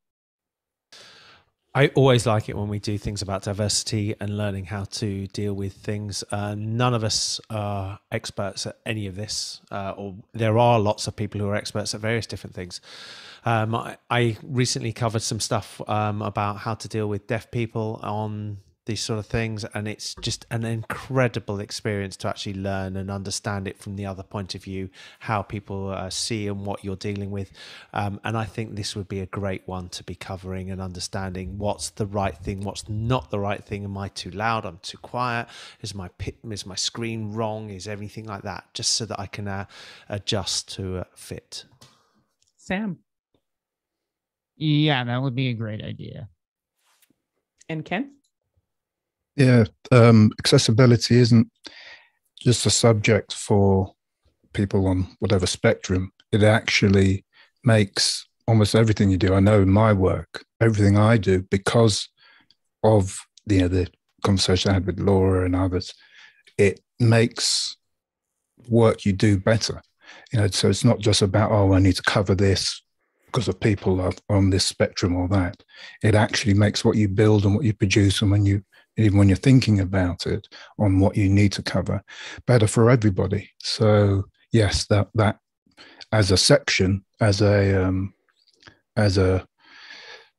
I always like it when we do things about diversity and learning how to deal with things. Uh, none of us are experts at any of this, uh, or there are lots of people who are experts at various different things. Um, I, I, recently covered some stuff um, about how to deal with deaf people on these sort of things and it's just an incredible experience to actually learn and understand it from the other point of view how people uh, see and what you're dealing with. Um, and i think this would be a great one to be covering and understanding what's the right thing what's not the right thing. Am i too loud? I'm too quiet? Is my pit is my screen wrong? Is everything like that? Just so that i can uh, adjust to uh, fit. Sam? Yeah that would be a great idea. And ken yeah, um, accessibility isn't just a subject for people on whatever spectrum. It actually makes almost everything you do. I know in my work, everything I do, because of you know the conversation I had with Laura and others, it makes work you do better. You know, so it's not just about oh, I need to cover this because of people on this spectrum or that. It actually makes what you build and what you produce and when you even when you're thinking about it on what you need to cover. Better for everybody. So yes that that as a section as a um, as a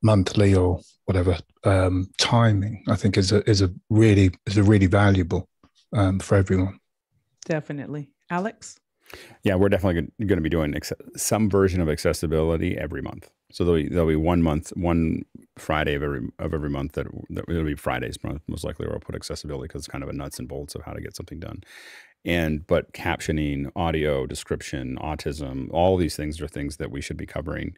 monthly or whatever um, timing i think is a is a really is a really valuable um, for everyone. Definitely. Alex? Yeah we're definitely going to be doing some version of accessibility every month so there'll be, there'll be one month, one Friday of every of every month that, that it'll be Fridays most likely where I'll put accessibility because it's kind of a nuts and bolts of how to get something done. And but captioning, audio, description, autism, all these things are things that we should be covering,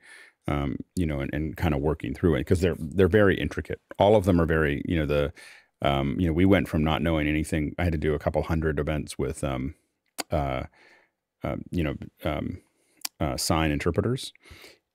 um, you know, and, and kind of working through it because they're they're very intricate. All of them are very, you know, the um, you know, we went from not knowing anything. I had to do a couple hundred events with, um, uh, uh, you know, um, uh, sign interpreters,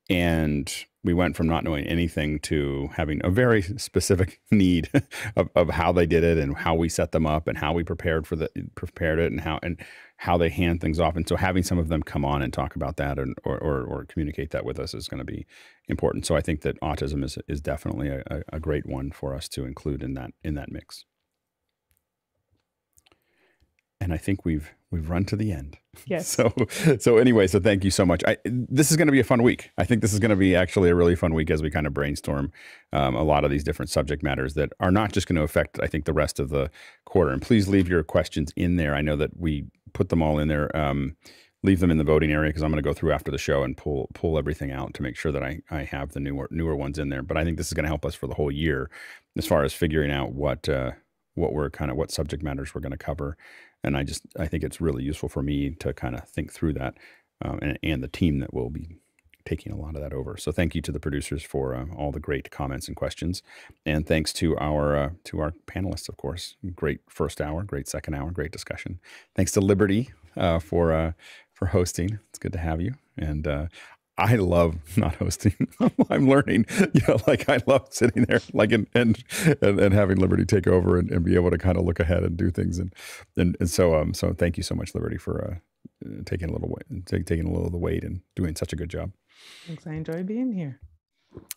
and we went from not knowing anything to having a very specific need of, of how they did it and how we set them up and how we prepared for the prepared it and how and how they hand things off. And so having some of them come on and talk about that and or, or, or communicate that with us is going to be important. So i think that autism is is definitely a, a great one for us to include in that in that mix. And I think we've we've run to the end. Yes. So so anyway, so thank you so much. I, this is going to be a fun week. I think this is going to be actually a really fun week as we kind of brainstorm um, a lot of these different subject matters that are not just going to affect I think the rest of the quarter. And please leave your questions in there. I know that we put them all in there. Um, leave them in the voting area because I'm going to go through after the show and pull pull everything out to make sure that I I have the newer newer ones in there. But I think this is going to help us for the whole year as far as figuring out what uh, what we're kind of what subject matters we're going to cover. And I just I think it's really useful for me to kind of think through that um, and and the team that will be taking a lot of that over. So thank you to the producers for uh, all the great comments and questions, and thanks to our uh, to our panelists, of course. Great first hour, great second hour, great discussion. Thanks to Liberty uh, for uh, for hosting. It's good to have you. And uh, I love not hosting. I'm learning, you know, like I love sitting there, like and and and, and having Liberty take over and, and, be able to kind of look ahead and do things. And and, and so um so thank you so much, Liberty, for uh, taking a little weight, take, taking a little of the weight and doing such a good job. Thanks. I enjoy being here.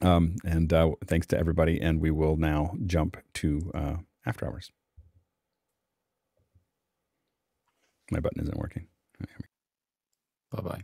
Um and uh, thanks to everybody. And we will now jump to uh, after hours. My button isn't working. Bye bye.